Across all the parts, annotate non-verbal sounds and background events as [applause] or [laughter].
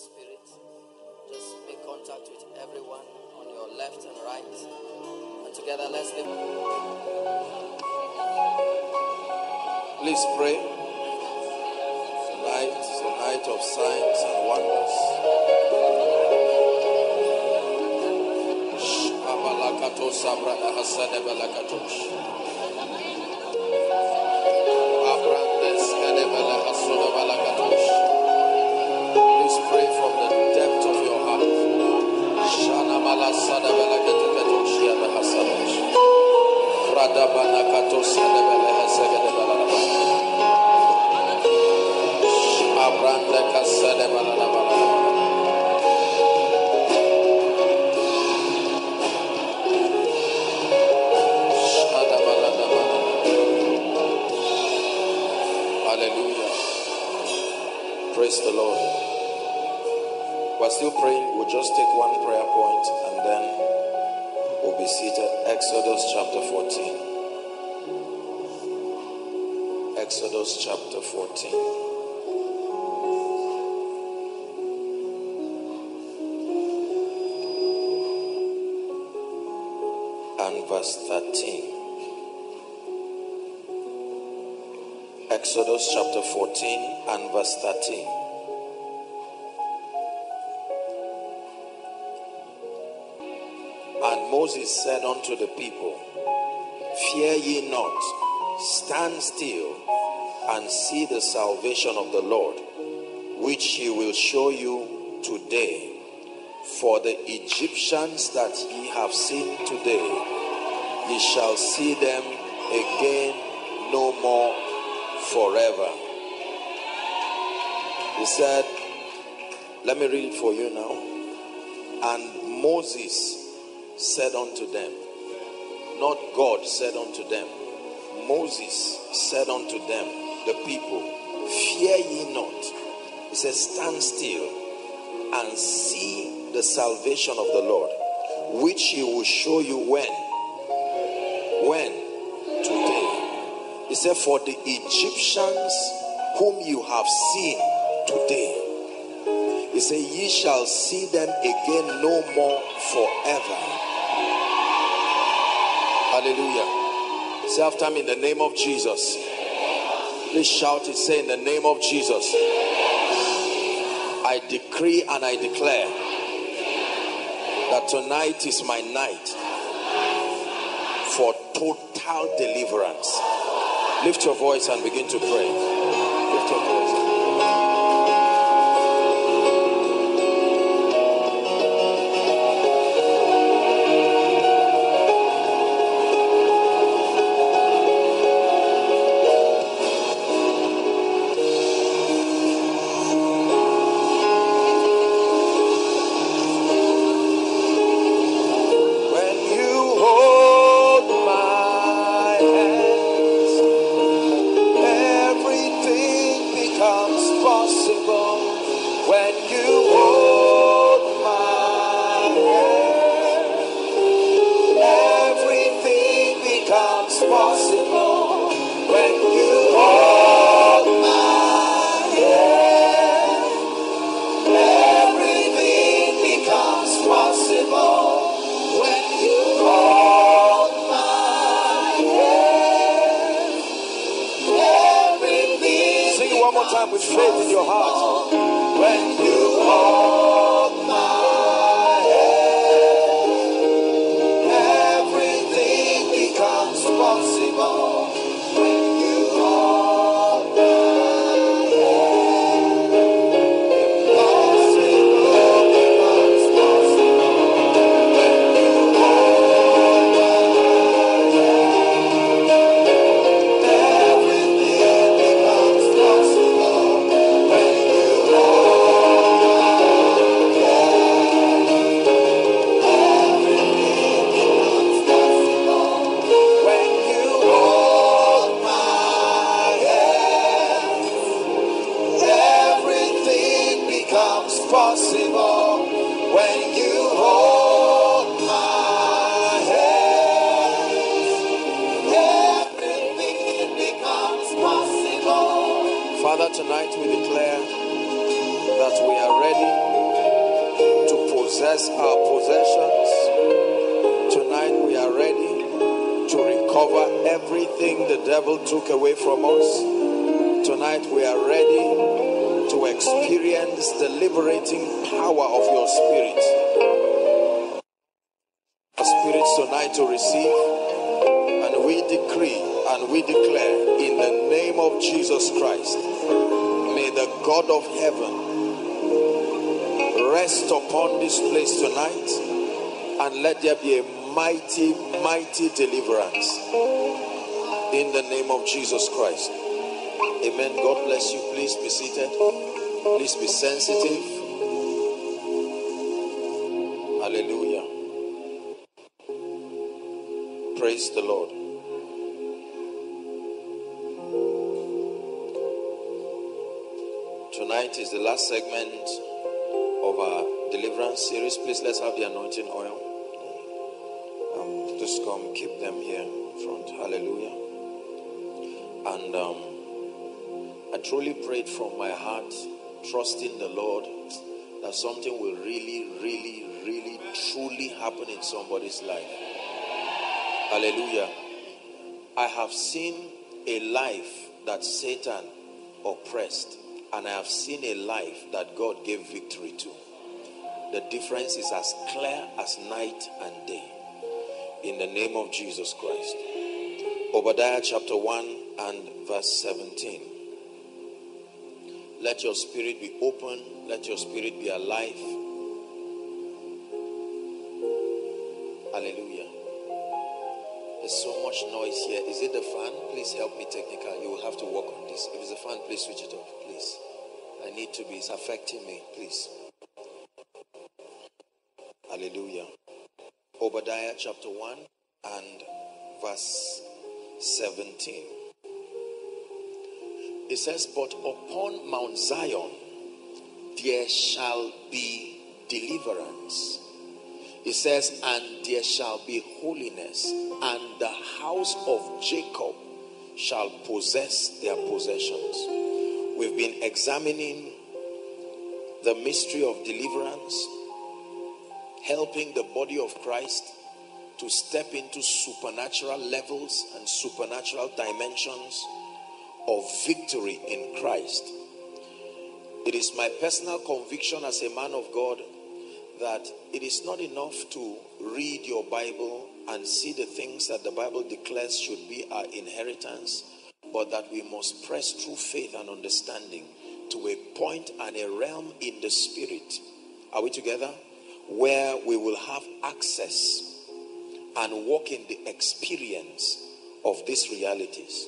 Spirit. Just make contact with everyone on your left and right. And together, let's live. Please pray. Tonight is a night of signs and wonders. Shabalakato sabrada hasane Praise the Lord. We're still praying. We'll just take one Exodus chapter 14. And verse 13. Exodus chapter 14 and verse 13. And Moses said unto the people, Fear ye not, stand still and see the salvation of the Lord, which he will show you today. For the Egyptians that ye have seen today, ye shall see them again no more forever. He said, Let me read it for you now. And Moses said unto them, not God said unto them, Moses said unto them, the people, Fear ye not. He says, Stand still and see the salvation of the Lord, which he will show you when. When? Today. He said, For the Egyptians whom you have seen today, he said, Ye shall see them again no more forever. Hallelujah. Say after me in the name of Jesus. Please shout it. Say in the name of Jesus. I decree and I declare that tonight is my night for total deliverance. Lift your voice and begin to pray. Lift your voice. Away from us. Tonight we are ready to experience the liberating power of your spirit. Our spirits tonight to receive, and we decree and we declare in the name of Jesus Christ, may the God of heaven rest upon this place tonight and let there be a mighty, mighty deliverance in the name of Jesus Christ. Amen. God bless you. Please be seated. Please be sensitive. Hallelujah. Praise the Lord. Tonight is the last segment of our deliverance series. Please let's have the anointing oil. Um, just come, keep them here in front. Hallelujah. And um, I truly prayed from my heart, trusting the Lord, that something will really, really, really, truly happen in somebody's life. Hallelujah. I have seen a life that Satan oppressed and I have seen a life that God gave victory to. The difference is as clear as night and day. In the name of Jesus Christ. Obadiah chapter 1 and verse 17. Let your spirit be open, let your spirit be alive. Hallelujah. There's so much noise here. Is it the fan? Please help me, technical. You will have to work on this. If it's the fan, please switch it off, please. I need to be. It's affecting me, please. Hallelujah. Obadiah chapter 1 and verse 17. It says, But upon Mount Zion there shall be deliverance. It says, And there shall be holiness, and the house of Jacob shall possess their possessions. We've been examining the mystery of deliverance, helping the body of Christ to step into supernatural levels and supernatural dimensions of victory in Christ. It is my personal conviction as a man of God that it is not enough to read your Bible and see the things that the Bible declares should be our inheritance, but that we must press through faith and understanding to a point and a realm in the spirit. Are we together? Where we will have access and walk in the experience of these realities.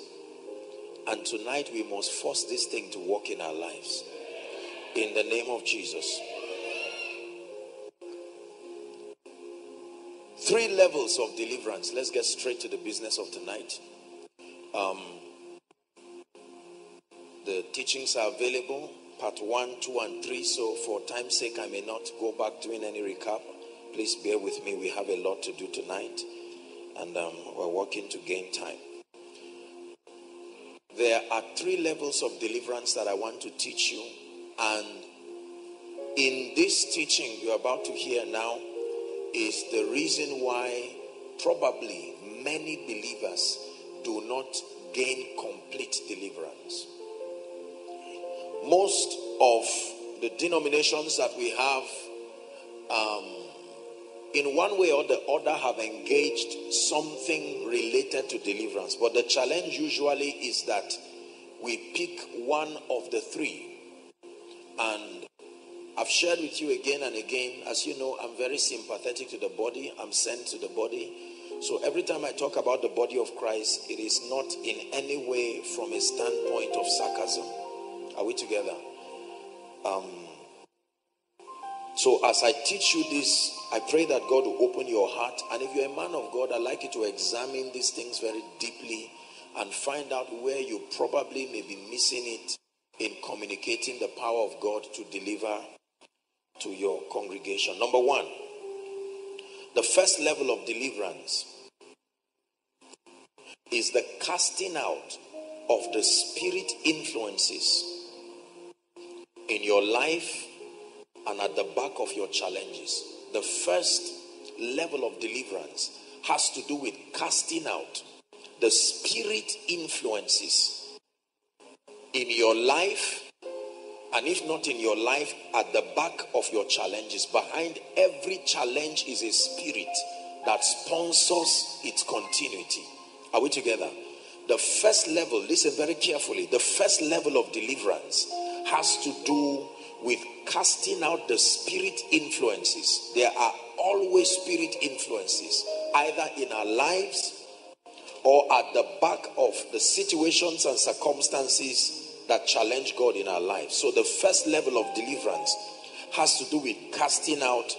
And tonight we must force this thing to work in our lives. In the name of Jesus. Three levels of deliverance. Let's get straight to the business of tonight. Um, the teachings are available, part one, two, and three. So, for time's sake, I may not go back doing any recap. Please bear with me. We have a lot to do tonight, and um, we're working to gain time. There are three levels of deliverance that I want to teach you, and in this teaching you're about to hear now is the reason why probably many believers do not gain complete deliverance. Most of the denominations that we have, um, in one way or the other, have engaged something related to deliverance. But the challenge usually is that we pick one of the three and I've shared with you again and again. As you know, I'm very sympathetic to the body. I'm sent to the body. So every time I talk about the body of Christ, it is not in any way from a standpoint of sarcasm. Are we together? Um, so as I teach you this, I pray that God will open your heart. And if you're a man of God, I'd like you to examine these things very deeply and find out where you probably may be missing it in communicating the power of God to deliver to your congregation. Number one, the first level of deliverance is the casting out of the spirit influences in your life and at the back of your challenges. the first level of deliverance has to do with casting out the spirit influences in your life and if not in your life at the back of your challenges behind every challenge is a spirit that sponsors its continuity are we together the first level listen very carefully the first level of deliverance has to do with casting out the spirit influences there are always spirit influences either in our lives or at the back of the situations and circumstances that challenge God in our lives. So the first level of deliverance has to do with casting out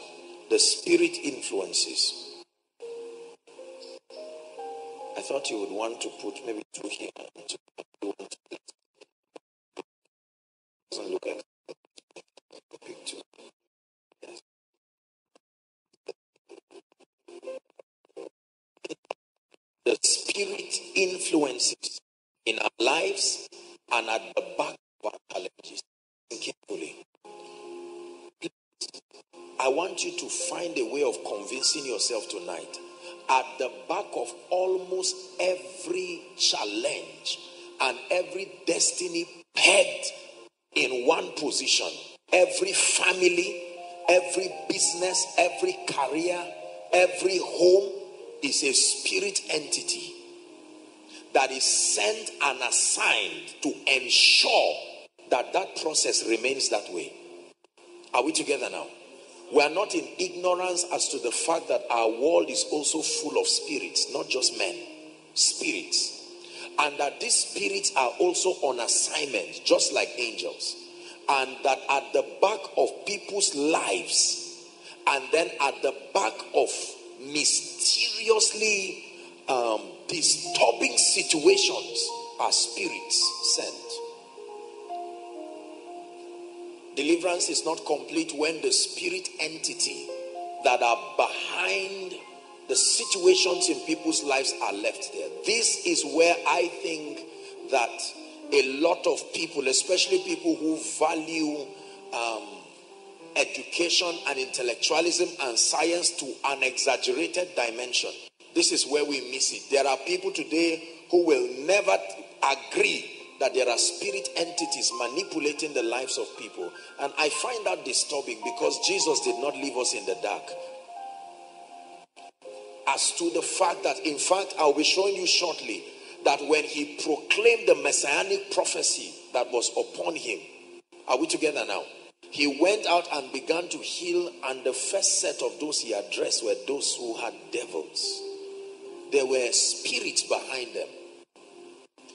the spirit influences. I thought you would want to put maybe two here. Doesn't look like picture. The spirit influences in our lives and at the back of our challenges. Carefully. I want you to find a way of convincing yourself tonight. At the back of almost every challenge and every destiny pegged in one position, every family, every business, every career, every home is a spirit entity that is sent and assigned to ensure that that process remains that way. Are we together now? We are not in ignorance as to the fact that our world is also full of spirits, not just men, spirits. And that these spirits are also on assignment, just like angels. And that at the back of people's lives, and then at the back of mysteriously um, disturbing situations are spirits sent. Deliverance is not complete when the spirit entity that are behind the situations in people's lives are left there. This is where I think that a lot of people, especially people who value um, education and intellectualism and science to an exaggerated dimension, this is where we miss it. There are people today who will never agree that there are spirit entities manipulating the lives of people. And I find that disturbing because Jesus did not leave us in the dark. As to the fact that, in fact, I'll be showing you shortly that when he proclaimed the messianic prophecy that was upon him, are we together now? He went out and began to heal, and the first set of those he addressed were those who had devils there were spirits behind them.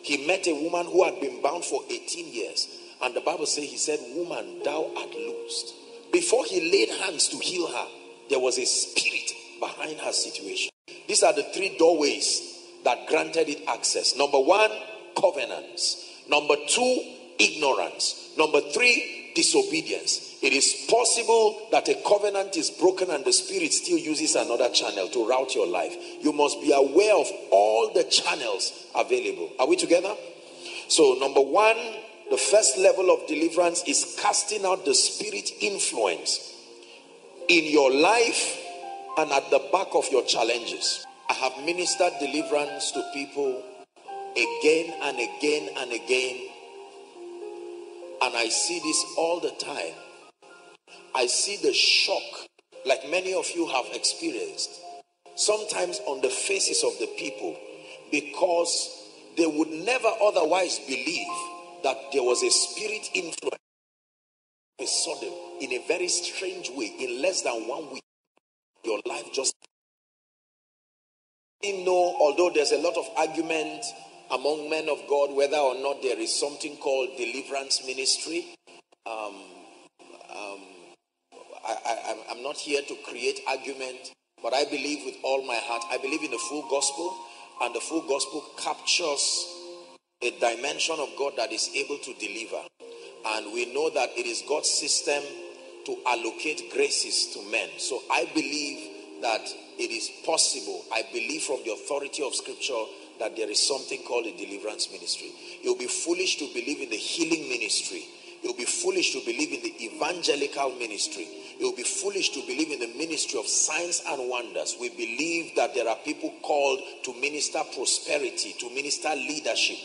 He met a woman who had been bound for 18 years. And the Bible says, He said, Woman, thou art loosed. Before he laid hands to heal her, there was a spirit behind her situation. These are the three doorways that granted it access. Number one, covenants. Number two, ignorance. Number three, disobedience. It is possible that a covenant is broken and the spirit still uses another channel to route your life. You must be aware of all the channels available. Are we together? So, number one, the first level of deliverance is casting out the spirit influence in your life and at the back of your challenges. I have ministered deliverance to people again and again and again. And I see this all the time I see the shock, like many of you have experienced, sometimes on the faces of the people, because they would never otherwise believe that there was a spirit influence. They saw them in a very strange way in less than one week. Your life just know, although there's a lot of argument among men of God whether or not there is something called deliverance ministry. Um, um, I, am not here to create argument, but I believe with all my heart, I believe in the full gospel, and the full gospel captures a dimension of God that is able to deliver. And we know that it is God's system to allocate graces to men. So I believe that it is possible. I believe from the authority of scripture that there is something called a deliverance ministry. You'll be foolish to believe in the healing ministry. You'll be foolish to believe in the evangelical ministry You'll be foolish to believe in the ministry of signs and wonders. We believe that there are people called to minister prosperity, to minister leadership.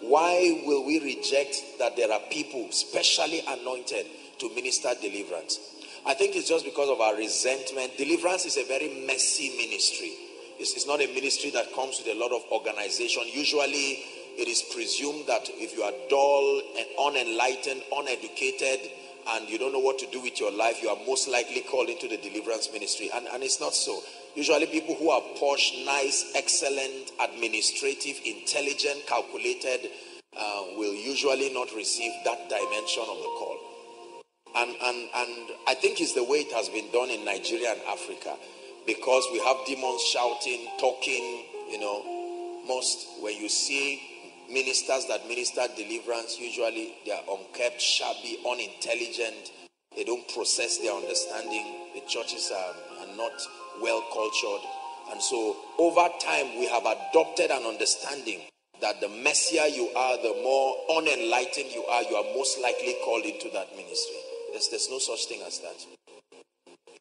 Why will we reject that there are people specially anointed to minister deliverance? I think it's just because of our resentment. Deliverance is a very messy ministry. It's, it's not a ministry that comes with a lot of organization. Usually, it is presumed that if you are dull and unenlightened, uneducated, and you don't know what to do with your life, you are most likely called into the deliverance ministry. And, and it's not so. Usually, people who are posh, nice, excellent, administrative, intelligent, calculated uh, will usually not receive that dimension of the call. And, and, and I think it's the way it has been done in Nigeria and Africa because we have demons shouting, talking, you know. Most, when you see ministers that minister deliverance, usually they are unkept, shabby, unintelligent. They don't process their understanding. The churches are, are not well cultured. And so over time, we have adopted an understanding that the messier you are, the more unenlightened you are, you are most likely called into that ministry. There's, there's no such thing as that.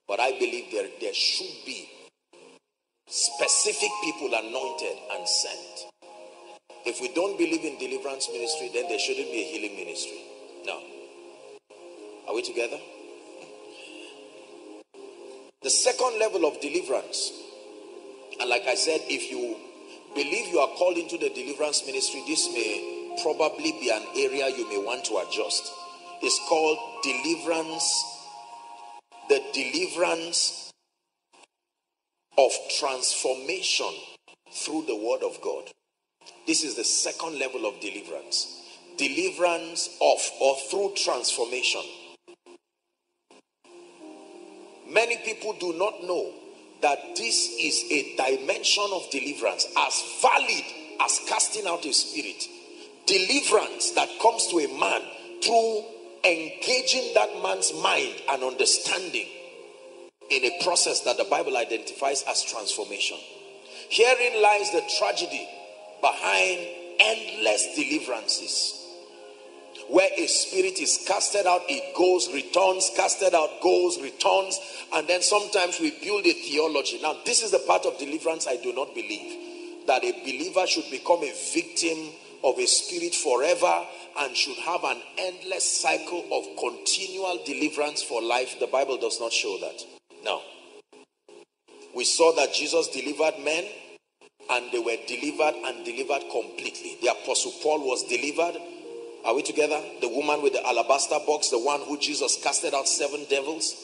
But I believe there, there should be specific people anointed and sent if we don't believe in deliverance ministry, then there shouldn't be a healing ministry. No. Are we together? The second level of deliverance, and like I said, if you believe you are called into the deliverance ministry, this may probably be an area you may want to adjust. It's called deliverance, the deliverance of transformation through the word of God. This is the second level of deliverance. Deliverance of or through transformation. Many people do not know that this is a dimension of deliverance as valid as casting out a spirit. Deliverance that comes to a man through engaging that man's mind and understanding in a process that the Bible identifies as transformation. Herein lies the tragedy behind endless deliverances. Where a spirit is casted out, it goes, returns, casted out, goes, returns, and then sometimes we build a theology. Now, this is the part of deliverance I do not believe that a believer should become a victim of a spirit forever and should have an endless cycle of continual deliverance for life. The Bible does not show that. Now, We saw that Jesus delivered men and they were delivered and delivered completely. The apostle Paul was delivered. Are we together? The woman with the alabaster box, the one who Jesus casted out seven devils.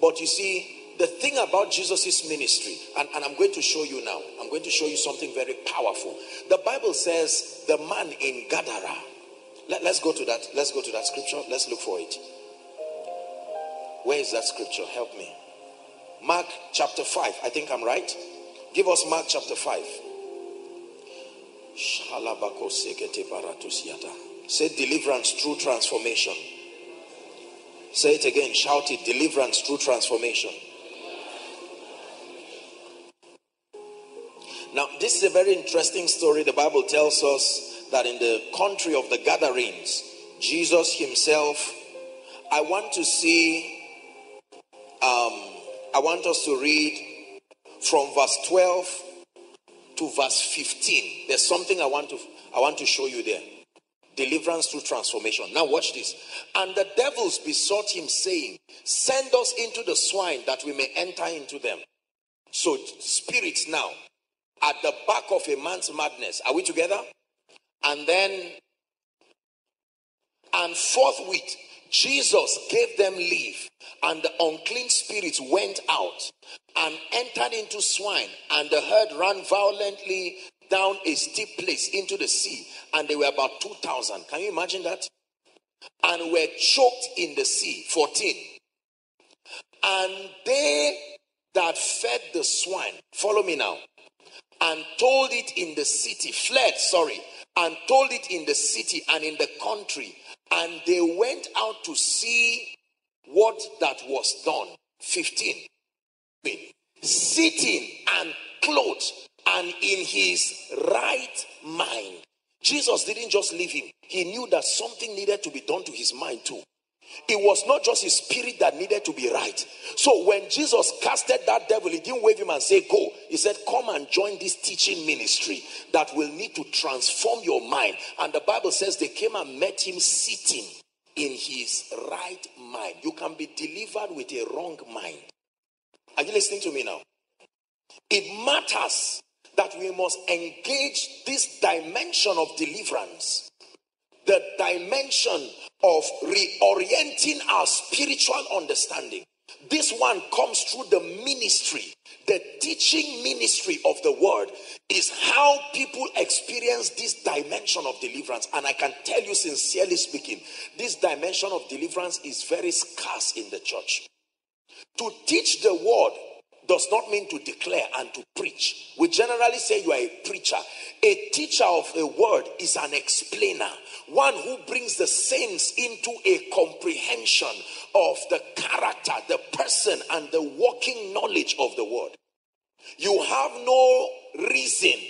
But you see, the thing about Jesus' ministry, and, and I'm going to show you now, I'm going to show you something very powerful. The Bible says the man in Gadara. Let, let's go to that. Let's go to that scripture. Let's look for it. Where is that scripture? Help me. Mark chapter 5. I think I'm right. Give us Mark chapter 5. Say deliverance through transformation. Say it again. Shout it. Deliverance through transformation. Now, this is a very interesting story. The Bible tells us that in the country of the Gadarenes, Jesus himself, I want to see, um, I want us to read from verse 12 to verse 15 there's something i want to i want to show you there. Deliverance through transformation. Now watch this. And the devils besought him saying send us into the swine that we may enter into them. So spirits now at the back of a man's madness are we together and then and forthwith jesus gave them leave and the unclean spirits went out and entered into swine, and the herd ran violently down a steep place into the sea, and they were about 2,000. Can you imagine that? And were choked in the sea. 14. And they that fed the swine, follow me now, and told it in the city, fled, sorry, and told it in the city and in the country, and they went out to see what that was done. 15 sitting and clothed and in his right mind. Jesus didn't just leave him, he knew that something needed to be done to his mind too. It was not just his spirit that needed to be right. So when Jesus casted that devil, he didn't wave him and say, Go. He said, Come and join this teaching ministry that will need to transform your mind. And the Bible says they came and met him sitting in his right mind. You can be delivered with a wrong mind. Are you listening to me now? It matters that we must engage this dimension of deliverance, the dimension of reorienting our spiritual understanding. This one comes through the ministry, the teaching ministry of the word is how people experience this dimension of deliverance. And I can tell you, sincerely speaking, this dimension of deliverance is very scarce in the church. To teach the word does not mean to declare and to preach. We generally say you are a preacher. A teacher of a word is an explainer, one who brings the saints into a comprehension of the character, the person, and the working knowledge of the word. You have no reason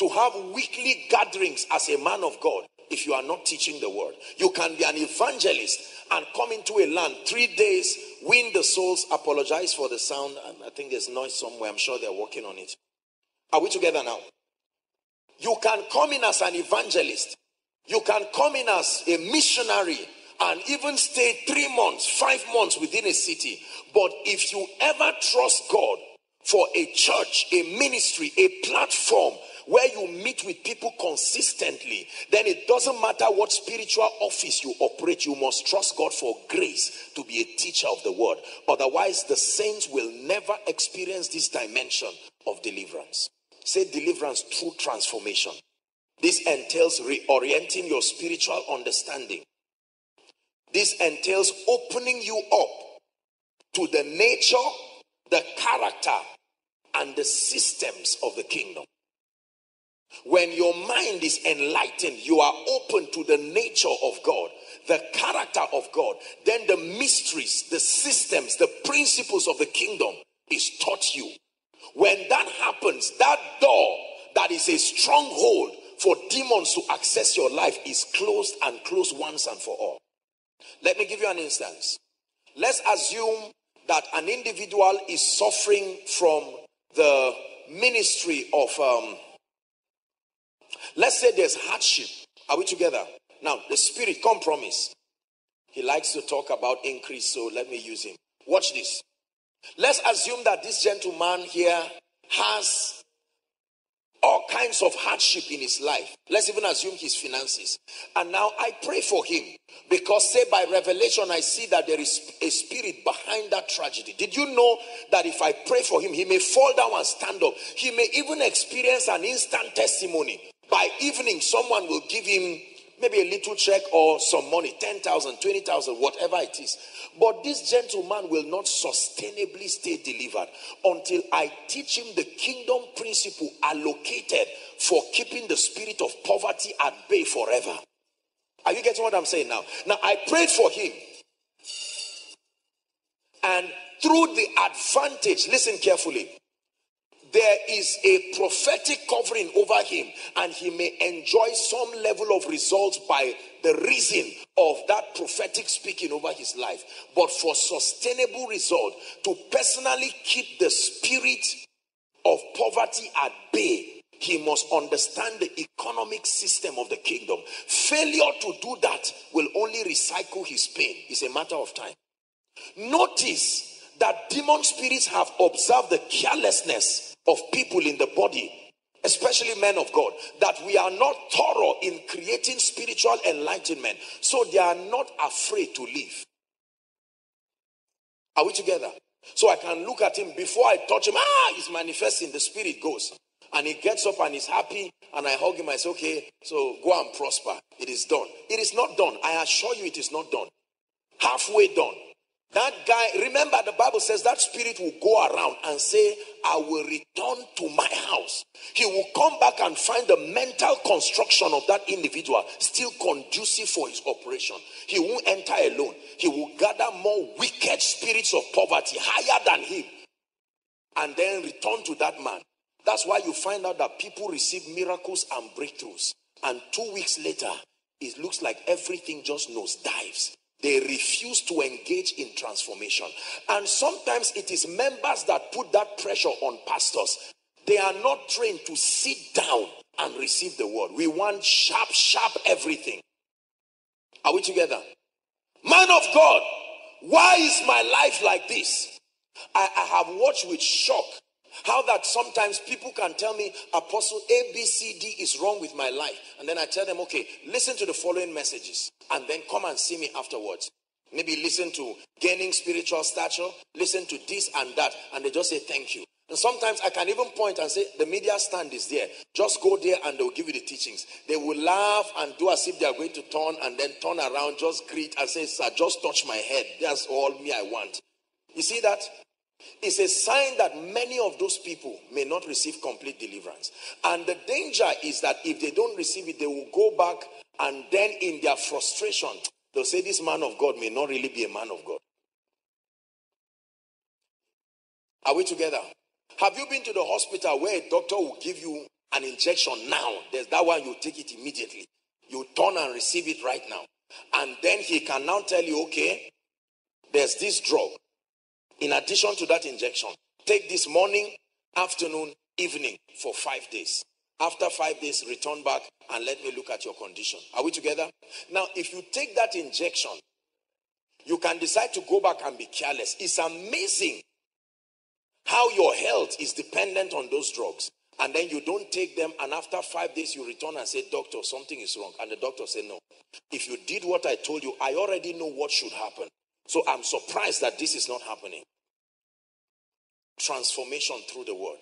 to have weekly gatherings as a man of God if you are not teaching the word. You can be an evangelist and come into a land three days, win the souls, apologize for the sound. And I think there's noise somewhere. I'm sure they're working on it. Are we together now? You can come in as an evangelist. You can come in as a missionary and even stay three months, five months within a city. But if you ever trust God for a church, a ministry, a platform where you meet with people consistently, then it doesn't matter what spiritual office you operate, you must trust God for grace to be a teacher of the word. Otherwise, the saints will never experience this dimension of deliverance. Say deliverance through transformation. This entails reorienting your spiritual understanding. This entails opening you up to the nature, the character, and the systems of the kingdom. When your mind is enlightened, you are open to the nature of God, the character of God, then the mysteries, the systems, the principles of the kingdom is taught you. When that happens, that door that is a stronghold for demons to access your life is closed and closed once and for all. Let me give you an instance. Let's assume that an individual is suffering from the ministry of um, Let's say there's hardship. Are we together? Now, the spirit compromise. He likes to talk about increase, so let me use him. Watch this. Let's assume that this gentleman here has all kinds of hardship in his life. Let's even assume his finances. And now I pray for him because, say, by revelation, I see that there is a spirit behind that tragedy. Did you know that if I pray for him, he may fall down and stand up? He may even experience an instant testimony by evening, someone will give him maybe a little check or some money 10,000, 20,000, whatever it is. But this gentleman will not sustainably stay delivered until I teach him the kingdom principle allocated for keeping the spirit of poverty at bay forever. Are you getting what I'm saying now? Now, I prayed for him. And through the advantage, listen carefully, there is a prophetic covering over him and he may enjoy some level of results by the reason of that prophetic speaking over his life. But for sustainable result to personally keep the spirit of poverty at bay he must understand the economic system of the kingdom. Failure to do that will only recycle his pain. It's a matter of time. Notice that demon spirits have observed the carelessness of people in the body, especially men of God, that we are not thorough in creating spiritual enlightenment. So they are not afraid to leave. Are we together? So I can look at him before I touch him. Ah, he's manifesting. The spirit goes. And he gets up and he's happy. And I hug him. I say, okay, so go and prosper. It is done. It is not done. I assure you, it is not done. Halfway done. That guy, remember the Bible says that spirit will go around and say, I will return to my house. He will come back and find the mental construction of that individual still conducive for his operation. He won't enter alone. He will gather more wicked spirits of poverty higher than him and then return to that man. That's why you find out that people receive miracles and breakthroughs. And two weeks later, it looks like everything just knows dives they refuse to engage in transformation. And sometimes it is members that put that pressure on pastors. They are not trained to sit down and receive the word. We want sharp, sharp everything. Are we together? Man of God, why is my life like this? I, I have watched with shock how that sometimes people can tell me, Apostle A, B, C, D is wrong with my life. And then I tell them, okay, listen to the following messages and then come and see me afterwards. Maybe listen to gaining spiritual stature, listen to this and that, and they just say thank you. And sometimes I can even point and say, the media stand is there. Just go there and they'll give you the teachings. They will laugh and do as if they are going to turn and then turn around, just greet and say, Sir, just touch my head. That's all me I want. You see that? It's a sign that many of those people may not receive complete deliverance. And the danger is that if they don't receive it, they will go back and then in their frustration, they'll say, This man of God may not really be a man of God. Are we together? Have you been to the hospital where a doctor will give you an injection now? There's that one, you take it immediately. You turn and receive it right now. And then he can now tell you, okay, there's this drug. In addition to that injection, take this morning, afternoon, evening for five days. After five days, return back and let me look at your condition. Are we together? Now, if you take that injection, you can decide to go back and be careless. It's amazing how your health is dependent on those drugs. And then you don't take them, and after five days, you return and say, Doctor, something is wrong. And the doctor said, No. If you did what I told you, I already know what should happen. So I'm surprised that this is not happening. Transformation through the word.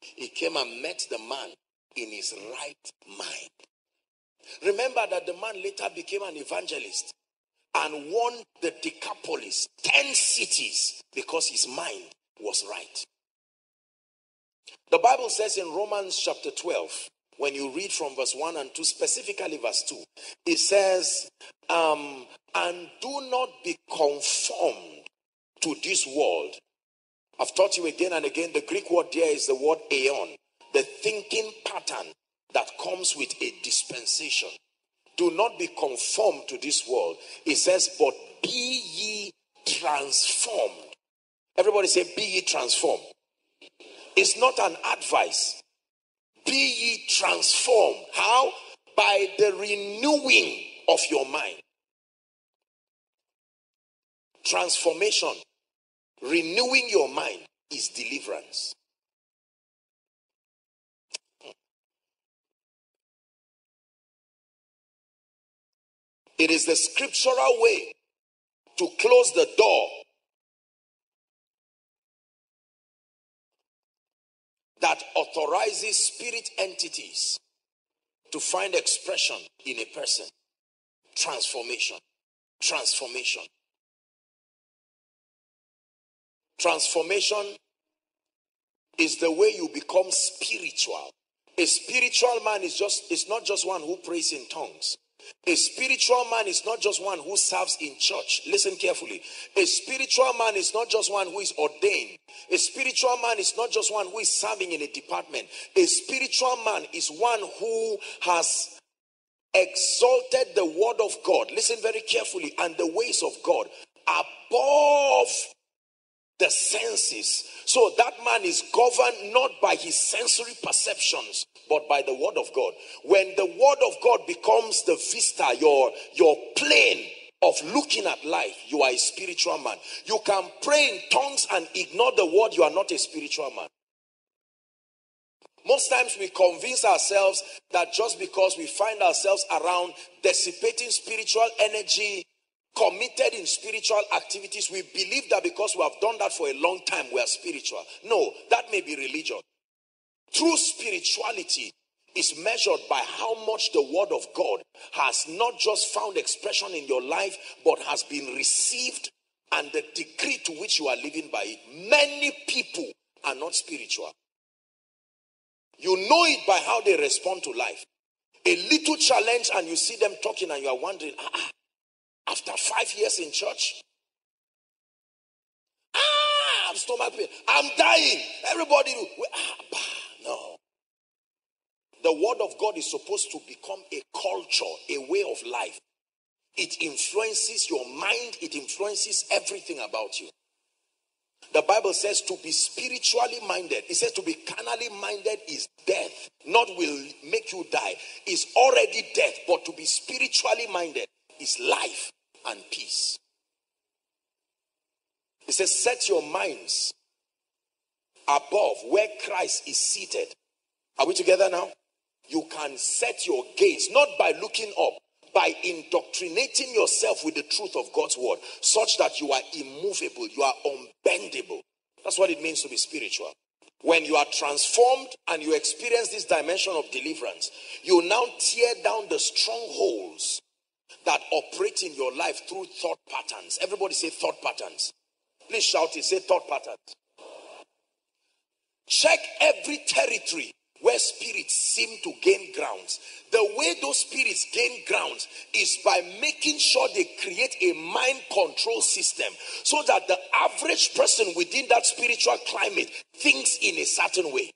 He came and met the man in his right mind. Remember that the man later became an evangelist and won the Decapolis, 10 cities, because his mind was right. The Bible says in Romans chapter 12, when you read from verse 1 and 2, specifically verse 2, it says, um, and do not be conformed to this world. I've taught you again and again, the Greek word there is the word aeon, the thinking pattern that comes with a dispensation. Do not be conformed to this world. It says, but be ye transformed. Everybody say, be ye transformed. It's not an advice. Be ye transformed. How? By the renewing of your mind. Transformation, renewing your mind is deliverance. It is the scriptural way to close the door that authorizes spirit entities to find expression in a person. Transformation. Transformation. Transformation is the way you become spiritual. A spiritual man is just is not just one who prays in tongues. A spiritual man is not just one who serves in church. Listen carefully. A spiritual man is not just one who is ordained. A spiritual man is not just one who is serving in a department. A spiritual man is one who has exalted the word of God. Listen very carefully. And the ways of God above the senses. So that man is governed not by his sensory perceptions, but by the word of God. When the word of God becomes the vista, your, your plane of looking at life, you are a spiritual man. You can pray in tongues and ignore the word, you are not a spiritual man. Most times we convince ourselves that just because we find ourselves around dissipating spiritual energy, committed in spiritual activities, we believe that because we have done that for a long time, we are spiritual. No, that may be religion. True spirituality is measured by how much the word of God has not just found expression in your life, but has been received and the degree to which you are living by it. Many people are not spiritual. You know it by how they respond to life. A little challenge, and you see them talking, and you are wondering, ah, ah after five years in church, ah, I'm stomach pain, I'm dying. Everybody, ah, no. The word of God is supposed to become a culture, a way of life. It influences your mind, it influences everything about you. The Bible says to be spiritually minded. It says to be carnally minded is death, not will make you die. Is already death, but to be spiritually minded is life and peace. It says, set your minds above where Christ is seated. Are we together now? You can set your gaze not by looking up, by indoctrinating yourself with the truth of God's word, such that you are immovable, you are unbendable. That's what it means to be spiritual. When you are transformed and you experience this dimension of deliverance, you now tear down the strongholds that operate in your life through thought patterns. Everybody say thought patterns. Please shout it. Say thought patterns. Check every territory where spirits seem to gain grounds. The way those spirits gain grounds is by making sure they create a mind control system so that the average person within that spiritual climate thinks in a certain way.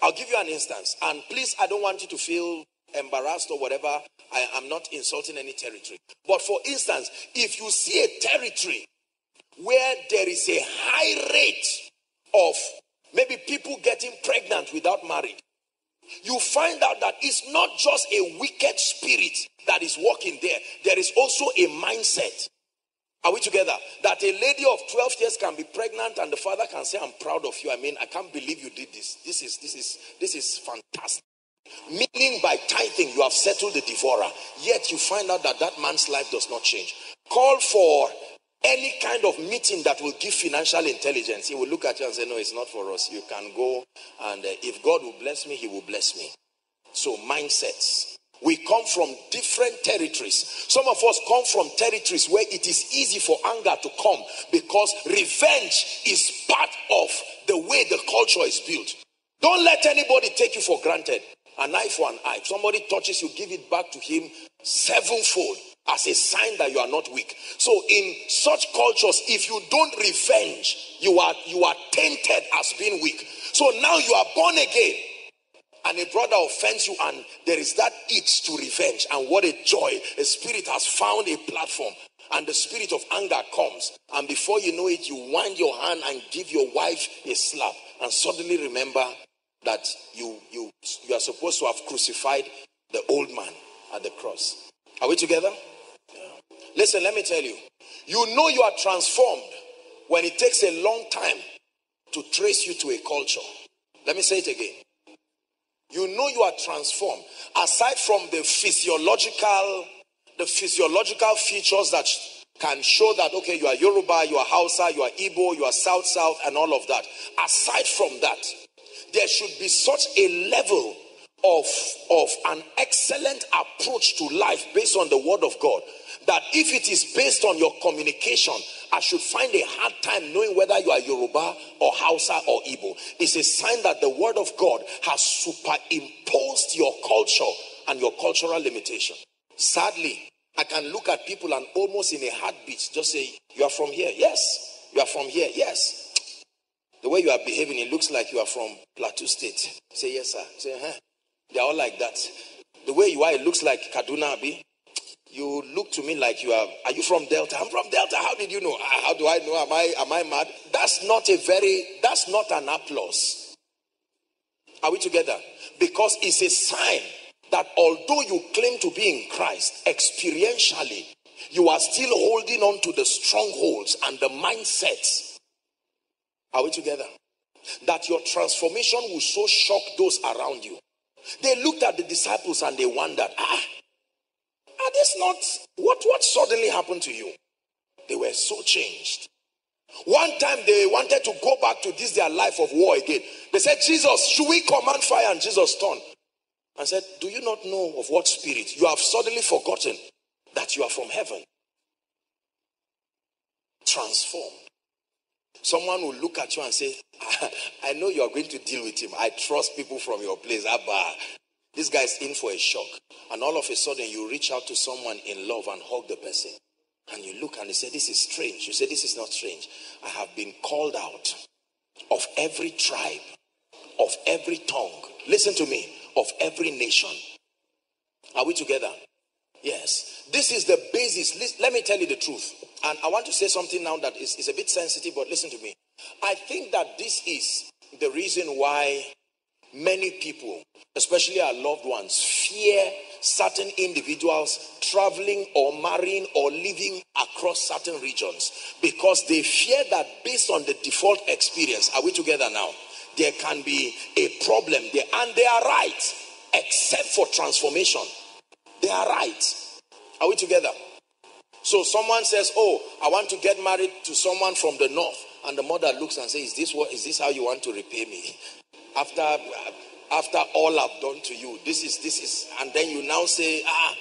I'll give you an instance, and please, I don't want you to feel embarrassed or whatever. I am not insulting any territory. But for instance, if you see a territory where there is a high rate of maybe people getting pregnant without marriage, you find out that it's not just a wicked spirit that is working there, there is also a mindset. Are we together? That a lady of 12 years can be pregnant and the father can say, I'm proud of you. I mean, I can't believe you did this. This is this is this is fantastic. Meaning by tithing, you have settled the devourer. Yet you find out that that man's life does not change. Call for any kind of meeting that will give financial intelligence, he will look at you and say, No, it's not for us. You can go, and uh, if God will bless me, he will bless me. So, mindsets. We come from different territories. Some of us come from territories where it is easy for anger to come because revenge is part of the way the culture is built. Don't let anybody take you for granted. An eye for an eye. If somebody touches you, give it back to him sevenfold as a sign that you are not weak. So in such cultures, if you don't revenge, you are you are tainted as being weak. So now you are born again. And a brother offends you, and there is that itch to revenge. And what a joy! A spirit has found a platform, and the spirit of anger comes. And before you know it, you wind your hand and give your wife a slap, and suddenly remember that you you you are supposed to have crucified the old man at the cross. Are we together? Listen, let me tell you. You know you are transformed when it takes a long time to trace you to a culture. Let me say it again. You know you are transformed. Aside from the physiological, the physiological features that can show that okay, you are Yoruba, you are Hausa, you are Igbo, you are South South, and all of that. Aside from that, there should be such a level of, of an excellent approach to life based on the word of God that if it is based on your communication, I should find a hard time knowing whether you are Yoruba or Hausa or Igbo. It's a sign that the word of God has superimposed your culture and your cultural limitation. Sadly, I can look at people and almost in a heartbeat just say, You are from here. Yes. You are from here. Yes. The way you are behaving, it looks like you are from Plateau State. Say, Yes, sir. Say, huh? They are all like that. The way you are, it looks like Kaduna Abi. You look to me like you are. Are you from Delta? I'm from Delta. How did you know? Ah, how do I know? Am I am I mad? That's not a very. That's not an applause. Are we together? Because it's a sign that although you claim to be in Christ experientially, you are still holding on to the strongholds and the mindsets. Are we together? That your transformation will so shock those around you. They looked at the disciples and they wondered, ah, are this not what what suddenly happened to you? They were so changed. One time they wanted to go back to this their life of war again. They said, Jesus, should we command fire? And Jesus turned and said, Do you not know of what spirit? You have suddenly forgotten that you are from heaven. Transformed. Someone will look at you and say, [laughs] I know you are going to deal with him. I trust people from your place. Abba, this guy is in for a shock. And all of a sudden, you reach out to someone in love and hug the person. And you look and they say, This is strange. You say, This is not strange. I have been called out of every tribe, of every tongue. Listen to me, of every nation. Are we together? Yes. This is the basis. Let me tell you the truth. And I want to say something now that is, is a bit sensitive, but listen to me. I think that this is the reason why many people, especially our loved ones, fear certain individuals traveling or marrying or living across certain regions because they fear that based on the default experience, are we together now? There can be a problem there, and they are right, except for transformation. They are right. Are we together? So someone says, "Oh, I want to get married to someone from the north," and the mother looks and says, "Is this what? Is this how you want to repay me?" [laughs] After after all I've done to you, this is this is, and then you now say, "Ah,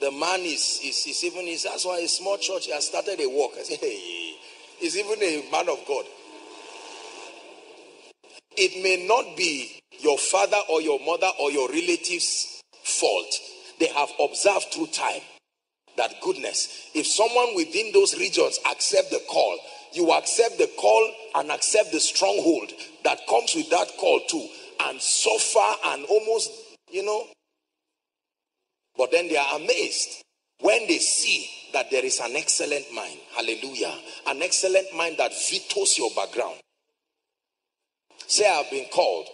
the man is is, is even is that's why a small church has started a work." I say, "Hey, he's even a man of God." It may not be your father or your mother or your relatives' fault. They have observed through time that goodness, if someone within those regions accept the call, you accept the call and accept the stronghold that comes with that call too, and suffer and almost, you know. But then they are amazed when they see that there is an excellent mind. Hallelujah. An excellent mind that vetoes your background. Say, I've been called.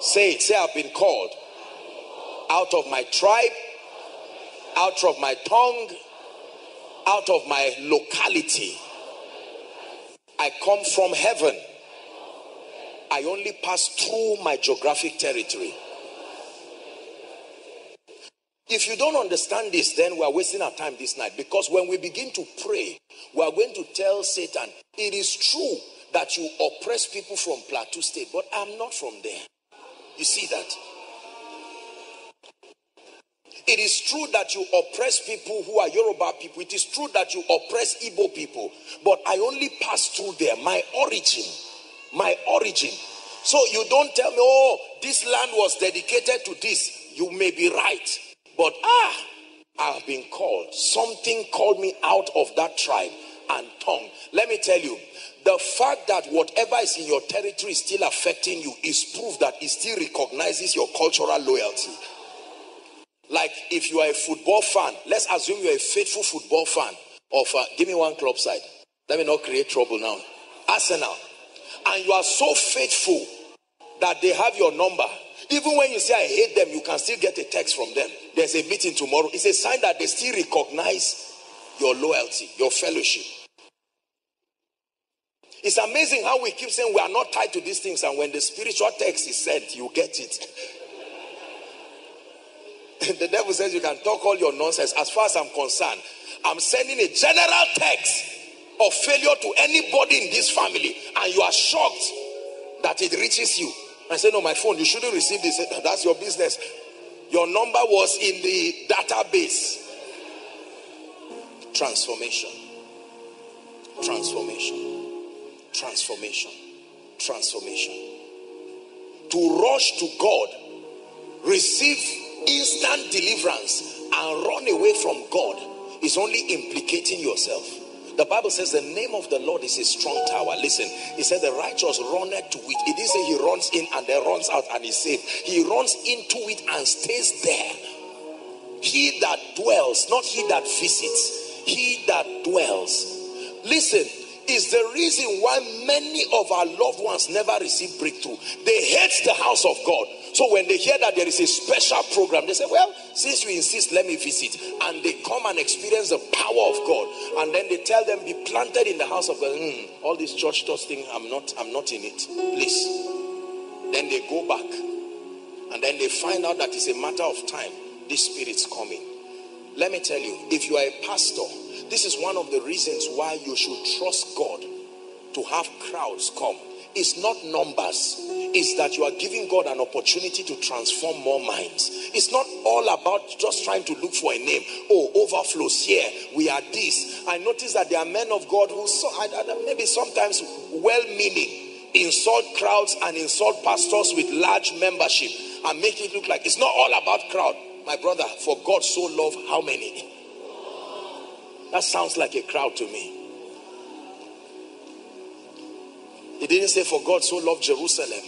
Say it. Say, I've been called out of my tribe, out of my tongue, out of my locality. I come from heaven. I only pass through my geographic territory. If you don't understand this, then we are wasting our time this night because when we begin to pray, we are going to tell Satan, it is true that you oppress people from Plateau State, but I'm not from there. You see that? It is true that you oppress people who are Yoruba people. It is true that you oppress Igbo people. But I only pass through there. My origin. My origin. So you don't tell me, oh, this land was dedicated to this. You may be right. But ah, I have been called. Something called me out of that tribe and tongue. Let me tell you, the fact that whatever is in your territory is still affecting you is proof that it still recognizes your cultural loyalty. Like if you are a football fan, let's assume you're a faithful football fan of, uh, give me one club side. Let me not create trouble now. Arsenal. And you are so faithful that they have your number. Even when you say, I hate them, you can still get a text from them. There's a meeting tomorrow. It's a sign that they still recognize your loyalty, your fellowship. It's amazing how we keep saying we are not tied to these things, and when the spiritual text is sent, you get it. [laughs] the devil says you can talk all your nonsense. As far as I'm concerned, I'm sending a general text of failure to anybody in this family, and you are shocked that it reaches you. I say, No, my phone, you shouldn't receive this. That's your business. Your number was in the database. Transformation. Transformation transformation. Transformation. To rush to God, receive instant deliverance, and run away from God is only implicating yourself. The Bible says the name of the Lord is a strong tower. Listen, he said the righteous runneth to it. It didn't say he runs in and then runs out and is safe. He runs into it and stays there. He that dwells, not he that visits, he that dwells. Listen, is the reason why many of our loved ones never receive breakthrough. They hate the house of God. So when they hear that there is a special program, they say, Well, since you insist, let me visit. And they come and experience the power of God. And then they tell them, Be planted in the house of God. Mm, all this church toss thing, I'm not, I'm not in it. Please. Then they go back. And then they find out that it's a matter of time. This spirit's coming. Let me tell you, if you are a pastor, this is one of the reasons why you should trust God to have crowds come. It's not numbers, it's that you are giving God an opportunity to transform more minds. It's not all about just trying to look for a name. Oh, overflows here. We are this. I notice that there are men of God who, so, maybe sometimes well meaning, insult crowds and insult pastors with large membership and make it look like it's not all about crowd. My brother, for God so loved how many? That sounds like a crowd to me. He didn't say, For God so loved Jerusalem.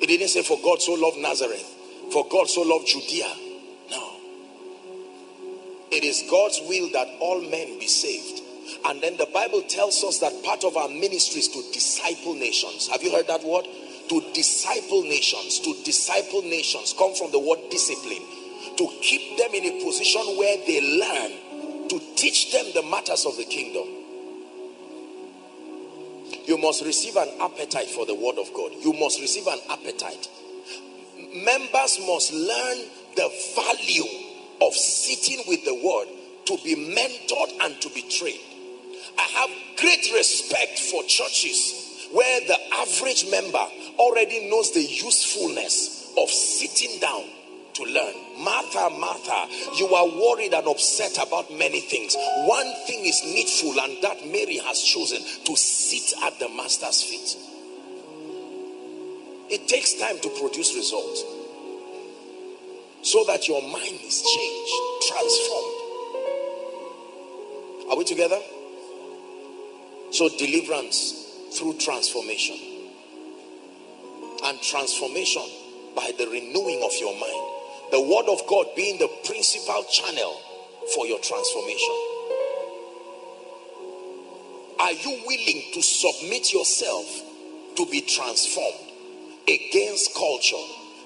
He didn't say, For God so loved Nazareth. For God so loved Judea. No. It is God's will that all men be saved. And then the Bible tells us that part of our ministry is to disciple nations. Have you heard that word? To disciple nations. To disciple nations come from the word discipline. To keep them in a position where they learn, to teach them the matters of the kingdom. You must receive an appetite for the word of God. You must receive an appetite. Members must learn the value of sitting with the word to be mentored and to be trained. I have great respect for churches where the average member already knows the usefulness of sitting down to learn. Martha, Martha, you are worried and upset about many things. One thing is needful, and that Mary has chosen to sit at the Master's feet. It takes time to produce results so that your mind is changed, transformed. Are we together? So, deliverance through transformation, and transformation by the renewing of your mind. The Word of God being the principal channel for your transformation. Are you willing to submit yourself to be transformed against culture,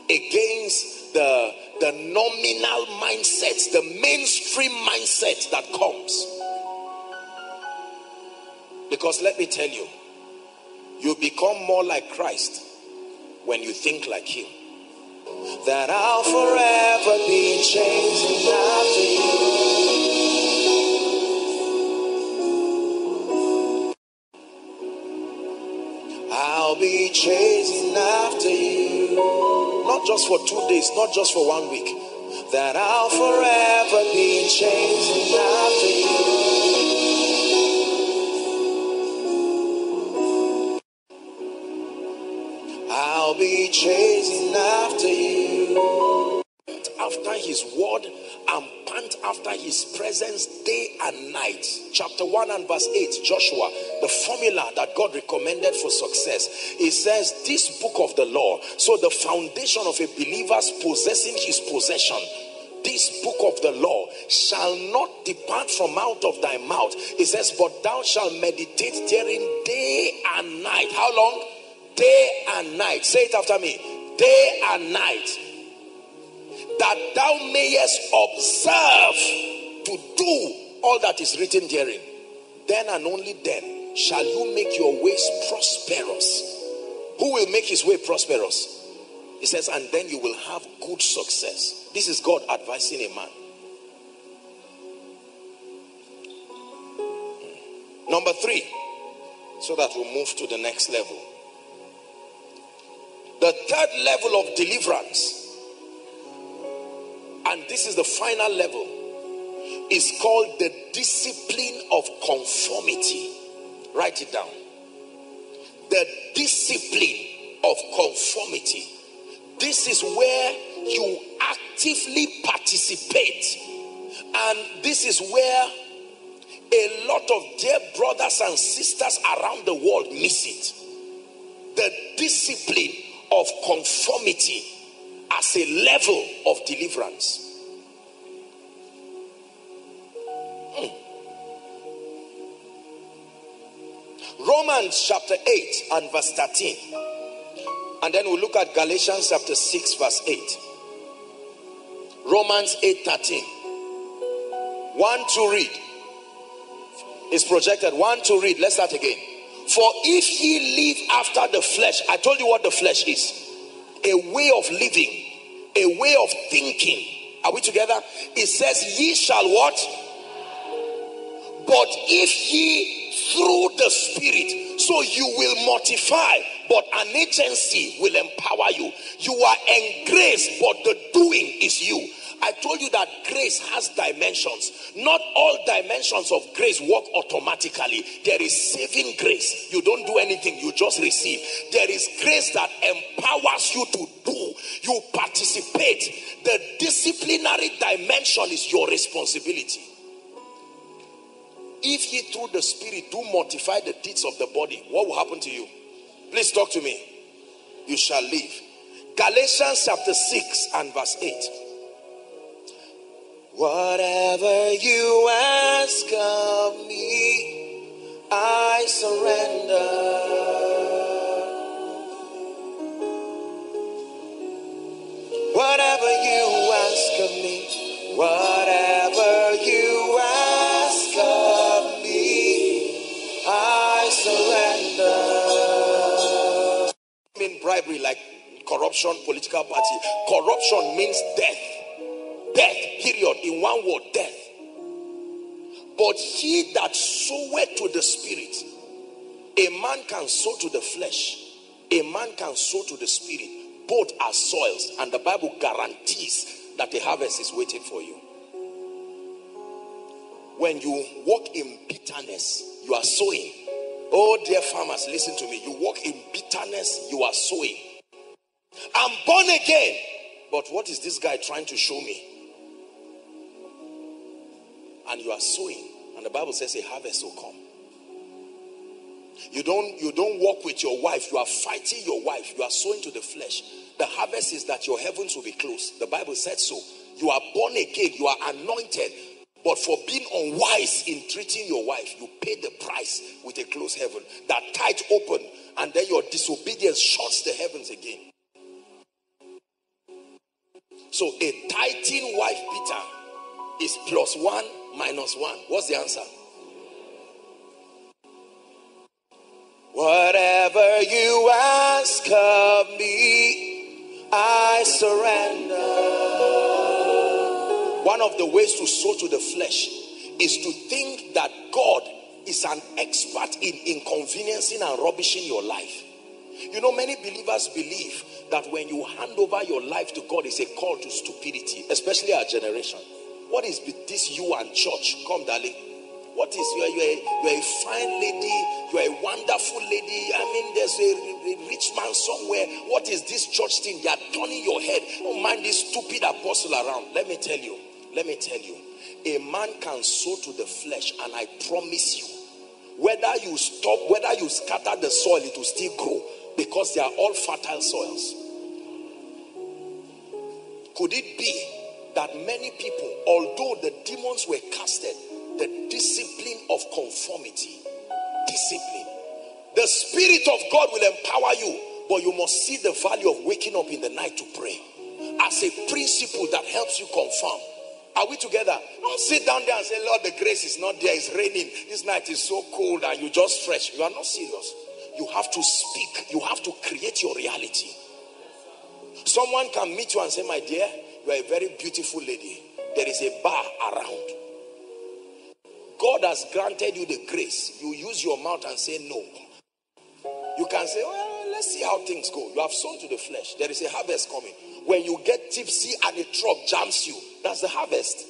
against the, the nominal mindset, the mainstream mindset that comes? Because let me tell you, you become more like Christ when you think like Him. That I'll forever be changing after you. I'll be chasing after you. Not just for two days, not just for one week. That I'll forever be chasing after you. I'll be chasing after you. After his word and pant after his presence day and night. Chapter 1 and verse 8, Joshua, the formula that God recommended for success. He says, This book of the law. So, the foundation of a believer's possessing his possession this book of the law shall not depart from out of thy mouth. It says, But thou shalt meditate therein day and night. How long? Day and night. Say it after me. Day and night. That thou mayest observe to do all that is written therein. Then and only then shall you make your ways prosperous. Who will make his way prosperous? He says, and then you will have good success. This is God advising a man. Number three, so that we'll move to the next level. The third level of deliverance, and this is the final level, is called the discipline of conformity. Write it down. The discipline of conformity. This is where you actively participate. And this is where a lot of dear brothers and sisters around the world miss it. The discipline of conformity as a level of deliverance. Hmm. Romans chapter 8 and verse 13. And then we'll look at Galatians chapter 6, verse 8. Romans 8 13. One to read. Is projected. One to read. Let's start again. For if ye live after the flesh, I told you what the flesh is a way of living, a way of thinking. Are we together? It says, Ye shall what? But if ye through the Spirit, so you will mortify, but an agency will empower you. You are engraced, but the doing is you. I told you that grace has dimensions. Not all dimensions of grace work automatically. There is saving grace. You don't do anything, you just receive. There is grace that empowers you to do. You participate. The disciplinary dimension is your responsibility. If ye through the Spirit do mortify the deeds of the body, what will happen to you? Please talk to me. You shall live. Galatians chapter 6 and verse 8. Whatever you ask of me, I surrender. Whatever you ask of me, whatever you ask of me, I surrender. I mean bribery like corruption, political party. Corruption means death. Death, period. In one word, death. But he that soweth to the spirit, a man can sow to the flesh, a man can sow to the spirit. Both are soils, and the Bible guarantees that the harvest is waiting for you. When you walk in bitterness, you are sowing. Oh, dear farmers, listen to me. You walk in bitterness, you are sowing. I'm born again. But what is this guy trying to show me? And you are sowing, and the Bible says a harvest will come. You don't you don't walk with your wife, you are fighting your wife, you are sowing to the flesh. The harvest is that your heavens will be closed. The Bible said so. You are born again, you are anointed. But for being unwise in treating your wife, you pay the price with a closed heaven. That tight open, and then your disobedience shuts the heavens again. So a tithing wife Peter is plus one minus one. What's the answer? Whatever you ask of me, I surrender. One of the ways to sow to the flesh is to think that God is an expert in inconveniencing and rubbishing your life. You know, many believers believe that when you hand over your life to God, it's a call to stupidity, especially our generation. What is this you and church? Come, darling. What is you are, you are, you are a fine lady, you are a wonderful lady. I mean, there's a, a rich man somewhere. What is this church thing? They are turning your head. Don't mind this stupid apostle around. Let me tell you, let me tell you, a man can sow to the flesh, and I promise you, whether you stop, whether you scatter the soil, it will still grow because they are all fertile soils. Could it be that many people, although the demons were casted, the discipline of conformity, discipline, the Spirit of God will empower you, but you must see the value of waking up in the night to pray as a principle that helps you confirm. Are we together? Don't sit down there and say, Lord, the grace is not there, it's raining. This night is so cold and you just fresh. You are not serious. You have to speak, you have to create your reality. Someone can meet you and say, My dear, you are a very beautiful lady. There is a bar around. God has granted you the grace. You use your mouth and say no. You can say, Well, let's see how things go. You have sown to the flesh. There is a harvest coming. When you get tipsy and a truck jams you, that's the harvest.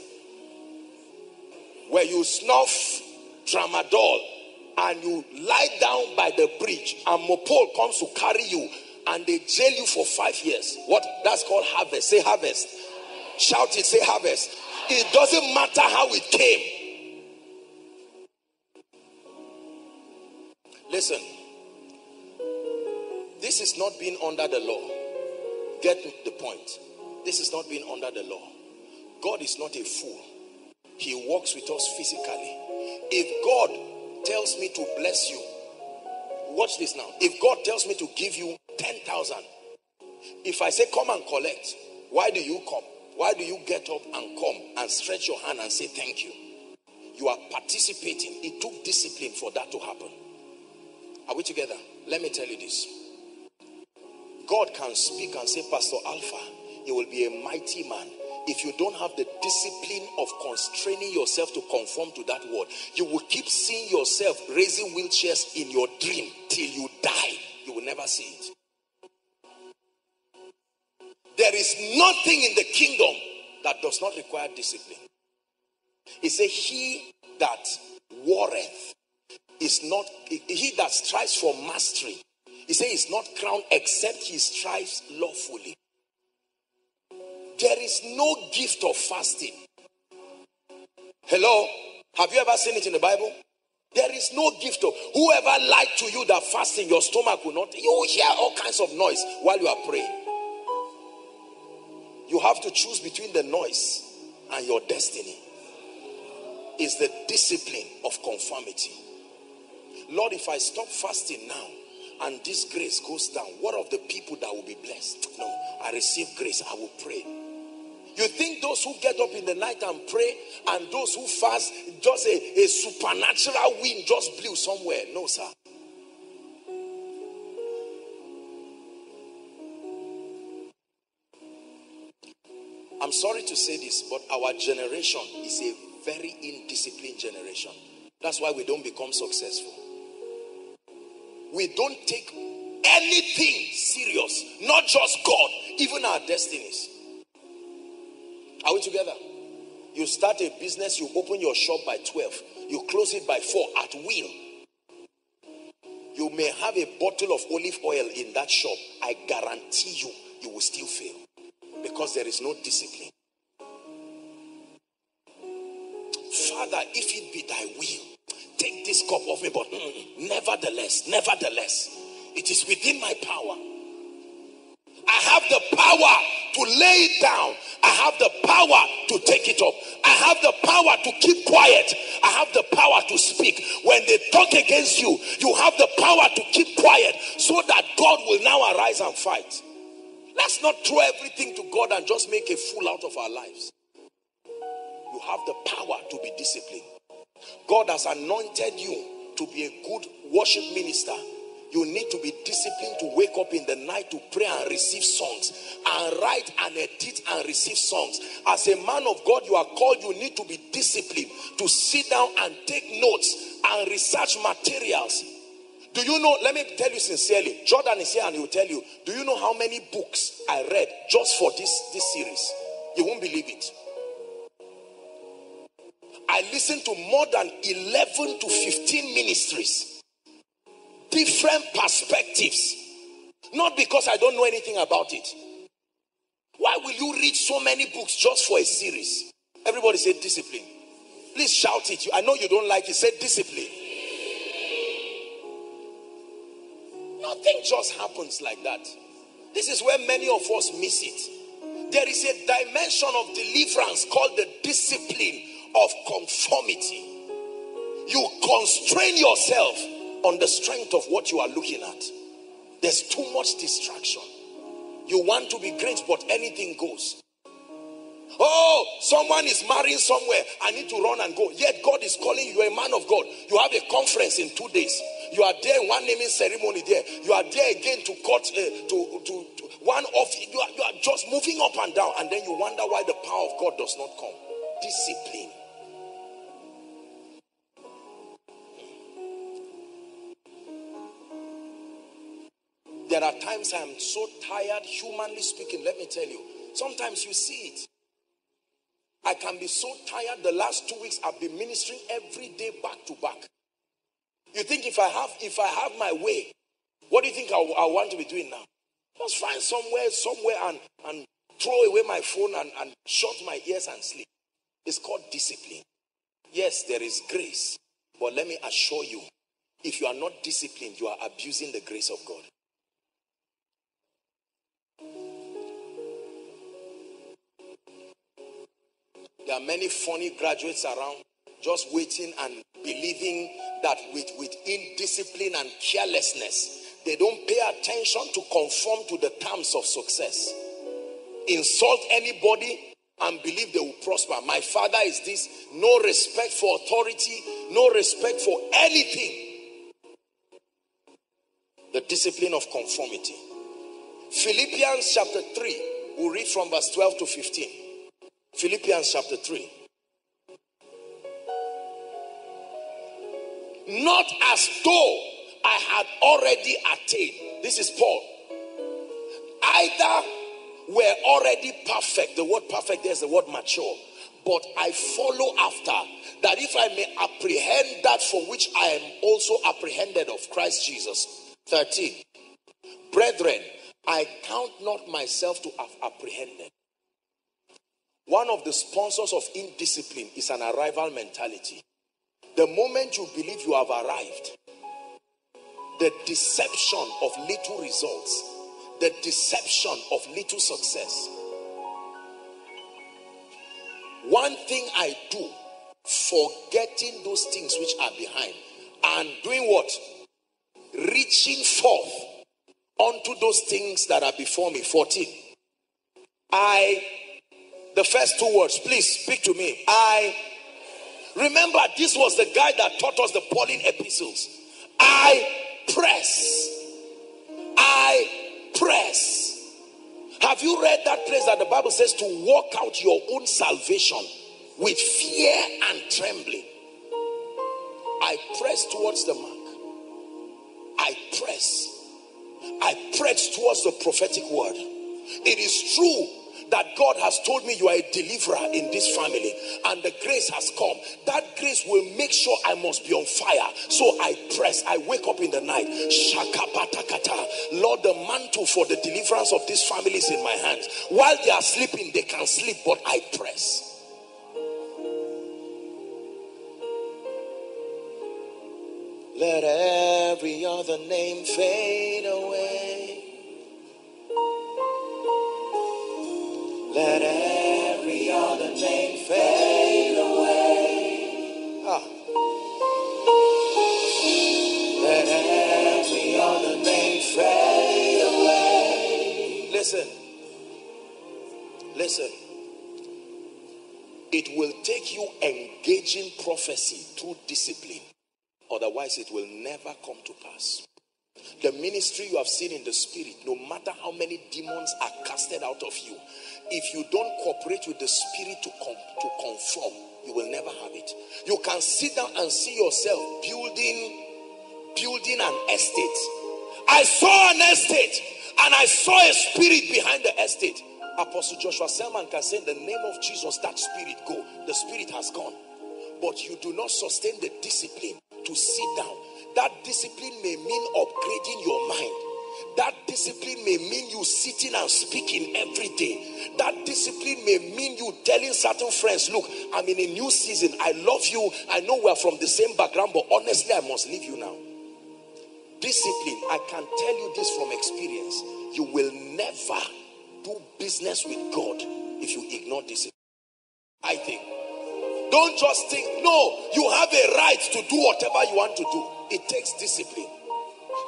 Where you snuff tramadol and you lie down by the bridge and Mopol comes to carry you and they jail you for five years. What that's called harvest. Say harvest. Shout it, say harvest. It doesn't matter how it came. Listen, this is not being under the law. Get the point. This is not being under the law. God is not a fool, He works with us physically. If God tells me to bless you, watch this now. If God tells me to give you 10,000, if I say, Come and collect, why do you come? Why do you get up and come and stretch your hand and say thank you? You are participating. It took discipline for that to happen. Are we together? Let me tell you this. God can speak and say, Pastor Alpha, you will be a mighty man. If you don't have the discipline of constraining yourself to conform to that word, you will keep seeing yourself raising wheelchairs in your dream till you die. You will never see it. There is nothing in the kingdom that does not require discipline. He said, He that warreth is not, he that strives for mastery, he said, is not crowned except he strives lawfully. There is no gift of fasting. Hello? Have you ever seen it in the Bible? There is no gift of whoever lied to you that fasting your stomach will not. You hear all kinds of noise while you are praying. You have to choose between the noise and your destiny is the discipline of conformity. Lord, if I stop fasting now and this grace goes down, what of the people that will be blessed? No, I receive grace, I will pray. You think those who get up in the night and pray and those who fast, just a, a supernatural wind just blew somewhere? No, sir. I'm sorry to say this, but our generation is a very indisciplined generation. That's why we don't become successful. We don't take anything serious, not just God, even our destinies. Are we together? You start a business, you open your shop by 12, you close it by 4 at will. You may have a bottle of olive oil in that shop. I guarantee you, you will still fail because there is no discipline. Father, if it be thy will, take this cup off me, but mm, nevertheless, nevertheless, it is within my power. I have the power to lay it down. I have the power to take it up. I have the power to keep quiet. I have the power to speak. When they talk against you, you have the power to keep quiet so that God will now arise and fight. Let's not throw everything to God and just make a fool out of our lives. You have the power to be disciplined. God has anointed you to be a good worship minister you need to be disciplined to wake up in the night to pray and receive songs and write and edit and receive songs. As a man of God, you are called, you need to be disciplined to sit down and take notes and research materials. Do you know? Let me tell you sincerely. Jordan is here and he will tell you. Do you know how many books I read just for this, this series? You won't believe it. I listened to more than 11 to 15 ministries different perspectives. Not because I don't know anything about it. Why will you read so many books just for a series? Everybody say discipline. Please shout it. I know you don't like it. Say discipline. Nothing just happens like that. This is where many of us miss it. There is a dimension of deliverance called the discipline of conformity. You constrain yourself on the strength of what you are looking at. There's too much distraction. You want to be great, but anything goes. Oh, someone is marrying somewhere. I need to run and go. Yet God is calling you. A man of God. You have a conference in two days. You are there, one naming ceremony there. You are there again to cut uh, to, to, to one of you are, you are just moving up and down, and then you wonder why the power of God does not come. Discipline. There are times I'm so tired, humanly speaking. Let me tell you. Sometimes you see it. I can be so tired. The last two weeks I've been ministering every day back to back. You think if I have if I have my way, what do you think I, I want to be doing now? Just find somewhere, somewhere, and and throw away my phone and, and shut my ears and sleep. It's called discipline. Yes, there is grace, but let me assure you, if you are not disciplined, you are abusing the grace of God. There are many funny graduates around just waiting and believing that with, with indiscipline and carelessness, they don't pay attention to conform to the terms of success. Insult anybody and believe they will prosper. My father is this no respect for authority, no respect for anything. The discipline of conformity. Philippians chapter 3, we'll read from verse 12 to 15. Philippians chapter 3. Not as though I had already attained. This is Paul. Either were already perfect. The word perfect, there's the word mature. But I follow after that if I may apprehend that for which I am also apprehended of Christ Jesus. 13. Brethren, I count not myself to have apprehended. One of the sponsors of indiscipline is an arrival mentality. The moment you believe you have arrived, the deception of little results, the deception of little success. One thing I do, forgetting those things which are behind and doing what? Reaching forth unto those things that are before me. 14. I, the first two words, please speak to me. I, remember, this was the guy that taught us the Pauline epistles. I press. I press. Have you read that place that the Bible says to walk out your own salvation with fear and trembling? I press towards the mark. I press. I press towards the prophetic word. It is true that God has told me you are a deliverer in this family and the grace has come. That grace will make sure I must be on fire. So I press, I wake up in the night. Lord, the mantle for the deliverance of this family is in my hands. While they are sleeping, they can sleep, but I press. Let every other name fade away. Let every other name fade away. Ah. Let every other name fade away. Listen. Listen. It will take you engaging prophecy through discipline. Otherwise, it will never come to pass. The ministry you have seen in the spirit, no matter how many demons are casted out of you, if you don't cooperate with the spirit to, com- to conform, you will never have it. You can sit down and see yourself building building an estate. I saw an estate and I saw a spirit behind the estate. Apostle Joshua Selman can say, In the name of Jesus, that spirit go. The spirit has gone. But you do not sustain the discipline to sit down. That discipline may mean upgrading your mind. That discipline may mean you sitting and speaking every day. That discipline may mean you telling certain friends, Look, I'm in a new season. I love you. I know we're from the same background, but honestly, I must leave you now. Discipline, I can tell you this from experience. You will never do business with God if you ignore discipline. I think. Don't just think, no, you have a right to do whatever you want to do. It takes discipline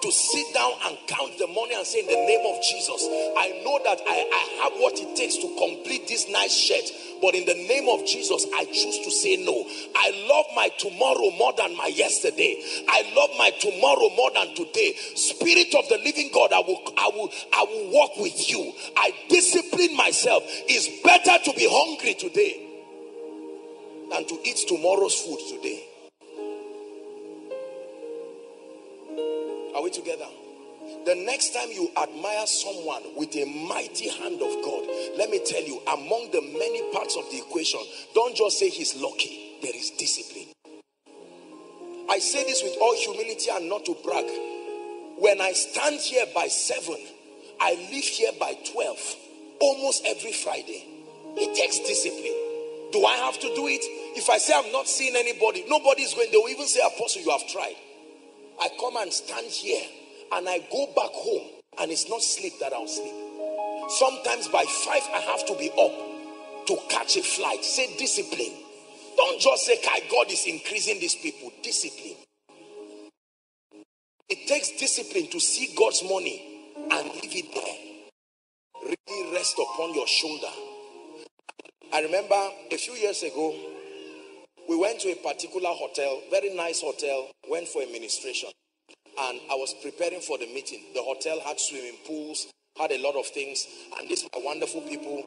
to sit down and count the money and say, In the name of Jesus, I know that I, I have what it takes to complete this nice shirt, but in the name of Jesus, I choose to say no. I love my tomorrow more than my yesterday. I love my tomorrow more than today. Spirit of the living God, I will, I will, I will walk with you. I discipline myself. It's better to be hungry today than to eat tomorrow's food today. Are we together? The next time you admire someone with a mighty hand of God, let me tell you, among the many parts of the equation, don't just say he's lucky, there is discipline. I say this with all humility and not to brag. When I stand here by seven, I leave here by 12, almost every Friday. It takes discipline. Do I have to do it? If I say I'm not seeing anybody, nobody's going, they will even say, Apostle, you have tried. I come and stand here and I go back home and it's not sleep that I'll sleep. Sometimes by five, I have to be up to catch a flight. Say discipline. Don't just say, God is increasing these people. Discipline. It takes discipline to see God's money and leave it there. Really rest upon your shoulder. I remember a few years ago, we went to a particular hotel, very nice hotel, went for administration. And I was preparing for the meeting. The hotel had swimming pools, had a lot of things, and these are wonderful people.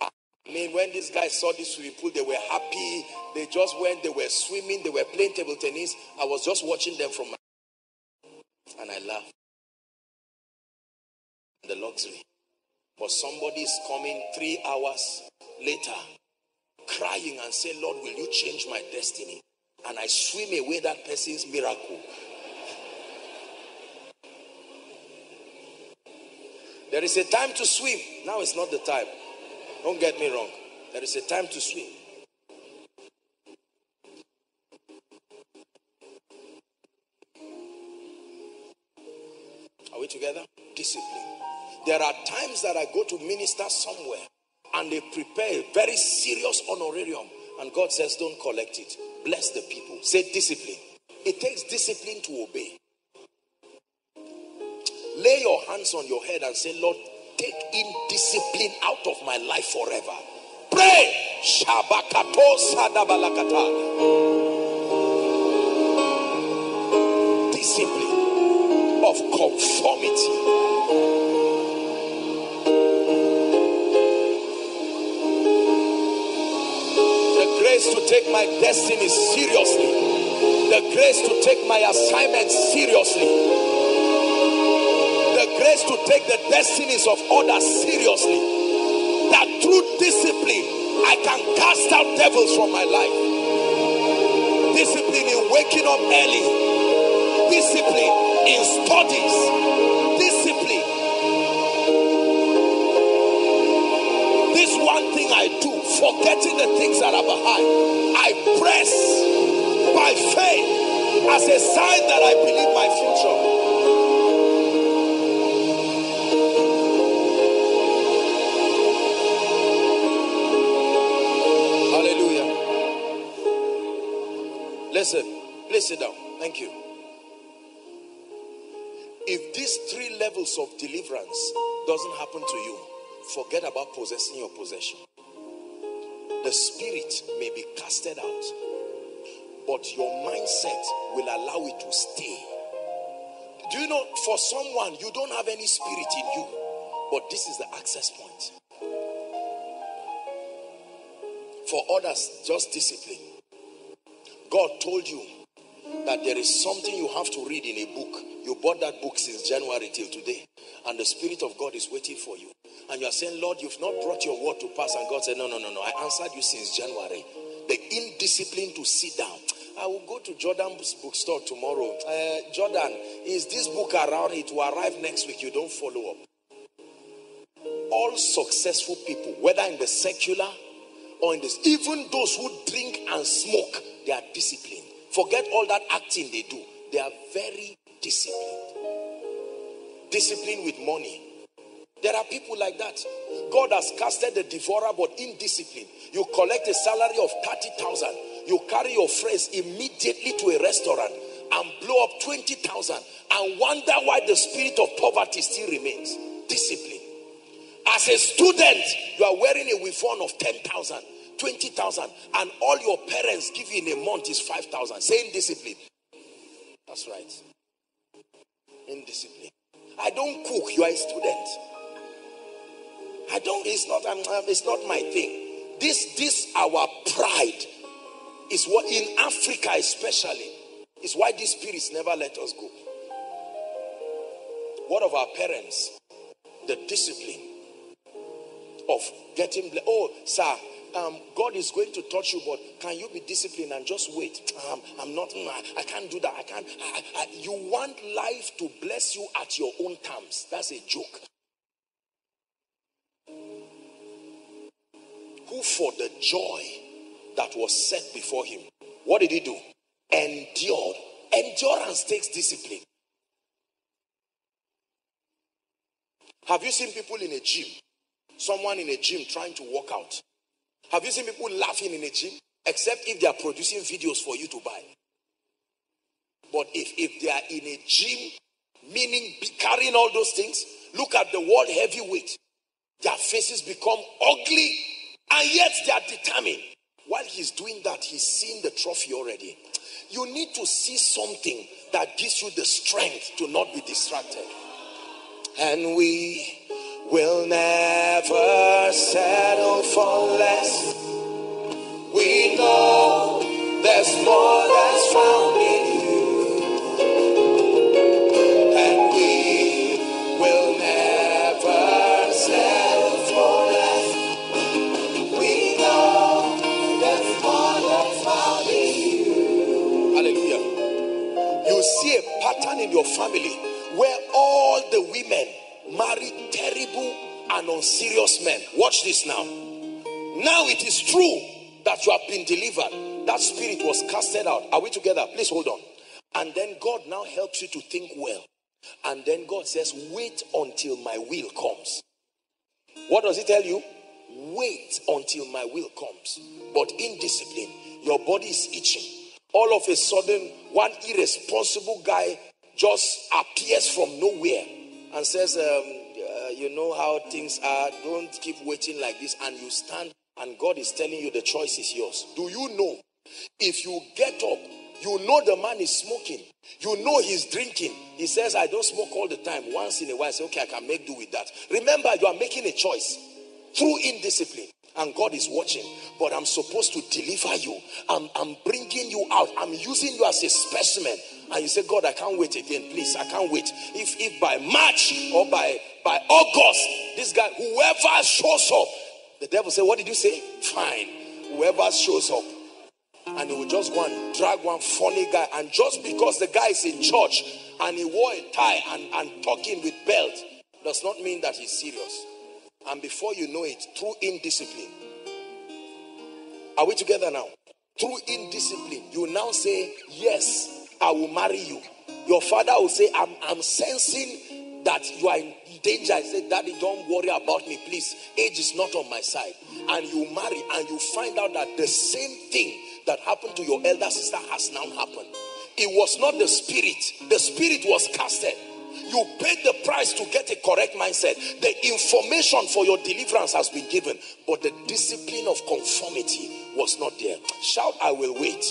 I mean, when these guys saw this swimming pool, they were happy. They just went, they were swimming, they were playing table tennis. I was just watching them from my and I laughed. The luxury. But somebody is coming three hours later crying and say, Lord, will you change my destiny? And I swim away that person's miracle. There is a time to swim. Now is not the time. Don't get me wrong. There is a time to swim. Are we together? Discipline. There are times that I go to minister somewhere and they prepare a very serious honorarium. And God says, Don't collect it. Bless the people. Say discipline. It takes discipline to obey. Lay your hands on your head and say, Lord, take in discipline out of my life forever. Pray. Discipline of conformity. Grace to take my destiny seriously, the grace to take my assignment seriously, the grace to take the destinies of others seriously. That through discipline, I can cast out devils from my life. Discipline in waking up early, discipline in studies, forgetting the things that are behind. I press by faith as a sign that I believe my future. Hallelujah. Listen, please sit down. Thank you. If these three levels of deliverance doesn't happen to you, forget about possessing your possession the spirit may be casted out, but your mindset will allow it to stay. Do you know, for someone, you don't have any spirit in you, but this is the access point. For others, just discipline. God told you that there is something you have to read in a book. You bought that book since January till today, and the Spirit of God is waiting for you and you are saying, Lord, you've not brought your word to pass, and God said, No, no, no, no. I answered you since January. The indiscipline to sit down. I will go to Jordan's bookstore tomorrow. Uh, Jordan, is this book around? It will arrive next week. You don't follow up. All successful people, whether in the secular or in this, even those who drink and smoke, they are disciplined. Forget all that acting they do. They are very disciplined. Discipline with money there are people like that. God has casted the devourer, but in discipline. You collect a salary of 30,000. You carry your friends immediately to a restaurant and blow up 20,000 and wonder why the spirit of poverty still remains. Discipline. As a student, you are wearing a weapon of 10,000, 20,000, and all your parents give you in a month is 5,000. Same discipline. That's right. Indiscipline. I don't cook, you are a student. I don't, it's not, um, it's not my thing. This, this, our pride is what in Africa, especially, is why these spirits never let us go. What of our parents? The discipline of getting, oh, sir, um, God is going to touch you, but can you be disciplined and just wait? Um, I'm not, mm, I, can't do that. I can't. I, I, you want life to bless you at your own terms. That's a joke. who for the joy that was set before him, what did he do? Endured. Endurance takes discipline. Have you seen people in a gym? Someone in a gym trying to work out. Have you seen people laughing in a gym? Except if they are producing videos for you to buy. But if, if they are in a gym, meaning carrying all those things, look at the world heavyweight. Their faces become ugly and yet they are determined. While he's doing that, he's seeing the trophy already. You need to see something that gives you the strength to not be distracted. And we will never settle for less. We know there's more that's found in you. And we will never settle for less. We know there's more that's found in you. Hallelujah. You see a pattern in your family where all the women marry terrible and unserious men. Watch this now. Now it is true that you have been delivered. That spirit was casted out. Are we together? Please hold on. And then God now helps you to think well. And then God says, Wait until my will comes. What does He tell you? wait until my will comes. But in discipline, your body is itching. All of a sudden, one irresponsible guy just appears from nowhere and says, um, uh, You know how things are. Don't keep waiting like this. And you stand, and God is telling you the choice is yours. Do you know? If you get up, you know the man is smoking. You know he's drinking. He says, I don't smoke all the time. Once in a while, I say, okay, I can make do with that. Remember, you are making a choice through indiscipline. And God is watching, but I'm supposed to deliver you. I'm, I'm bringing you out. I'm using you as a specimen. And you say, God, I can't wait again. Please, I can't wait. If, if by March or by, by August, this guy, whoever shows up, the devil say, What did you say? Fine. Whoever shows up, and he will just go and drag one funny guy. And just because the guy is in church and he wore a tie and, and talking with belt does not mean that he's serious. And before you know it, through indiscipline. Are we together now? Through indiscipline, you now say, Yes, I will marry you. Your father will say, I'm, I'm sensing that you are in danger. I say, Daddy, don't worry about me, please. Age is not on my side. And you marry and you find out that the same thing that happened to your elder sister has now happened. It was not the spirit, the spirit was casted. You paid the price to get a correct mindset. The information for your deliverance has been given, but the discipline of conformity was not there. Shout, I will wait.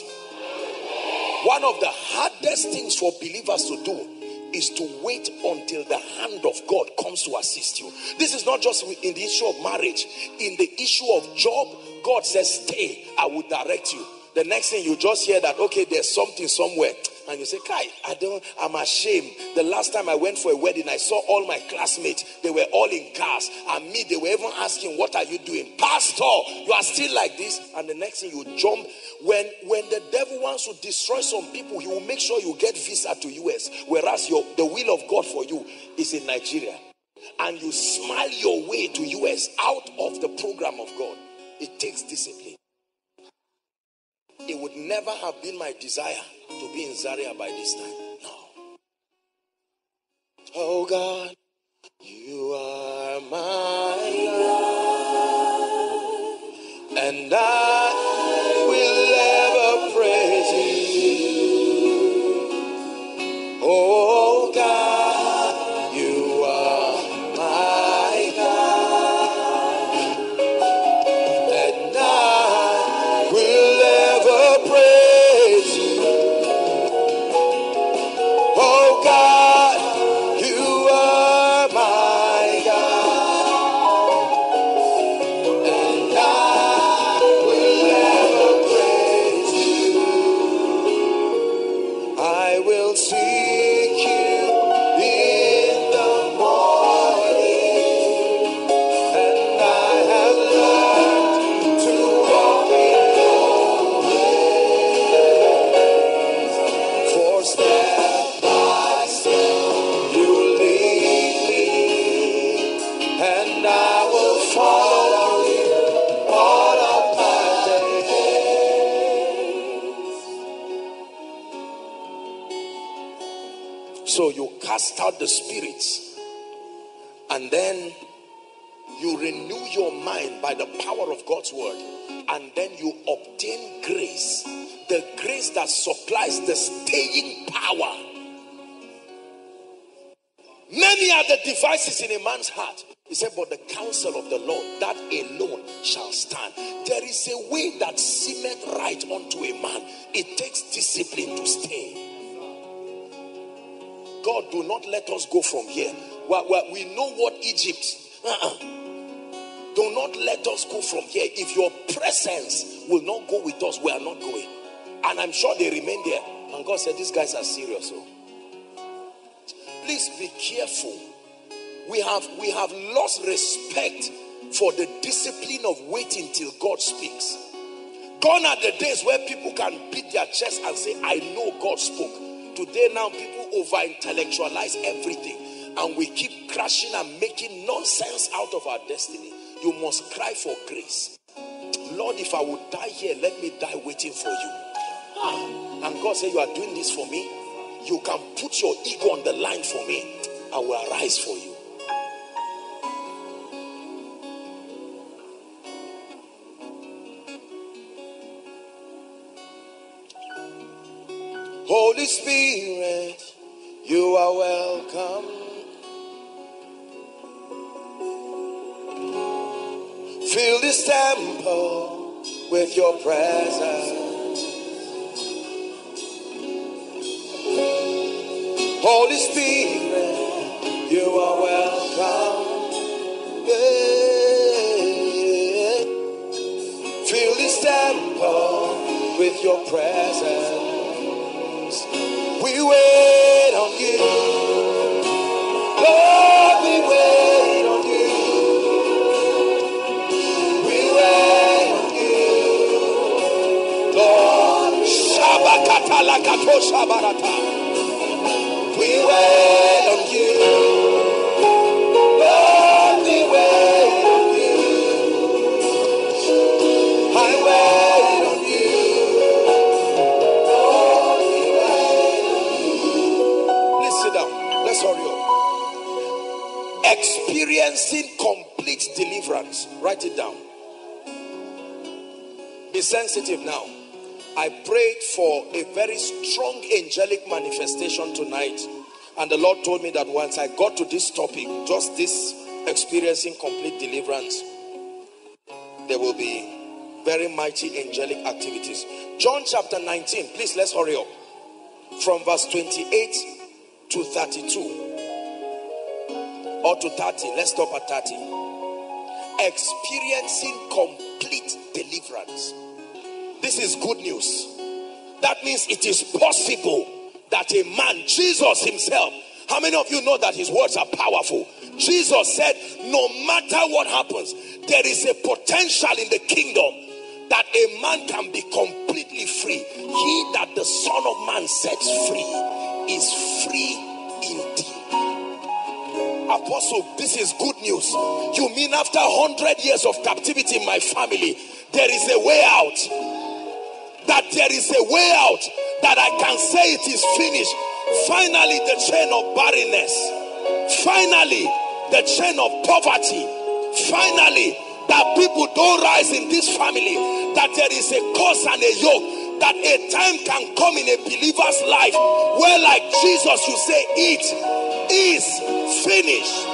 One of the hardest things for believers to do is to wait until the hand of God comes to assist you. This is not just in the issue of marriage, in the issue of job, God says, Stay, I will direct you. The next thing you just hear that, okay, there's something somewhere. And you say, Kai, I don't, I'm ashamed. The last time I went for a wedding, I saw all my classmates. They were all in cars. And me, they were even asking, What are you doing? Pastor, you are still like this. And the next thing you jump. When when the devil wants to destroy some people, he will make sure you get visa to US. Whereas your the will of God for you is in Nigeria. And you smile your way to US out of the program of God. It takes discipline. It would never have been my desire to be in Zaria by this time. No. Oh God, you are my God, and I the power of God's word, and then you obtain grace the grace that supplies the staying power. Many are the devices in a man's heart. He said, But the counsel of the Lord, that alone shall stand. There is a way that seemeth right unto a man. It takes discipline to stay. God, do not let us go from here. Well, we know what Egypt. Uh-uh. Do not let us go from here. If your presence will not go with us, we are not going. And I'm sure they remain there. And God said, These guys are serious. So please be careful. We have we have lost respect for the discipline of waiting till God speaks. Gone are the days where people can beat their chest and say, I know God spoke. Today, now people over intellectualize everything and we keep crashing and making nonsense out of our destiny you must cry for grace. Lord, if I would die here, let me die waiting for you. And God said, You are doing this for me. You can put your ego on the line for me. I will arise for you. Holy Spirit, you are welcome Fill this temple with your presence. Holy Spirit, you are welcome. Yeah. Fill this temple with your presence. Shabakatala Kato Shabarata. We wait on you. Lord, we wait on you. I wait on you. Lord, we wait on you. Please sit down. Let's hurry up. Experiencing complete deliverance. Write it down. Be sensitive now. I prayed for a very strong angelic manifestation tonight. And the Lord told me that once I got to this topic, just this experiencing complete deliverance, there will be very mighty angelic activities. John chapter 19, please let's hurry up. From verse 28 to 32 or to 30. Let's stop at 30. Experiencing complete deliverance. This is good news. That means it is possible that a man, Jesus himself, how many of you know that his words are powerful? Jesus said, No matter what happens, there is a potential in the kingdom that a man can be completely free. He that the Son of Man sets free is free indeed. Apostle, this is good news. You mean after 100 years of captivity in my family, there is a way out? That there is a way out that I can say it is finished. Finally, the chain of barrenness. Finally, the chain of poverty. Finally, that people don't rise in this family. That there is a curse and a yoke. That a time can come in a believer's life where, like Jesus, you say, It is finished.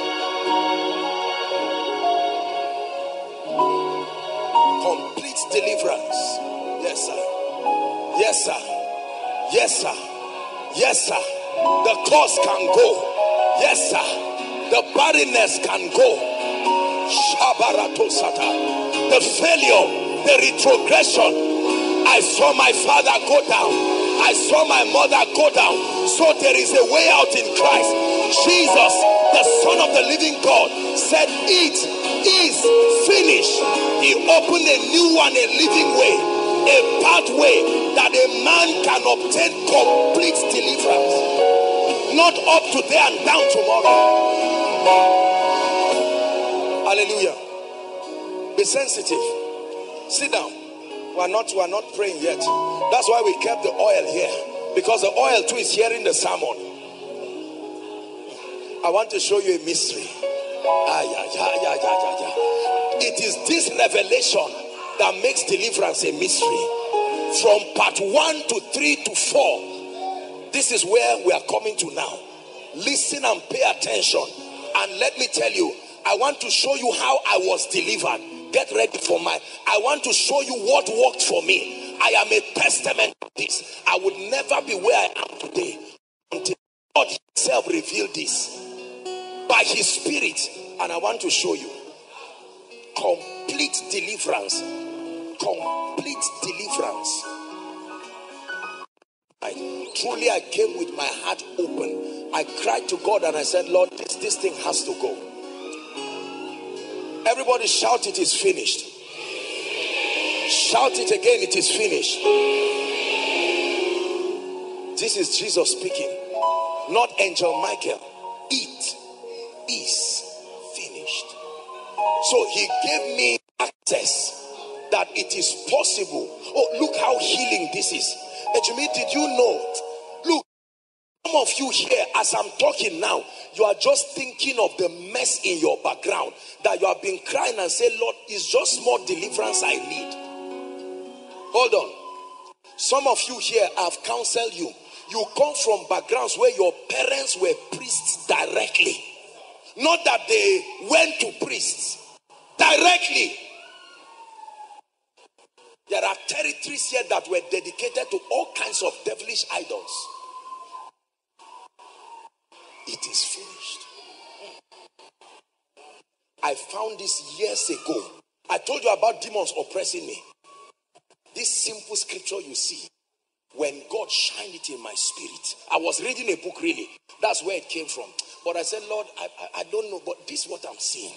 Complete deliverance. Yes, sir. Yes, sir. Yes, sir. Yes, sir. The cause can go. Yes, sir. The barrenness can go. Shabaratosata. The failure, the retrogression. I saw my father go down. I saw my mother go down. So there is a way out in Christ. Jesus, the Son of the living God, said, It is finished. He opened a new one, a living way, a pathway that a man can obtain complete deliverance. Not up today and down tomorrow. Hallelujah. Be sensitive. Sit down. We are not we are not praying yet. That's why we kept the oil here. Because the oil too is hearing the sermon. I want to show you a mystery. Ah, yeah, yeah, yeah, yeah, yeah. It is this revelation that makes deliverance a mystery. From part one to three to four, this is where we are coming to now. Listen and pay attention. And let me tell you, I want to show you how I was delivered. Get ready for my. I want to show you what worked for me. I am a testament of this. I would never be where I am today until God Himself revealed this by His Spirit. And I want to show you complete deliverance. Complete deliverance. I truly I came with my heart open. I cried to God and I said, Lord, this, this thing has to go. Everybody shout, It is finished. Shout it again, It is finished. This is Jesus speaking, not Angel Michael. It is finished. So he gave me access that it is possible. Oh, look how healing this is. Ejimi, did you know? Look, some of you here, as I'm talking now, you are just thinking of the mess in your background that you have been crying and say, Lord, it's just more deliverance I need. Hold on. Some of you here, I've counseled you. you come from backgrounds where your parents were priests directly. Not that they went to priests directly. There are territories here that were dedicated to all kinds of devilish idols. It is finished. I found this years ago. I told you about demons oppressing me. This simple scripture you see, when God shined it in my spirit, I was reading a book really. That's where it came from. But I said, Lord, I, I, I don't know, but this is what I'm seeing.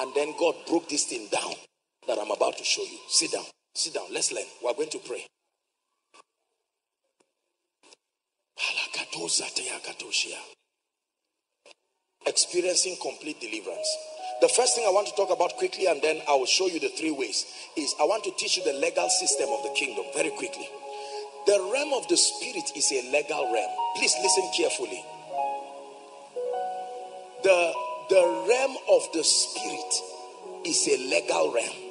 And then God broke this thing down that I'm about to show you. Sit down. Sit down. Let's learn. We're going to pray. Experiencing complete deliverance. The first thing I want to talk about quickly, and then I will show you the three ways, is I want to teach you the legal system of the kingdom very quickly. The realm of the spirit is a legal realm. Please listen carefully. The, the realm of the spirit is a legal realm.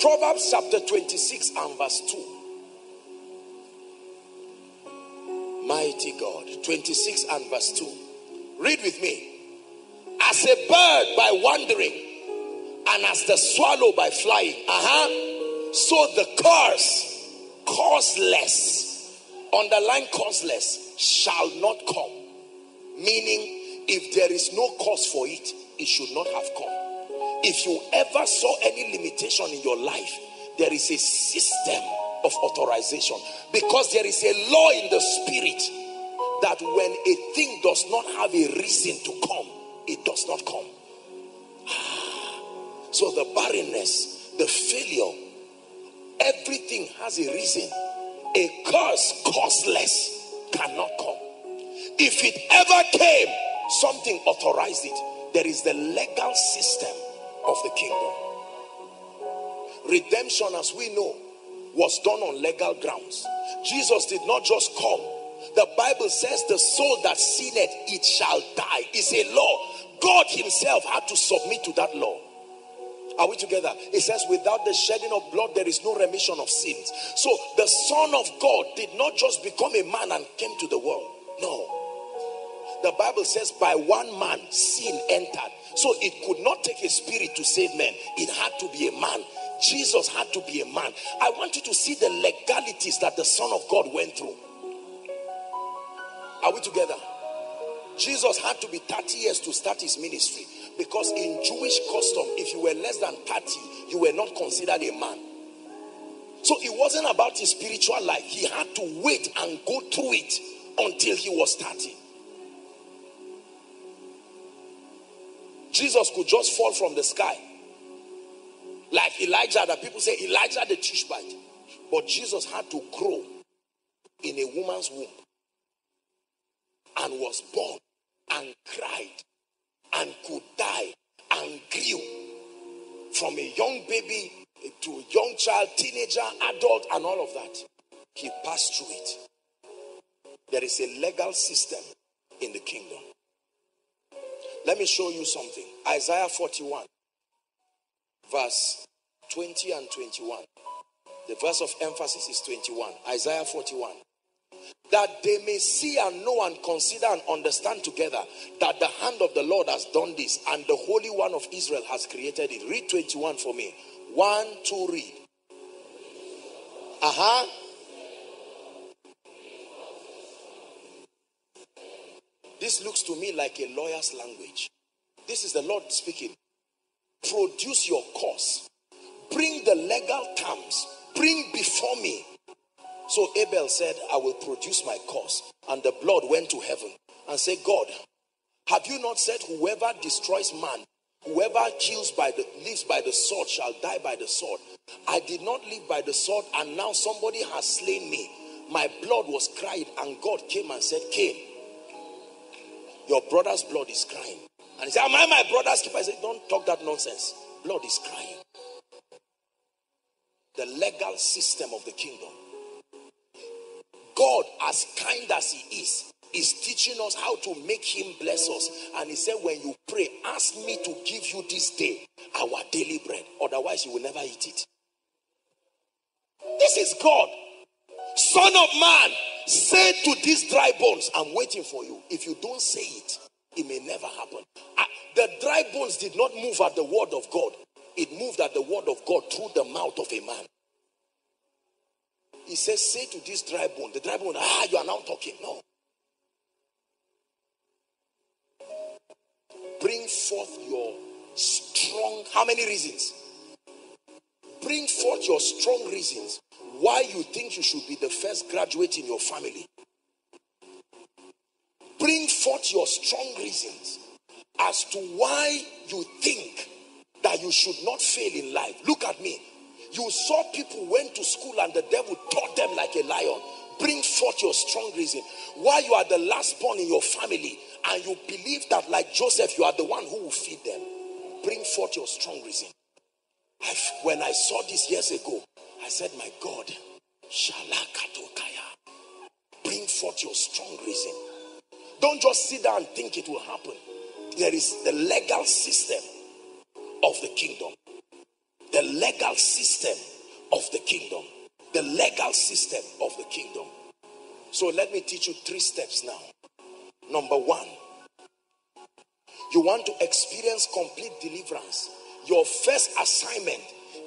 Proverbs chapter 26 and verse 2. Mighty God. 26 and verse 2. Read with me. As a bird by wandering, and as the swallow by flying. Uh-huh. So the curse, causeless, underline causeless, shall not come. Meaning, if there is no cause for it, it should not have come. If you ever saw any limitation in your life, there is a system of authorization because there is a law in the spirit that when a thing does not have a reason to come, it does not come. [sighs] So the barrenness, the failure, everything has a reason. A curse causeless cannot come. If it ever came, something authorized it. There is the legal system of the kingdom. Redemption, as we know, was done on legal grounds. Jesus did not just come. The Bible says the soul that sinned, it shall die. Is a law. God himself had to submit to that law. Are we together? It says, without the shedding of blood, there is no remission of sins. So the Son of God did not just become a man and came to the world. No. The Bible says, by one man, sin entered. So it could not take a spirit to save men, it had to be a man. Jesus had to be a man. I want you to see the legalities that the Son of God went through. Are we together? Jesus had to be 30 years to start his ministry because in Jewish custom, if you were less than 30, you were not considered a man. So it wasn't about his spiritual life. He had to wait and go through it until he was 30. Jesus could just fall from the sky. Like Elijah, that people say Elijah the Tishbite. But Jesus had to grow in a woman's womb and was born and cried and could die and grew from a young baby to a young child, teenager, adult, and all of that. He passed through it. There is a legal system in the kingdom. Let me show you something. Isaiah 41, verse 20 and 21. The verse of emphasis is 21. Isaiah 41. That they may see and know and consider and understand together that the hand of the Lord has done this and the Holy One of Israel has created it. Read 21 for me. One, two, read. Uh huh. This looks to me like a lawyer's language. This is the Lord speaking. Produce your cause. Bring the legal terms. Bring before me. So Abel said, I will produce my cause. And the blood went to heaven and said, God, have you not said whoever destroys man, whoever kills by the lives by the sword shall die by the sword? I did not live by the sword, and now somebody has slain me. My blood was cried, and God came and said, Cain, your brother's blood is crying. And he said, Am I my brother's keeper? I said, Don't talk that nonsense. Blood is crying. The legal system of the kingdom. God, as kind as He is, is teaching us how to make Him bless us. And He said, When you pray, ask me to give you this day our daily bread. Otherwise, you will never eat it. This is God Son of man, say to these dry bones, I'm waiting for you. If you don't say it, it may never happen. I, the dry bones did not move at the word of God, it moved at the word of God through the mouth of a man. He says, Say to this dry bone, the dry bone, ah, you are now talking. No. Bring forth your strong, how many reasons? Bring forth your strong reasons why you think you should be the first graduate in your family. Bring forth your strong reasons as to why you think that you should not fail in life. Look at me. You saw people went to school and the devil taught them like a lion. Bring forth your strong reason. Why you are the last born in your family and you believe that, like Joseph, you are the one who will feed them. Bring forth your strong reason. I, when I saw this years ago, I said, My God. Bring forth your strong reason. Don't just sit down and think it will happen. There is the legal system of the kingdom. The legal system of the kingdom. The legal system of the kingdom. So let me teach you three steps now. Number one, you want to experience complete deliverance. Your first assignment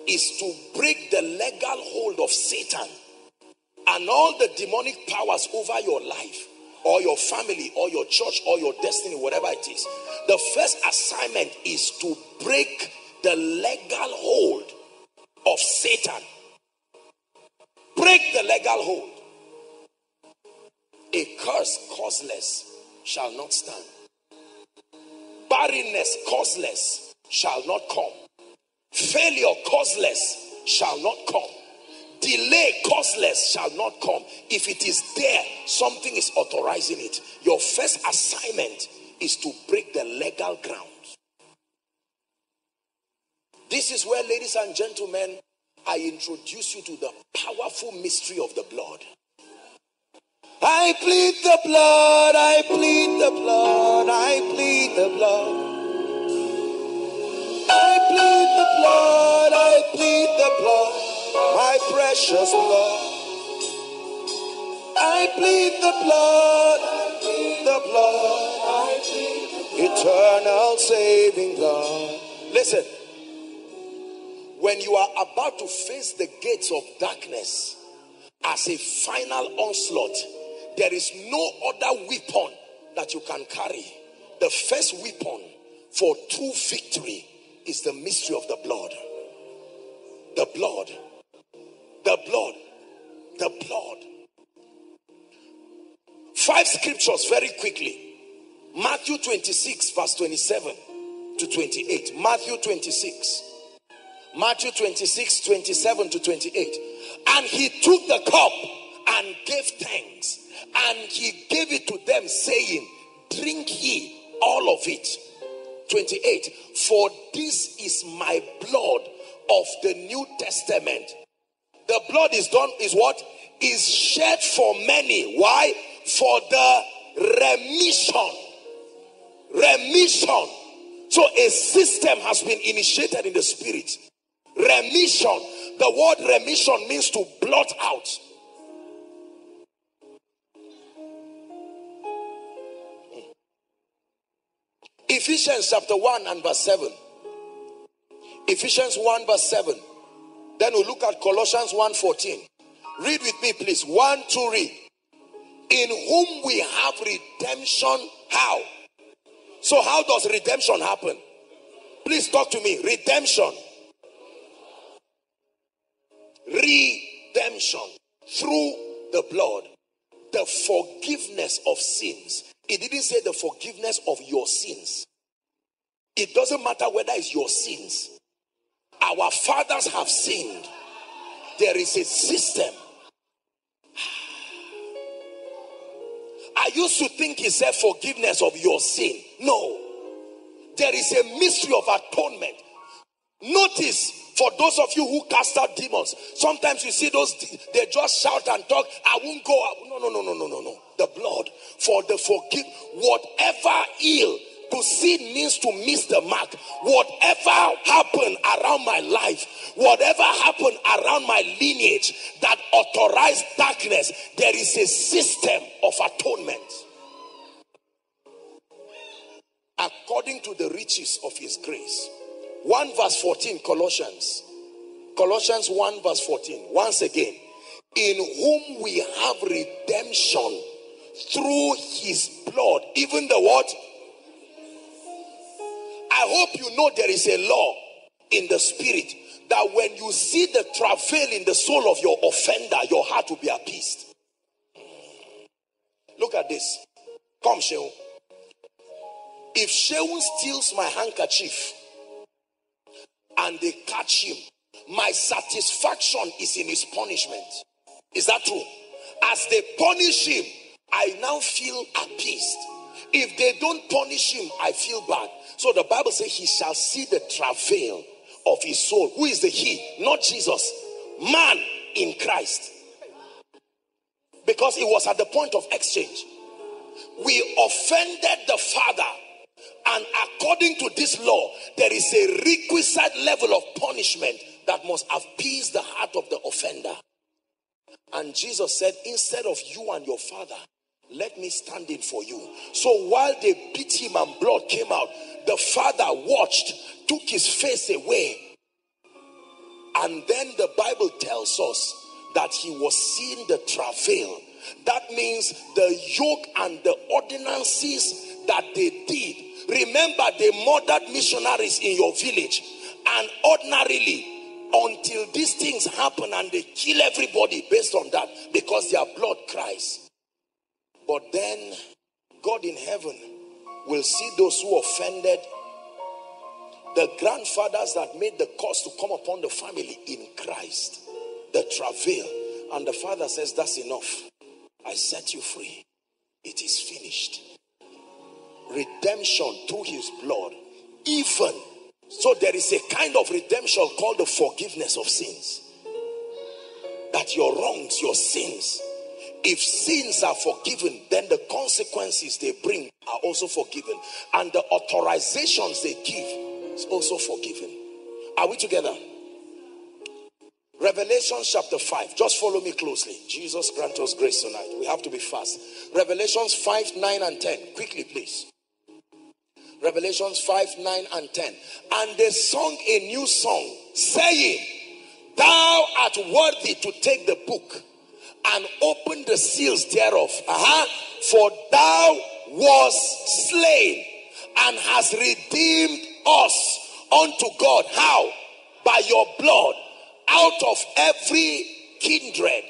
is to break the legal hold of Satan and all the demonic powers over your life or your family or your church or your destiny, whatever it is. The first assignment is to break the legal hold of Satan. Break the legal hold. A curse causeless shall not stand. Barrenness causeless shall not come. Failure causeless shall not come. Delay causeless shall not come. If it is there, something is authorizing it. Your first assignment is to break the legal ground. This is where, ladies and gentlemen, I introduce you to the powerful mystery of the blood. I plead the blood, I plead the blood, I plead the blood. Plead the blood, I plead the blood, my precious blood. I plead the blood, the blood. Eternal saving blood. Listen, when you are about to face the gates of darkness as a final onslaught, there is no other weapon that you can carry. The first weapon for true victory is the mystery of the blood. The blood. The blood. The blood. Five scriptures very quickly. Matthew 26, verse 27 to 28. Matthew 26. Matthew 26, 27 to 28. And he took the cup and gave thanks. And he gave it to them, saying, Drink ye all of it 28 for this is my blood of the new testament. The blood is done is what? Is shed for many. Why? For the remission. Remission. So a system has been initiated in the spirit. Remission. The word remission means to blot out Ephesians chapter 1 and verse 7. Ephesians 1 verse 7. Then we look at Colossians 1 14. Read with me, please. 1 2 read. In whom we have redemption. How? So, how does redemption happen? Please talk to me. Redemption. Redemption through the blood. The forgiveness of sins. It didn't say the forgiveness of your sins. It doesn't matter whether it's your sins. Our fathers have sinned. There is a system. [sighs] I used to think he said forgiveness of your sin. No. There is a mystery of atonement. Notice for those of you who cast out demons, sometimes you see those, they just shout and talk, I won't go. No, no, no, no, no, no, no. The blood for the forgive, whatever ill To sin means to miss the mark. Whatever happened around my life, whatever happened around my lineage that authorized darkness, there is a system of atonement. According to the riches of his grace. 1 verse 14, Colossians. Colossians 1 verse 14. Once again, in whom we have redemption through his blood, even the what? I hope you know there is a law in the spirit that when you see the travail in the soul of your offender, your heart will be appeased. Look at this. Come, Shehu. If Shehu steals my handkerchief and they catch him, my satisfaction is in his punishment. Is that true? As they punish him, I now feel appeased. If they don't punish him, I feel bad. So the Bible says he shall see the travail of his soul. Who is the he? Not Jesus. Man in Christ. Because it was at the point of exchange. We offended the Father. And according to this law, there is a requisite level of punishment that must appease the heart of the offender. And Jesus said, instead of you and your father, let me stand in for you. So while they beat him and blood came out, the father watched, took his face away. And then the Bible tells us that he was seeing the travail. That means the yoke and the ordinances that they did. Remember, they murdered missionaries in your village. And ordinarily, until these things happen and they kill everybody based on that because their blood cries. But then God in heaven will see those who offended the grandfathers that made the curse to come upon the family in Christ, the travail. And the father says, That's enough. I set you free. It is finished. Redemption through his blood, even so there is a kind of redemption called the forgiveness of sins. That your wrongs, your sins, if sins are forgiven, then the consequences they bring are also forgiven. And the authorizations they give is also forgiven. Are we together? Revelation chapter 5. Just follow me closely. Jesus grant us grace tonight. We have to be fast. Revelations 5, 9, and 10. Quickly, please. Revelations 5, 9, and 10. And they sung a new song, saying, Thou art worthy to take the book and open the seals thereof. Uh-huh. For thou was slain and has redeemed us unto God. How? By your blood, out of every kindred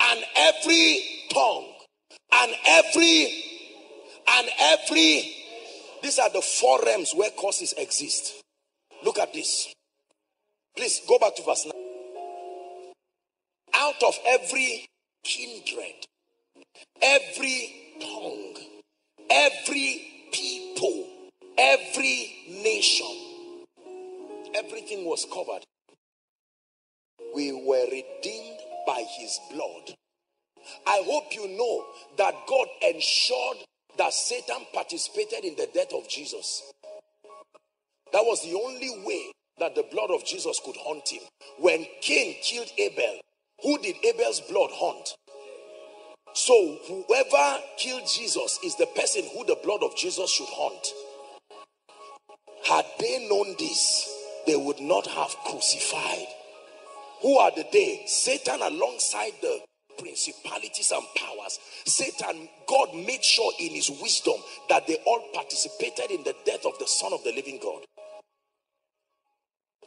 and every tongue and every and every these are the four realms where causes exist. Look at this. Please go back to verse 9. Out of every kindred, every tongue, every people, every nation, everything was covered. We were redeemed by his blood. I hope you know that God ensured that Satan participated in the death of Jesus. That was the only way that the blood of Jesus could haunt him. When Cain killed Abel, who did Abel's blood haunt? So whoever killed Jesus is the person who the blood of Jesus should haunt. Had they known this, they would not have crucified. Who are the they? Satan alongside the principalities and powers. Satan, God made sure in his wisdom that they all participated in the death of the Son of the living God.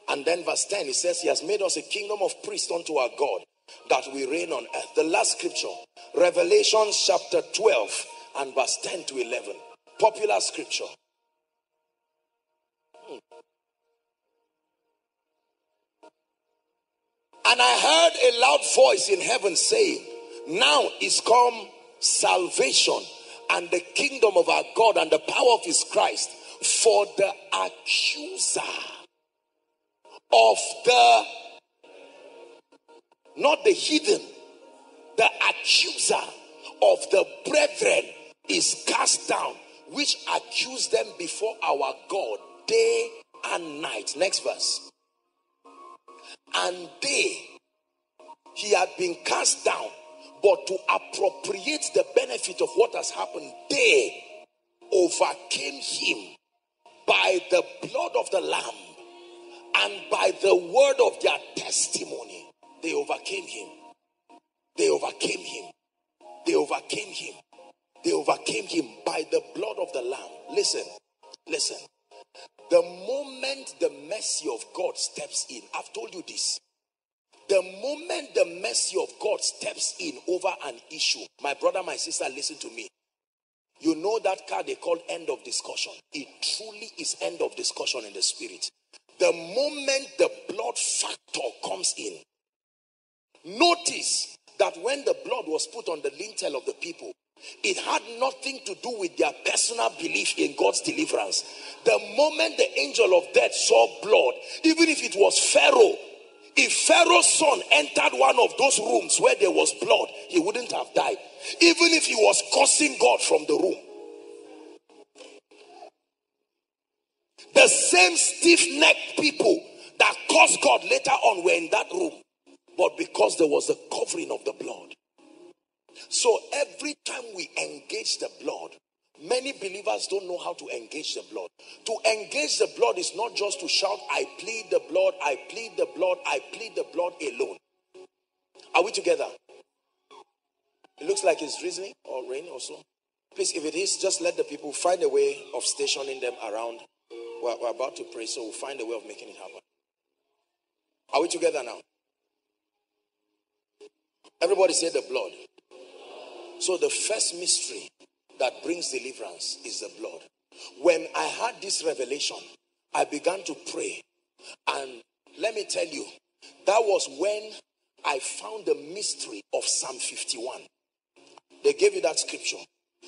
And then verse 10, he says, He has made us a kingdom of priests unto our God, that we reign on earth. The last scripture, Revelation chapter 12 and verse 10 to 11. Popular scripture. And I heard a loud voice in heaven saying, Now is come salvation and the kingdom of our God and the power of his Christ. For the accuser of the, not the heathen, the accuser of the brethren is cast down. which accuse them before our God day and night. Next verse. And they, he had been cast down, but to appropriate the benefit of what has happened, they overcame him by the blood of the Lamb and by the word of their testimony. They overcame him. They overcame him. They overcame him. They overcame him by the blood of the Lamb. Listen, listen. The moment the mercy of God steps in, I've told you this. The moment the mercy of God steps in over an issue, my brother, my sister, listen to me. You know that card they call end of discussion. It truly is end of discussion in the spirit. The moment the blood factor comes in, notice that when the blood was put on the lintel of the people, it had nothing to do with their personal belief in God's deliverance. The moment the angel of death saw blood, even if it was Pharaoh, if Pharaoh's son entered one of those rooms where there was blood, he wouldn't have died. Even if he was cursing God from the room. The same stiff necked people that cursed God later on were in that room. But because there was a covering of the blood. So every time we engage the blood, many believers don't know how to engage the blood. To engage the blood is not just to shout, I plead the blood, I plead the blood, I plead the blood alone. Are we together? It looks like it's drizzling or rain or so. Please, if it is, just let the people find a way of stationing them around. We're, we're about to pray, so we'll find a way of making it happen. Are we together now? Everybody say the blood. So the first mystery that brings deliverance is the blood. When I had this revelation, I began to pray. And let me tell you, that was when I found the mystery of Psalm 51. They gave you that scripture.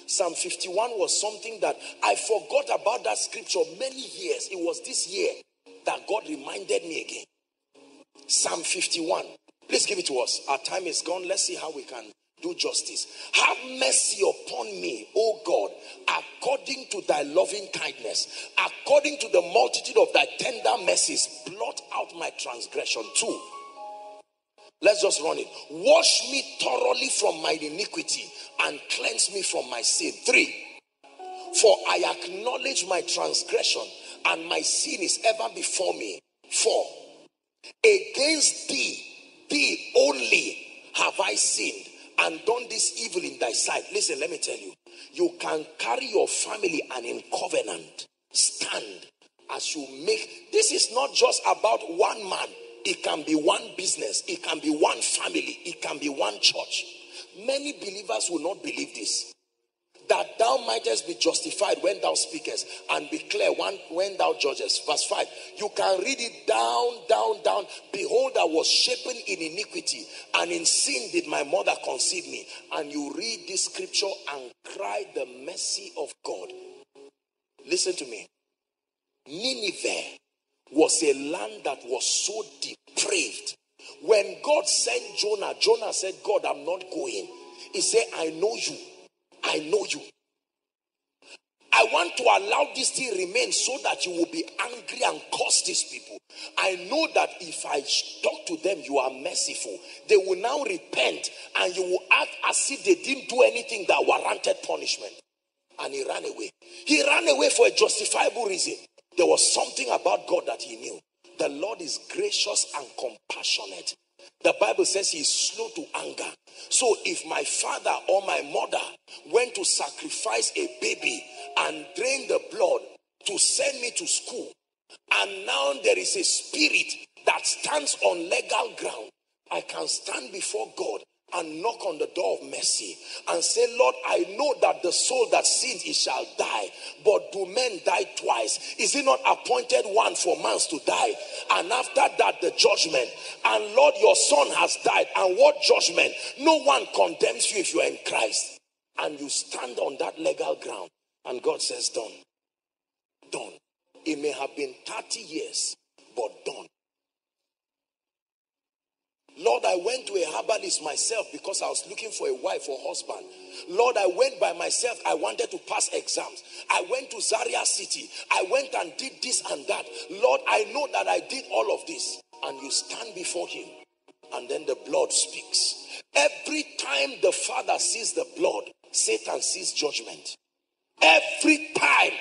Psalm 51 was something that I forgot about that scripture many years. It was this year that God reminded me again. Psalm 51. Please give it to us. Our time is gone. Let's see how we can do justice. Have mercy upon me, O God, according to thy loving kindness, according to the multitude of thy tender mercies. Blot out my transgression too. Let's just run it. Wash me thoroughly from my iniquity and cleanse me from my sin. Three. For I acknowledge my transgression and my sin is ever before me. Four. Against thee, thee only have I sinned and done this evil in thy sight. Listen, let me tell you. You can carry your family and in covenant stand as you make. This is not just about one man. It can be one business. It can be one family. It can be one church. Many believers will not believe this that thou mightest be justified when thou speakest and be clear when, when thou judgest. Verse 5. You can read it down, down, down. Behold, I was shapen in iniquity, and in sin did my mother conceive me. And you read this scripture and cry the mercy of God. Listen to me. Nineveh was a land that was so depraved. When God sent Jonah, Jonah said, God, I'm not going. He said, I know you I know you. I want to allow this thing remain so that you will be angry and curse these people. I know that if I talk to them, you are merciful. They will now repent and you will act as if they didn't do anything that warranted punishment. And he ran away. He ran away for a justifiable reason. There was something about God that he knew. The Lord is gracious and compassionate. The Bible says he is slow to anger. So if my father or my mother went to sacrifice a baby and drain the blood to send me to school, and now there is a spirit that stands on legal ground, I can stand before God and knock on the door of mercy and say, Lord, I know that the soul that sins, it shall die. But do men die twice? Is it not appointed one for man to die? And after that, the judgment. And Lord, your son has died. And what judgment? No one condemns you if you are in Christ. And you stand on that legal ground. And God says, Done. Done. It may have been 30 years, but done. Lord, I went to a herbalist myself because I was looking for a wife or husband. Lord, I went by myself. I wanted to pass exams. I went to Zaria City. I went and did this and that. Lord, I know that I did all of this. And you stand before him, and then the blood speaks. Every time the Father sees the blood, Satan sees judgment. Every time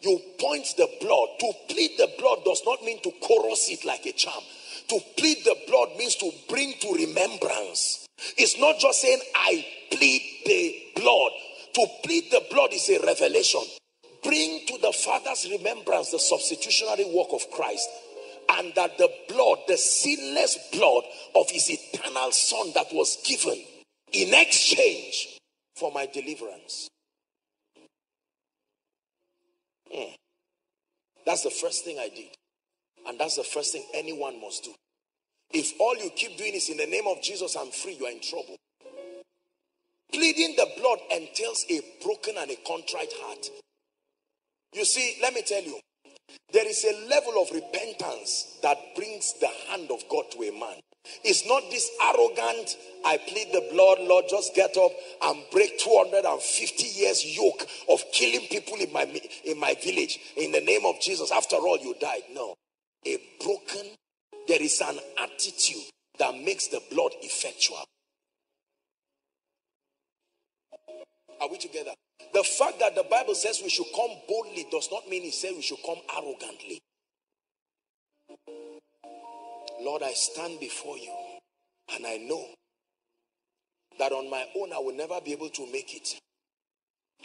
you point the blood, to plead the blood does not mean to chorus it like a charm. To plead the blood means to bring to remembrance. It's not just saying, I plead the blood. To plead the blood is a revelation. Bring to the Father's remembrance the substitutionary work of Christ and that the blood, the sinless blood of his eternal Son that was given in exchange for my deliverance. Mm. That's the first thing I did. And that's the first thing anyone must do. If all you keep doing is in the name of Jesus, I'm free, you are in trouble. Pleading the blood entails a broken and a contrite heart. You see, let me tell you, there is a level of repentance that brings the hand of God to a man. It's not this arrogant, I plead the blood, Lord, just get up and break 250 years yoke of killing people in my in my village in the name of Jesus. After all, you died. No. A broken, there is an attitude that makes the blood effectual. Are we together? The fact that the Bible says we should come boldly does not mean it says we should come arrogantly. Lord, I stand before you and I know that on my own I will never be able to make it.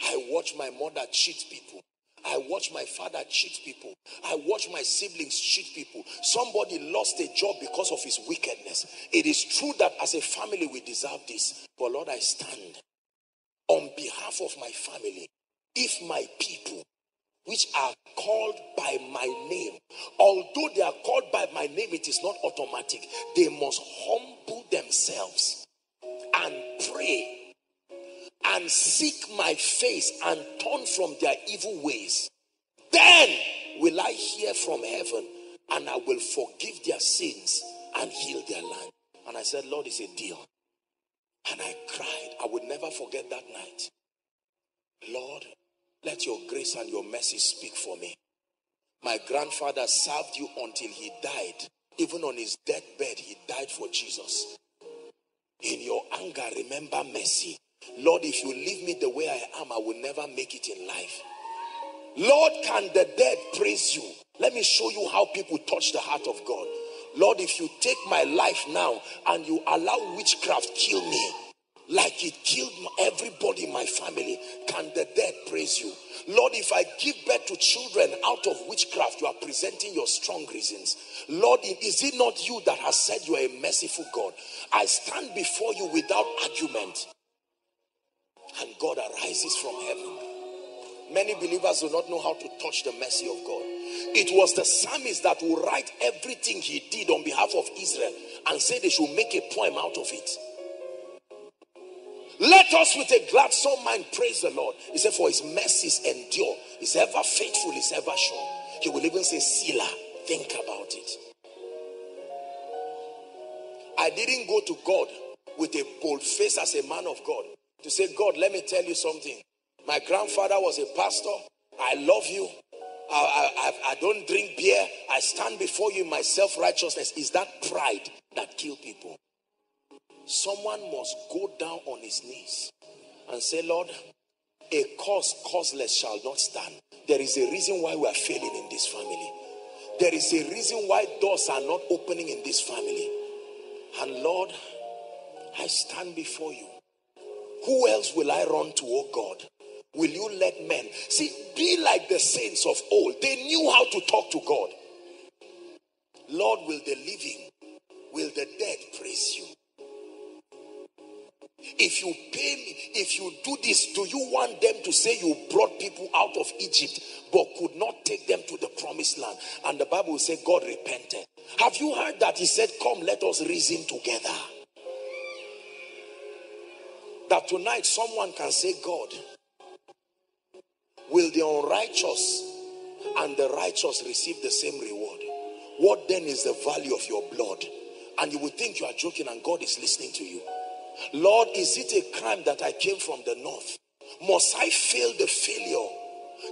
I watch my mother cheat people. I watch my father cheat people. I watch my siblings cheat people. Somebody lost a job because of his wickedness. It is true that as a family we deserve this. But Lord, I stand on behalf of my family. If my people which are called by my name. Although they are called by my name, it is not automatic. They must humble themselves and pray and seek my face and turn from their evil ways. Then will I hear from heaven and I will forgive their sins and heal their land. And I said, Lord, it's a deal. And I cried. I would never forget that night. Lord, let your grace and your mercy speak for me. My grandfather served you until he died. Even on his deathbed, he died for Jesus. In your anger, remember mercy. Lord, if you leave me the way I am, I will never make it in life. Lord, can the dead praise you? Let me show you how people touch the heart of God. Lord, if you take my life now and you allow witchcraft kill me, like it killed everybody in my family. Can the dead praise you? Lord, if I give birth to children out of witchcraft, you are presenting your strong reasons. Lord, is it not you that has said you are a merciful God? I stand before you without argument. And God arises from heaven. Many believers do not know how to touch the mercy of God. It was the psalmist that will write everything he did on behalf of Israel and say they should make a poem out of it. Let us with a glad soul mind praise the Lord. He said, For his mercies endure. He's ever faithful, he's ever sure. He will even say, Selah, think about it. I didn't go to God with a bold face as a man of God to say, God, let me tell you something. My grandfather was a pastor. I love you. I, I, I don't drink beer. I stand before you in my self righteousness. Is that pride that kill people? someone must go down on his knees and say, Lord, a cause causeless shall not stand. There is a reason why we are failing in this family. There is a reason why doors are not opening in this family. And Lord, I stand before you. Who else will I run to, oh God? Will you let men see? Be like the saints of old. They knew how to talk to God. Lord, will the living, will the dead praise you? If you pay me, if you do this, do you want them to say you brought people out of Egypt but could not take them to the promised land? And the Bible will say God repented. Have you heard that he said, Come, let us reason together? That tonight someone can say, God, will the unrighteous and the righteous receive the same reward? What then is the value of your blood? and you would think you are joking and God is listening to you. Lord, is it a crime that I came from the north? Must I fail the failure?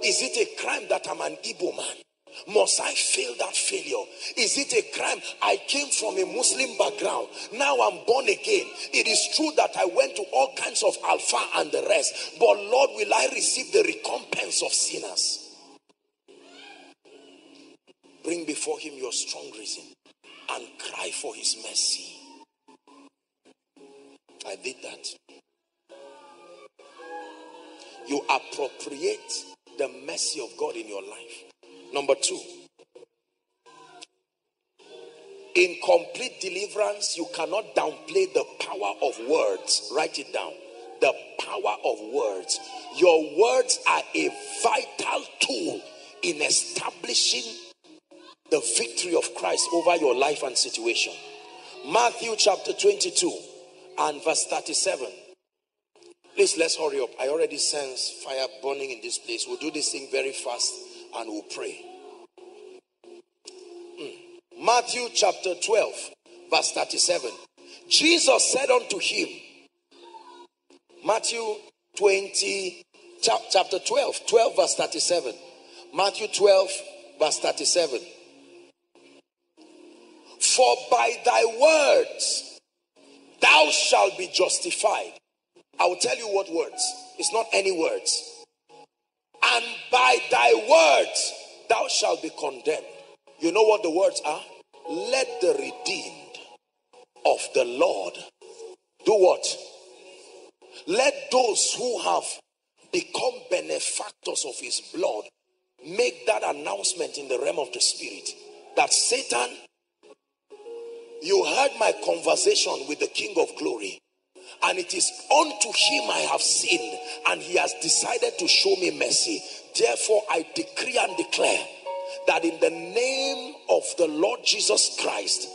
Is it a crime that I'm an Igbo man? Must I feel that failure? Is it a crime? I came from a Muslim background. Now I'm born again. It is true that I went to all kinds of alpha and the rest. But Lord, will I receive the recompense of sinners? Bring before him your strong reason and cry for his mercy. I did that. You appropriate the mercy of God in your life. Number two, in complete deliverance, you cannot downplay the power of words. Write it down. The power of words. Your words are a vital tool in establishing the victory of Christ over your life and situation. Matthew chapter 22 and verse 37. Please let's hurry up. I already sense fire burning in this place. We'll do this thing very fast and we'll pray. Mm. Matthew chapter 12, verse 37. Jesus said unto him, Matthew 20, chapter 12, 12, verse 37. Matthew 12, verse 37. For by thy words thou shalt be justified. I will tell you what words. It's not any words and by thy words thou shalt be condemned. You know what the words are? Let the redeemed of the Lord do what? Let those who have become benefactors of his blood make that announcement in the realm of the spirit that Satan, you heard my conversation with the King of Glory and it is unto him I have sinned, and he has decided to show me mercy. Therefore, I decree and declare that in the name of the Lord Jesus Christ,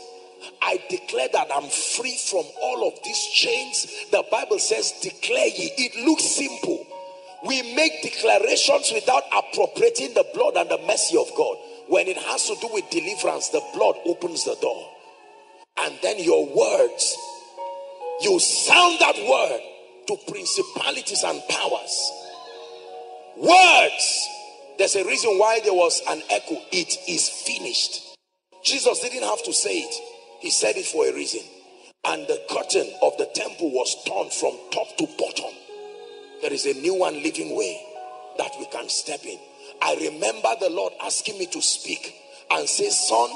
I declare that I'm free from all of these chains. The Bible says, Declare ye. It looks simple. We make declarations without appropriating the blood and the mercy of God. When it has to do with deliverance, the blood opens the door. And then your words you sound that word to principalities and powers. Words. There's a reason why there was an echo. It is finished. Jesus didn't have to say it, he said it for a reason. And the curtain of the temple was torn from top to bottom. There is a new and living way that we can step in. I remember the Lord asking me to speak and say, Son,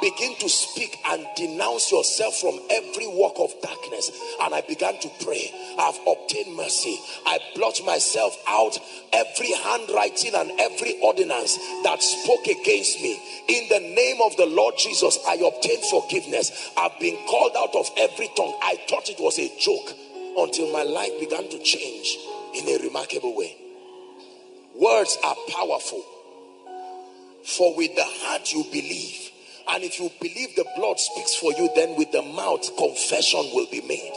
begin to speak and denounce yourself from every work of darkness. And I began to pray. I've obtained mercy. I blot myself out every handwriting and every ordinance that spoke against me. In the name of the Lord Jesus, I obtained forgiveness. I've been called out of every tongue. I thought it was a joke until my life began to change in a remarkable way. Words are powerful. For with the heart you believe and if you believe the blood speaks for you, then with the mouth, confession will be made.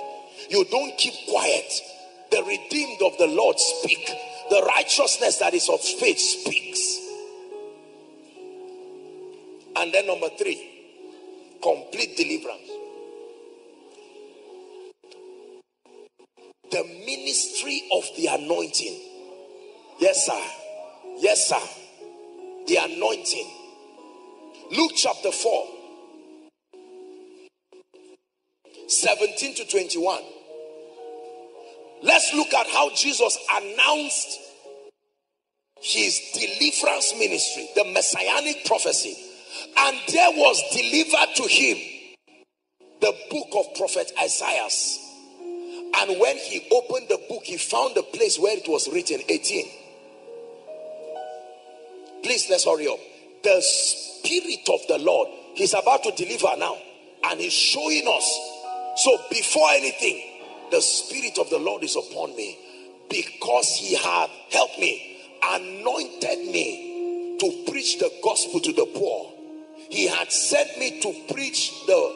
You don't keep quiet. The redeemed of the Lord speak. The righteousness that is of faith speaks. And then number three, complete deliverance. The ministry of the anointing. Yes, sir. Yes, sir. The anointing Luke chapter 4, 17 to 21. Let's look at how Jesus announced his deliverance ministry, the messianic prophecy. And there was delivered to him the book of prophet Isaiah. And when he opened the book, he found the place where it was written 18. Please, let's hurry up. The Spirit of the Lord, He's about to deliver now, and He's showing us. So, before anything, the Spirit of the Lord is upon me because He had helped me, anointed me to preach the gospel to the poor. He had sent me to preach the,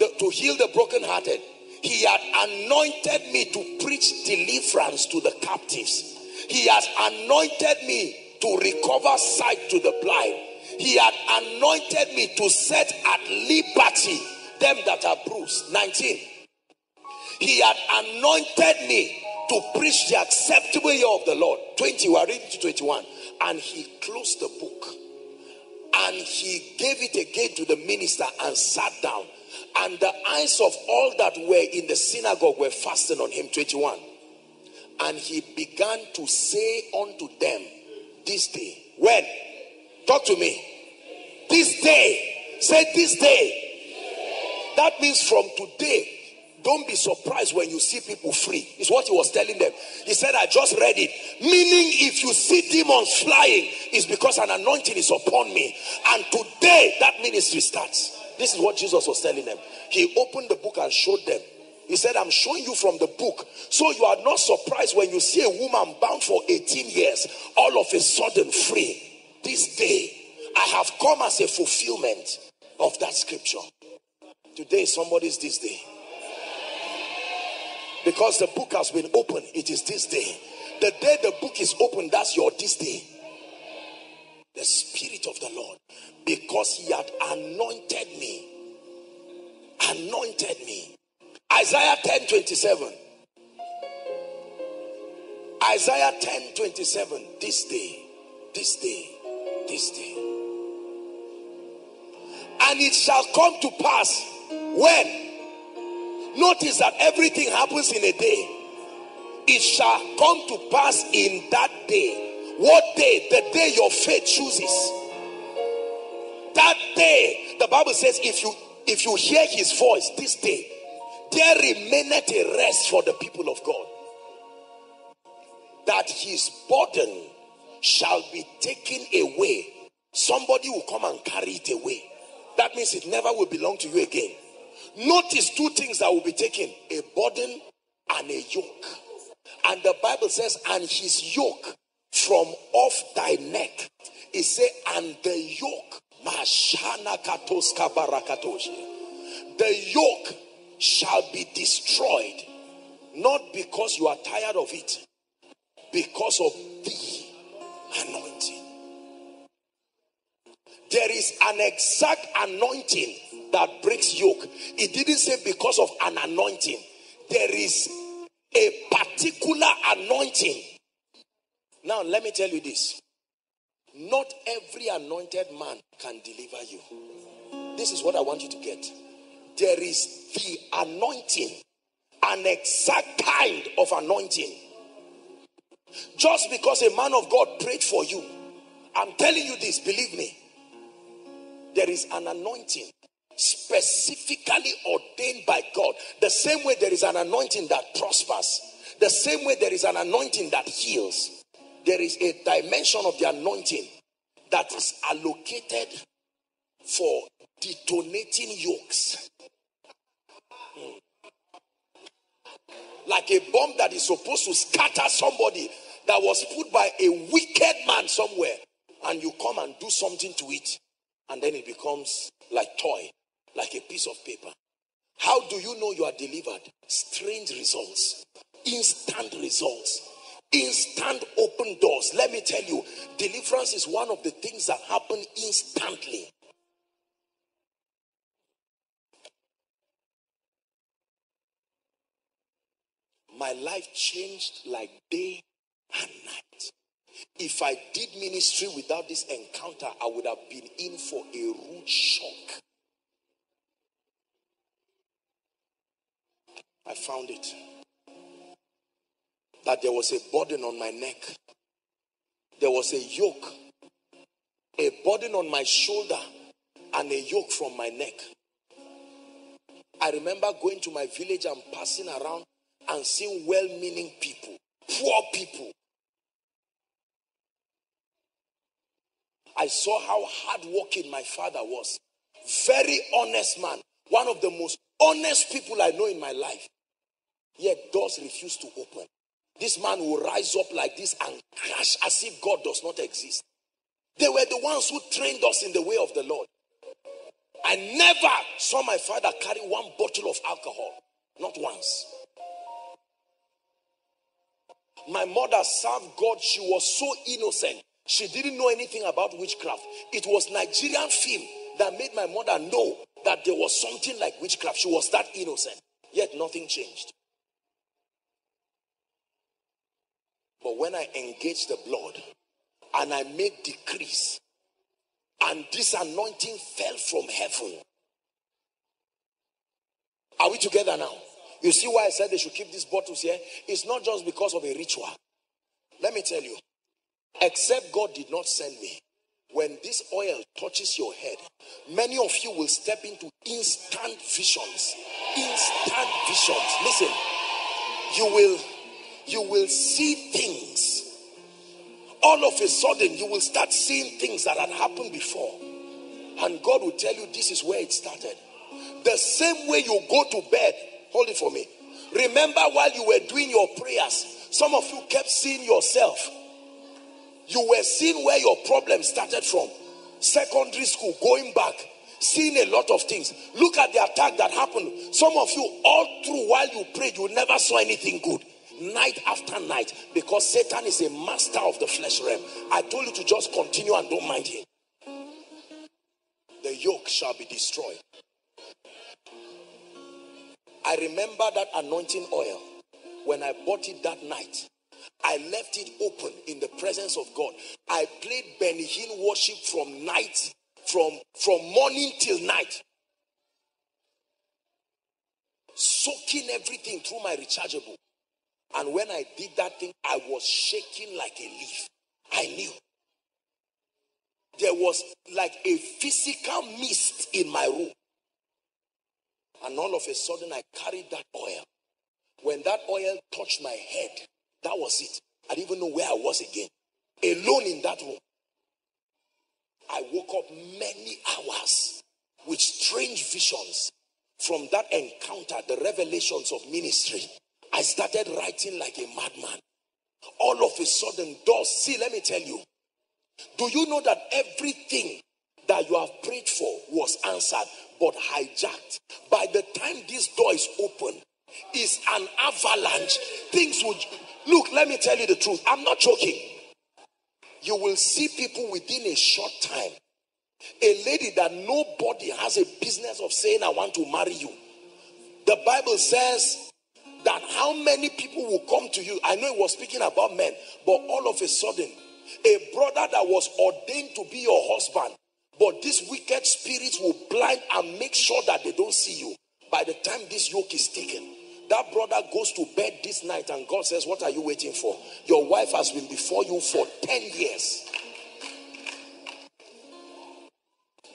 the to heal the brokenhearted. He had anointed me to preach deliverance to the captives. He has anointed me to recover sight to the blind. He had anointed me to set at liberty them that are bruised. 19. He had anointed me to preach the acceptable year of the Lord. 20, we are reading to 21. And he closed the book and he gave it again to the minister and sat down. And the eyes of all that were in the synagogue were fastened on him. 21. And he began to say unto them, This day. When? Talk to me. This day. Say this day. That means from today. Don't be surprised when you see people free. Is what he was telling them. He said, I just read it. Meaning, if you see demons flying, it's because an anointing is upon me. And today, that ministry starts. This is what Jesus was telling them. He opened the book and showed them. He said, I'm showing you from the book. So you are not surprised when you see a woman bound for 18 years, all of a sudden free. This day, I have come as a fulfillment of that scripture. Today, somebody's this day. Because the book has been opened, it is this day. The day the book is open, that's your this day. The Spirit of the Lord. Because He had anointed me. Anointed me. Isaiah 10 27. Isaiah 10 27. This day, this day, this day. And it shall come to pass when Notice that everything happens in a day. It shall come to pass in that day. What day? The day your faith chooses. That day, the Bible says, if you if you hear his voice this day, there remaineth a rest for the people of God. That his burden shall be taken away. Somebody will come and carry it away. That means it never will belong to you again. Notice two things that will be taken a burden and a yoke. And the Bible says, and his yoke from off thy neck. It say, and the yoke. The yoke shall be destroyed, not because you are tired of it, because of the anointing. There is an exact anointing that breaks yoke. It didn't say because of an anointing. There is a particular anointing. Now, let me tell you this. Not every anointed man can deliver you. This is what I want you to get. There is the anointing, an exact kind of anointing. Just because a man of God prayed for you, I'm telling you this, believe me. There is an anointing specifically ordained by God. The same way there is an anointing that prospers, the same way there is an anointing that heals, there is a dimension of the anointing that is allocated for detonating yokes. Hmm. Like a bomb that is supposed to scatter somebody that was put by a wicked man somewhere, and you come and do something to it, and then it becomes like toy like a piece of paper. How do you know you are delivered? Strange results, instant results, instant open doors. Let me tell you, deliverance is one of the things that happen instantly. My life changed like day and night. If I did ministry without this encounter, I would have been in for a rude shock. I found it. That there was a burden on my neck. There was a yoke. A burden on my shoulder and a yoke from my neck. I remember going to my village and passing around and seeing well meaning people, poor people. I saw how hardworking my father was. Very honest man. One of the most honest people I know in my life. Yet doors refuse to open. This man will rise up like this and crash as if God does not exist. They were the ones who trained us in the way of the Lord. I never saw my father carry one bottle of alcohol. Not once. My mother served God. She was so innocent. She didn't know anything about witchcraft. It was Nigerian film that made my mother know that there was something like witchcraft. She was that innocent, yet nothing changed. But when I engaged the blood and I made decrees, and this anointing fell from heaven. Are we together now? You see why I said they should keep these bottles here? It's not just because of a ritual. Let me tell you, except God did not send me, when this oil touches your head, many of you will step into instant visions. Instant visions. Listen, you will you will see things. All of a sudden, you will start seeing things that had happened before. And God will tell you this is where it started. The same way you go to bed, hold it for me. Remember while you were doing your prayers, some of you kept seeing yourself. You were seeing where your problem started from. Secondary school, going back, seeing a lot of things. Look at the attack that happened. Some of you, all through while you prayed, you never saw anything good night after night because Satan is a master of the flesh realm. I told you to just continue and don't mind him. The yoke shall be destroyed. I remember that anointing oil when I bought it that night. I left it open in the presence of God. I played Benny Hinn worship from night, from, from morning till night. Soaking everything through my rechargeable. And when I did that thing, I was shaking like a leaf. I knew. There was like a physical mist in my room. And all of a sudden, I carried that oil. When that oil touched my head, that was it. I didn't even know where I was again. Alone in that room. I woke up many hours with strange visions from that encounter, the revelations of ministry. I started writing like a madman. All of a sudden, doors. See, let me tell you. Do you know that everything that you have prayed for was answered but hijacked? By the time this door is open, is an avalanche. Things would look. Let me tell you the truth. I'm not joking. You will see people within a short time. A lady that nobody has a business of saying, I want to marry you. The Bible says that how many people will come to you. I know it was speaking about men, but all of a sudden, a brother that was ordained to be your husband, but these wicked spirits will blind and make sure that they don't see you. By the time this yoke is taken, that brother goes to bed this night and God says, What are you waiting for? Your wife has been before you for 10 years.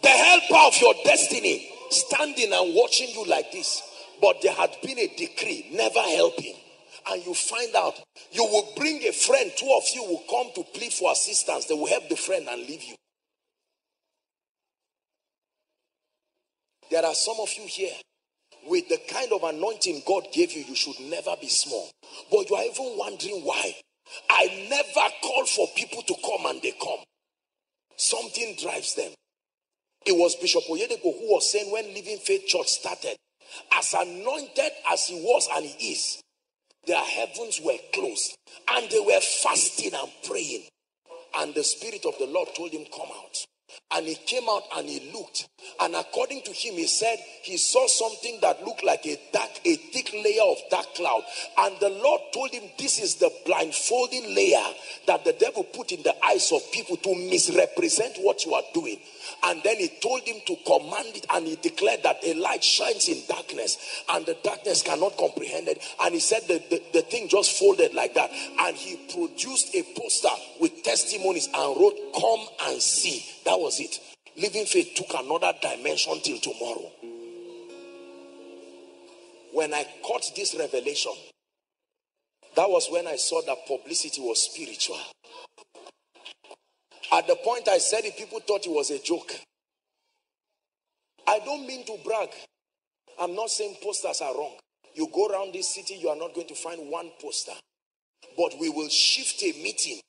The helper of your destiny standing and watching you like this but there had been a decree, never helping. And you find out, you will bring a friend, two of you will come to plead for assistance. They will help the friend and leave you. There are some of you here with the kind of anointing God gave you, you should never be small. But you are even wondering why. I never call for people to come and they come. Something drives them. It was Bishop Oyedepo who was saying when Living Faith Church started, as anointed as he was and he is, their heavens were closed and they were fasting and praying. And the Spirit of the Lord told him, Come out. And he came out and he looked. And according to him, he said he saw something that looked like a dark, a thick layer of dark cloud. And the Lord told him, This is the blindfolding layer that the devil put in the eyes of people to misrepresent what you are doing. And then he told him to command it, and he declared that a light shines in darkness, and the darkness cannot comprehend it. And he said that the, the thing just folded like that. And he produced a poster with testimonies and wrote, Come and see. That was it. Living faith took another dimension till tomorrow. When I caught this revelation, that was when I saw that publicity was spiritual. At the point I said it, people thought it was a joke. I don't mean to brag. I'm not saying posters are wrong. You go around this city, you are not going to find one poster. But we will shift a meeting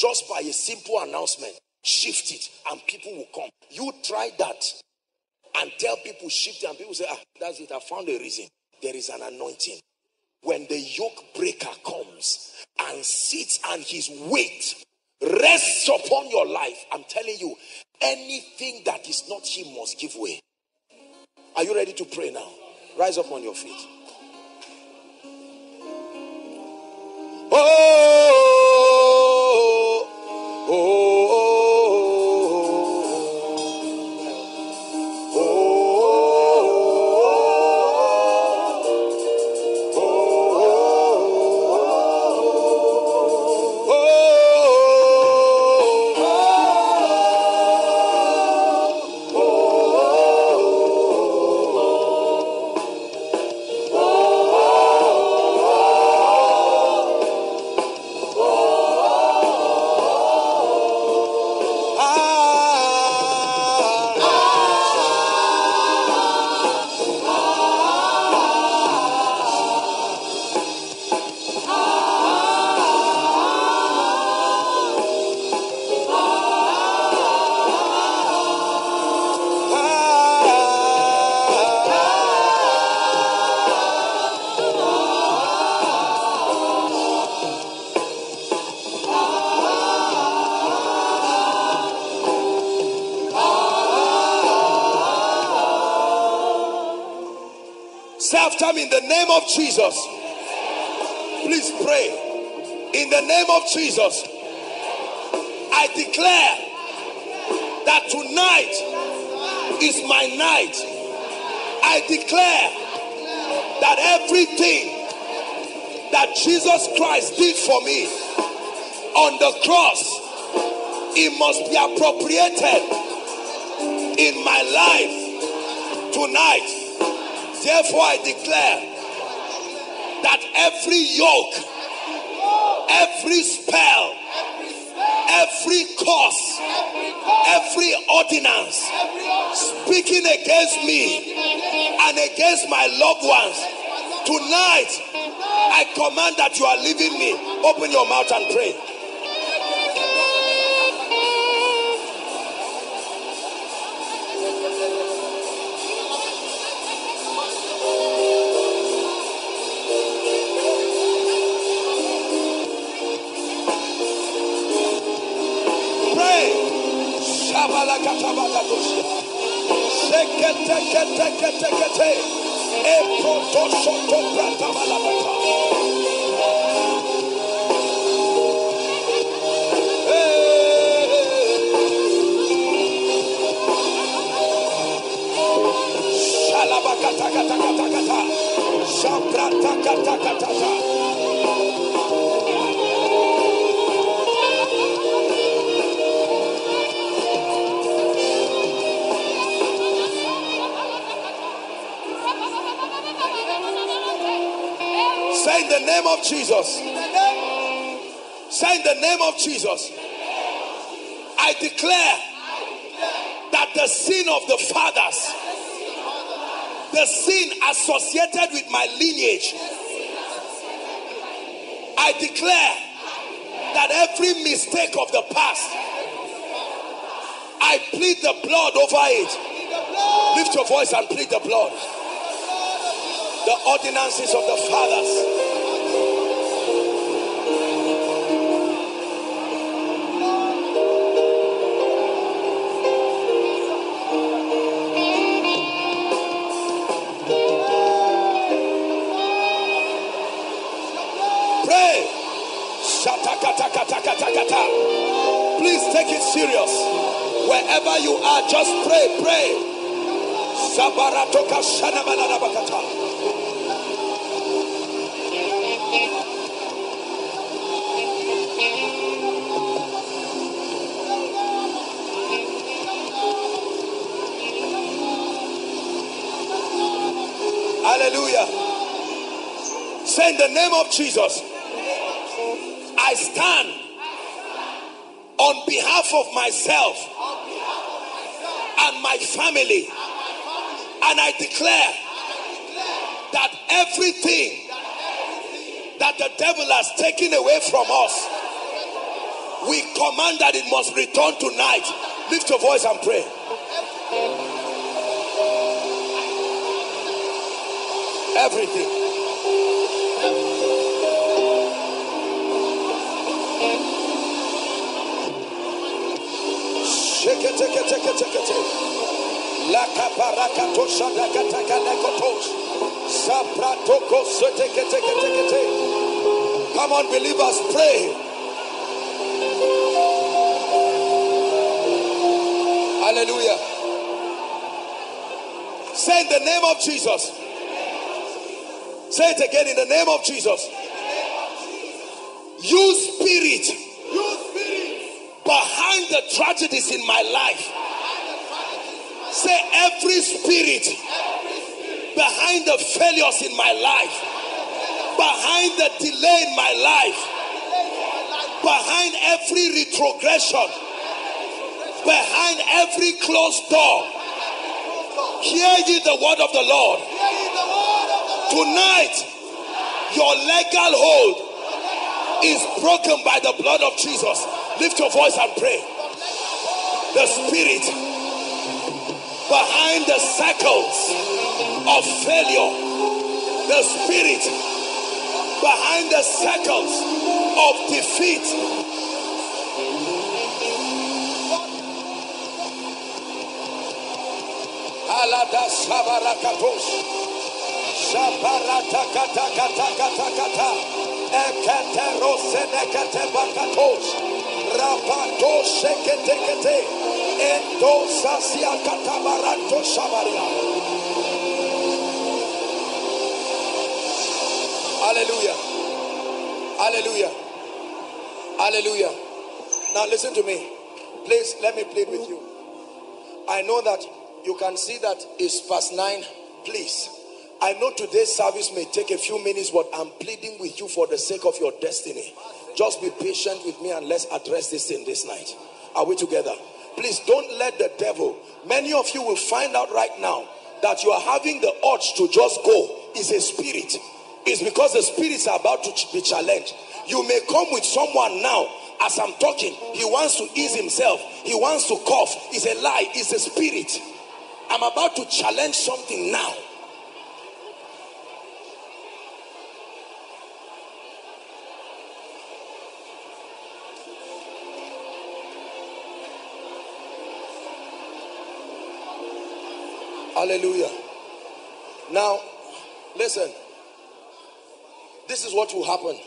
just by a simple announcement. Shift it, and people will come. You try that and tell people shift it, and people say, Ah, that's it. I found a reason. There is an anointing. When the yoke breaker comes and sits and his weight rests upon your life, I'm telling you, anything that is not him must give way. Are you ready to pray now? Rise up on your feet. Oh, oh, name of Jesus. Please pray. In the name of Jesus, I declare that tonight is my night. I declare that everything that Jesus Christ did for me on the cross, it must be appropriated in my life tonight. Therefore, I declare that every yoke, every spell, every curse, every ordinance speaking against me and against my loved ones, tonight I command that you are leaving me. Open your mouth and pray. Pray. Shabalakatabagadoshia. Sheketeketeketekete. Eprotosotobratabalakata. Hey. The name of Jesus. Say in the name of Jesus. I declare that the sin of the fathers, the sin associated with my lineage, I declare that every mistake of the past, I plead the blood over it. Lift your voice and plead the blood. The ordinances of the fathers. Wherever you are, just pray, pray. Sabaratoka shanamananabakata. Hallelujah. Say in the name of Jesus, I stand on behalf of myself and my family, and I declare that everything that the devil has taken away from us, we command that it must return tonight. Lift your voice and pray. Everything. La. Sapratoko. Come on, believers, pray. Hallelujah. Say in the name of Jesus. Say it again in the name of Jesus. You spirit, you spirit behind the tragedies in my life. Say every spirit behind the failures in my life, behind the delay in my life, behind every retrogression, behind every closed door. Hear ye the word of the Lord. Tonight, your legal hold is broken by the blood of Jesus. Lift your voice and pray. The spirit behind the cycles of failure, the spirit behind the cycles of defeat. Alada Sabarakatos. Shabarata kata kata kata kata. Hallelujah. Hallelujah. Hallelujah. Now listen to me. Please let me plead with you. I know that you can see that it's past nine. Please. I know today's service may take a few minutes, but I'm pleading with you for the sake of your destiny. Just be patient with me and let's address this thing this night. Are we together? Please don't let the devil. Many of you will find out right now that you are having the urge to just go. Is a spirit. It's because the spirits are about to be challenged. You may come with someone now as I'm talking. He wants to ease himself. He wants to cough. It's a lie. It's a spirit. I'm about to challenge something now. Hallelujah. Now, listen. This is what will happen.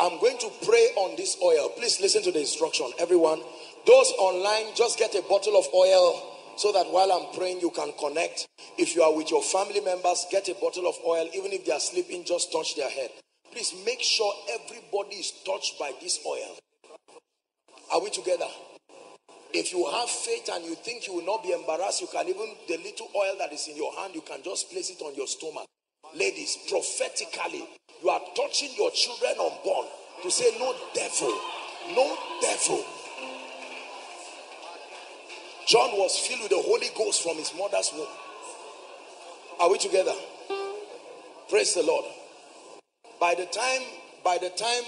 I'm going to pray on this oil. Please listen to the instruction, everyone. Those online, just get a bottle of oil so that while I'm praying, you can connect. If you are with your family members, get a bottle of oil. Even if they are sleeping, just touch their head. Please make sure everybody is touched by this oil. Are we together? If you have faith and you think you will not be embarrassed, you can even, the little oil that is in your hand, you can just place it on your stomach. Ladies, prophetically, you are touching your children unborn to say, No devil, no devil. John was filled with the Holy Ghost from his mother's womb. Are we together? Praise the Lord. By the time, by the time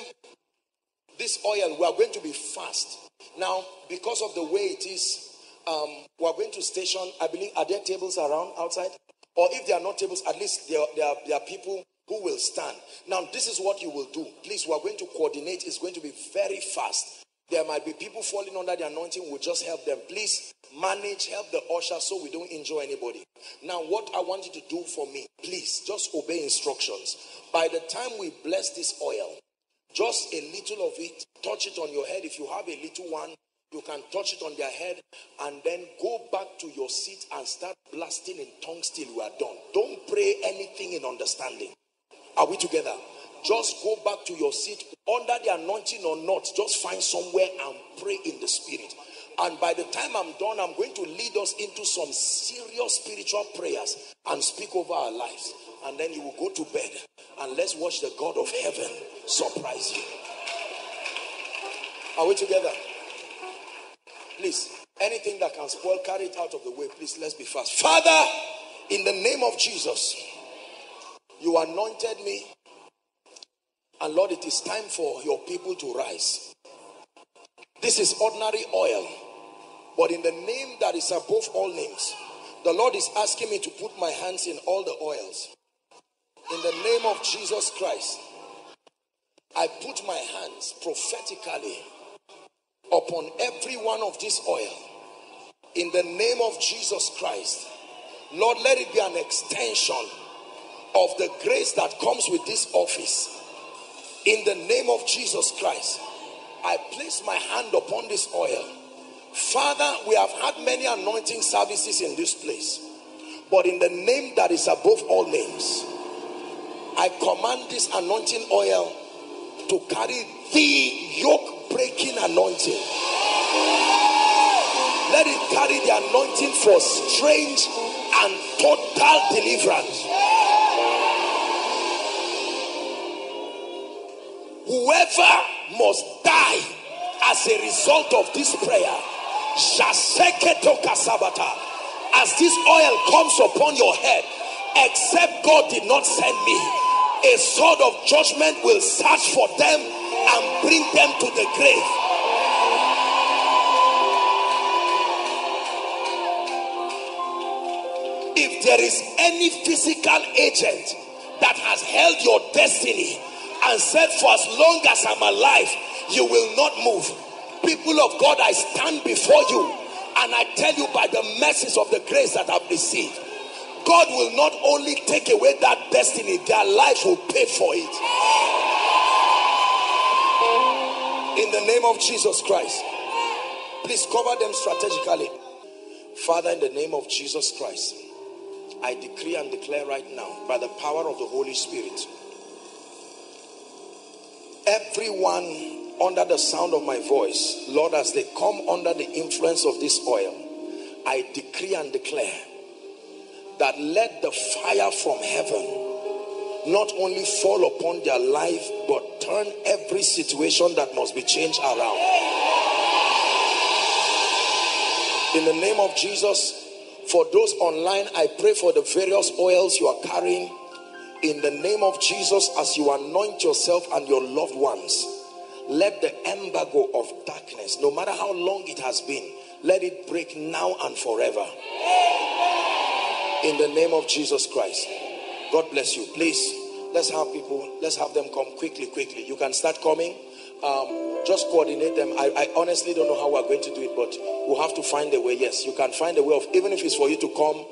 this oil, we are going to be fast. Now, because of the way it is, um, we are going to station, I believe, are there tables around outside? Or if there are not tables, at least there, there, are, there are people who will stand. Now, this is what you will do. Please, we are going to coordinate. It's going to be very fast. There might be people falling under the anointing. We'll just help them. Please manage, help the usher so we don't injure anybody. Now, what I want you to do for me, please just obey instructions. By the time we bless this oil, just a little of it, touch it on your head. If you have a little one, you can touch it on their head and then go back to your seat and start blasting in tongues till you are done. Don't pray anything in understanding. Are we together? Just go back to your seat under the anointing or not. Just find somewhere and pray in the spirit. And by the time I'm done, I'm going to lead us into some serious spiritual prayers and speak over our lives. And then you will go to bed and let's watch the God of heaven surprise you. Are we together? Please, anything that can spoil, carry it out of the way. Please, let's be fast. Father, in the name of Jesus, you anointed me. And Lord, it is time for your people to rise. This is ordinary oil. But in the name that is above all names, the Lord is asking me to put my hands in all the oils. In the name of Jesus Christ, I put my hands prophetically upon every one of this oil. In the name of Jesus Christ, Lord, let it be an extension of the grace that comes with this office. In the name of Jesus Christ, I place my hand upon this oil. Father, we have had many anointing services in this place. But in the name that is above all names, I command this anointing oil to carry the yoke breaking anointing. Let it carry the anointing for strange and total deliverance. Whoever must die as a result of this prayer, as this oil comes upon your head, except God did not send me, a sword of judgment will search for them and bring them to the grave. If there is any physical agent that has held your destiny and said, For as long as I'm alive, you will not move. People of God, I stand before you and I tell you by the mercies of the grace that I've received, God will not only take away that destiny, their lives will pay for it. In the name of Jesus Christ, please cover them strategically. Father, in the name of Jesus Christ, I decree and declare right now by the power of the Holy Spirit everyone under the sound of my voice, Lord, as they come under the influence of this oil, I decree and declare that let the fire from heaven not only fall upon their life, but turn every situation that must be changed around. In the name of Jesus, for those online, I pray for the various oils you are carrying. In the name of Jesus as you anoint yourself and your loved ones let the embargo of darkness. No matter how long it has been let it break now and forever in the name of Jesus Christ God bless you please let's have people let's have them come quickly quickly you can start coming um, just coordinate them I, I honestly don't know how we're going to do it but we'll have to find a way yes you can find a way of even if it's for you to come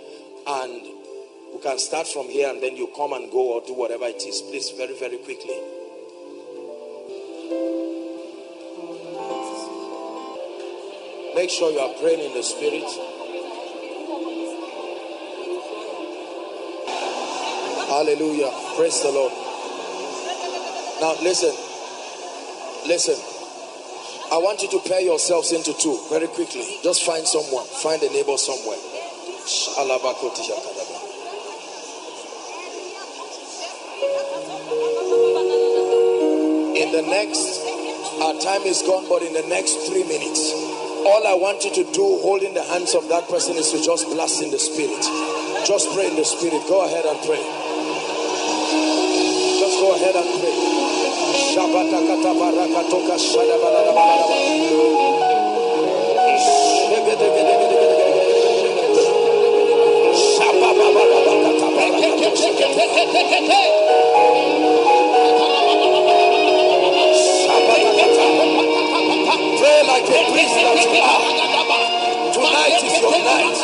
and we can start from here and then you come and go or do whatever it is. Please, very, very quickly. Make sure you are praying in the spirit. Hallelujah. Praise the Lord. Now, listen. Listen. I want you to pair yourselves into two very quickly. Just find someone, find a neighbor somewhere. in the next, our time is gone, but in the next three minutes, all I want you to do holding the hands of that person is to just blast in the spirit. Just pray in the spirit. Go ahead and pray. Ahead and pray. Pray like a priest that you are. Tonight is your night.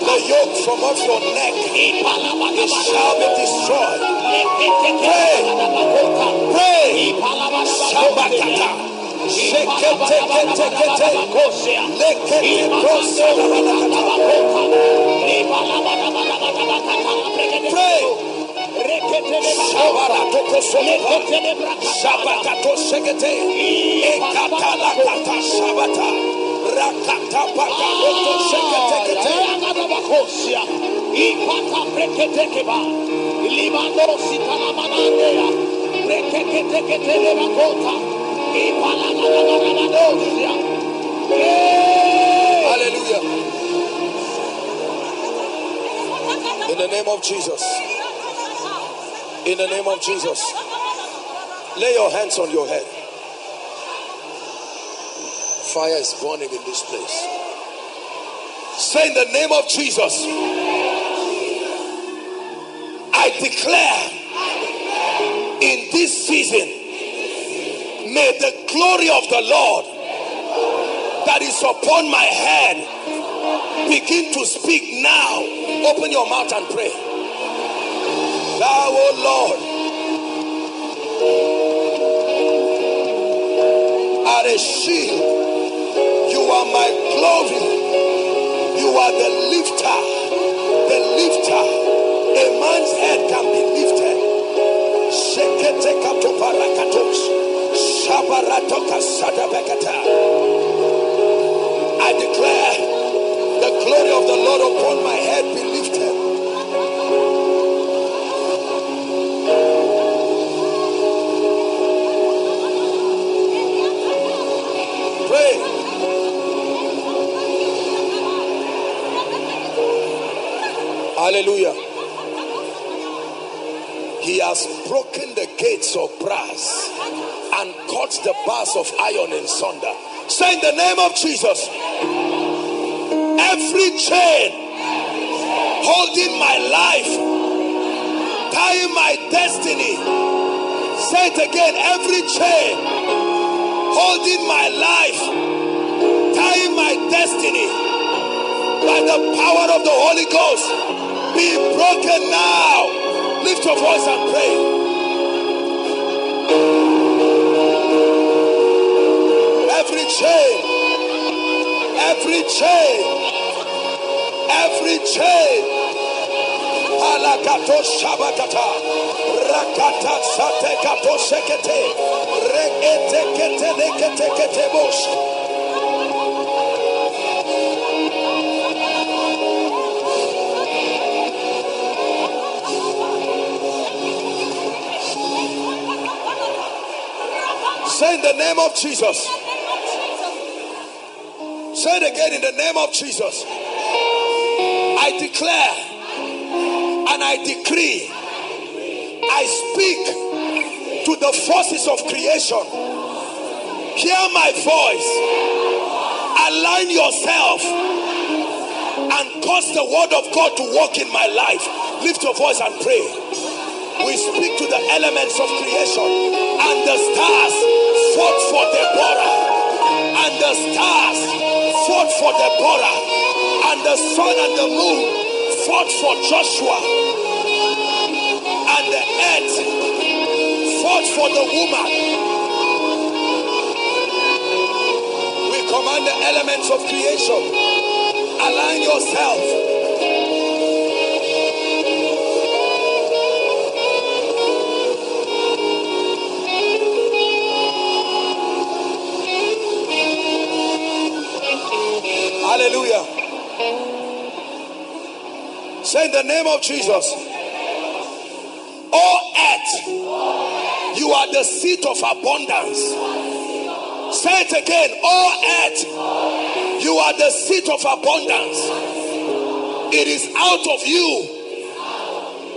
The yoke from off your neck. It shall be destroyed. Pray. Pray. Shabakata. Sheketeketekete. Lekete Pray. Shabakato. Ekatala kata shabata. Rakata. Ipata preketekeba, libando sitana manandea, preketekete Ipalagadagadagadosha. Hallelujah. In the name of Jesus. In the name of Jesus. Lay your hands on your head. Fire is burning in this place. Say in the name of Jesus. I declare in this season, may the glory of the Lord that is upon my head begin to speak now. Open your mouth and pray. Thou, O Lord, are a shield. You are my glory. You are the lifter. The lifter. A man's head can be lifted. I declare the glory of the Lord upon my head be Hallelujah. He has broken the gates of brass and cut the bars of iron in sunder. Say in the name of Jesus, every chain holding my life, tying my destiny. Say it again, every chain holding my life, tying my destiny by the power of the Holy Ghost be broken now. Lift your voice and pray. Every chain, every chain, every chain. Alakato shabakata, rakata sate kato sekete, rekete kete nekete kete bosh. Say in the name of Jesus. Say it again in the name of Jesus. I declare and I decree, I speak to the forces of creation. Hear my voice. Align yourself and cause the word of God to work in my life. Lift your voice and pray. We speak to the elements of creation and the stars fought for Deborah. And the stars fought for Deborah. And the sun and the moon fought for Joshua. And the earth fought for the woman. We command the elements of creation. Align yourself. Say in the name of Jesus. Oh earth, you are the seat of abundance. Say it again. Oh earth, you are the seat of abundance. It is out of you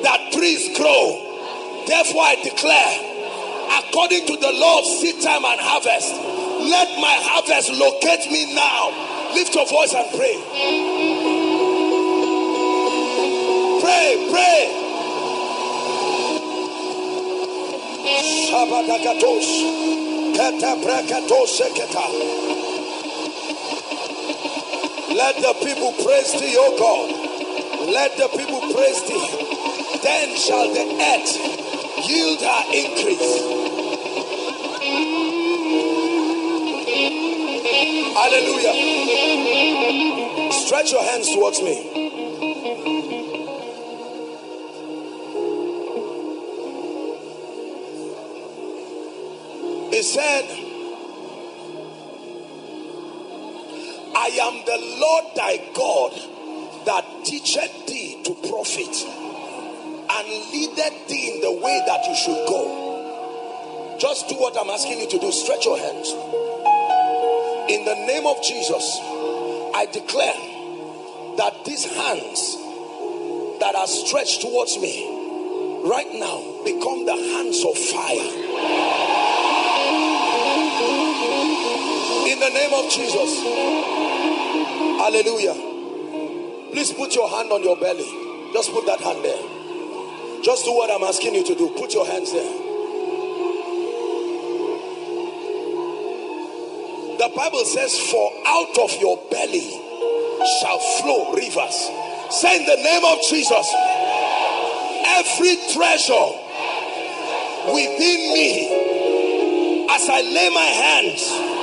that trees grow. Therefore, I declare, according to the law of seed time and harvest, let my harvest locate me now. Lift your voice and pray. Pray. Let the people praise thee, O God. Let the people praise thee. Then shall the earth yield her increase. Hallelujah. Stretch your hands towards me. I am the Lord thy God that teacheth thee to profit and leadeth thee in the way that you should go. Just do what I'm asking you to do. Stretch your hands. In the name of Jesus, I declare that these hands that are stretched towards me right now become the hands of fire. In the name of Jesus. Hallelujah. Please put your hand on your belly. Just put that hand there. Just do what I'm asking you to do. Put your hands there. The Bible says, For out of your belly shall flow rivers. Say in the name of Jesus, every treasure within me, as I lay my hands,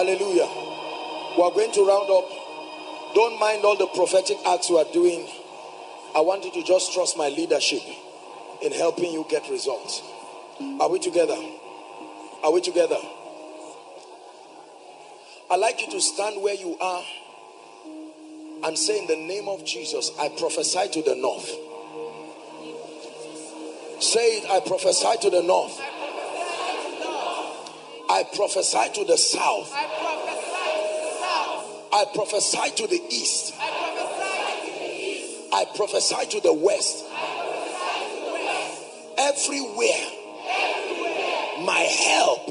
Hallelujah. We are going to round up. Don't mind all the prophetic acts we are doing. I want you to just trust my leadership in helping you get results. Are we together? Are we together? I'd like you to stand where you are and say, In the name of Jesus, I prophesy to the north. Say it, I prophesy to the north. I prophesy to the south. I prophesy to the south. I prophesy to the east. I prophesy to the east. I prophesy to the west. I prophesy to the west. Everywhere my help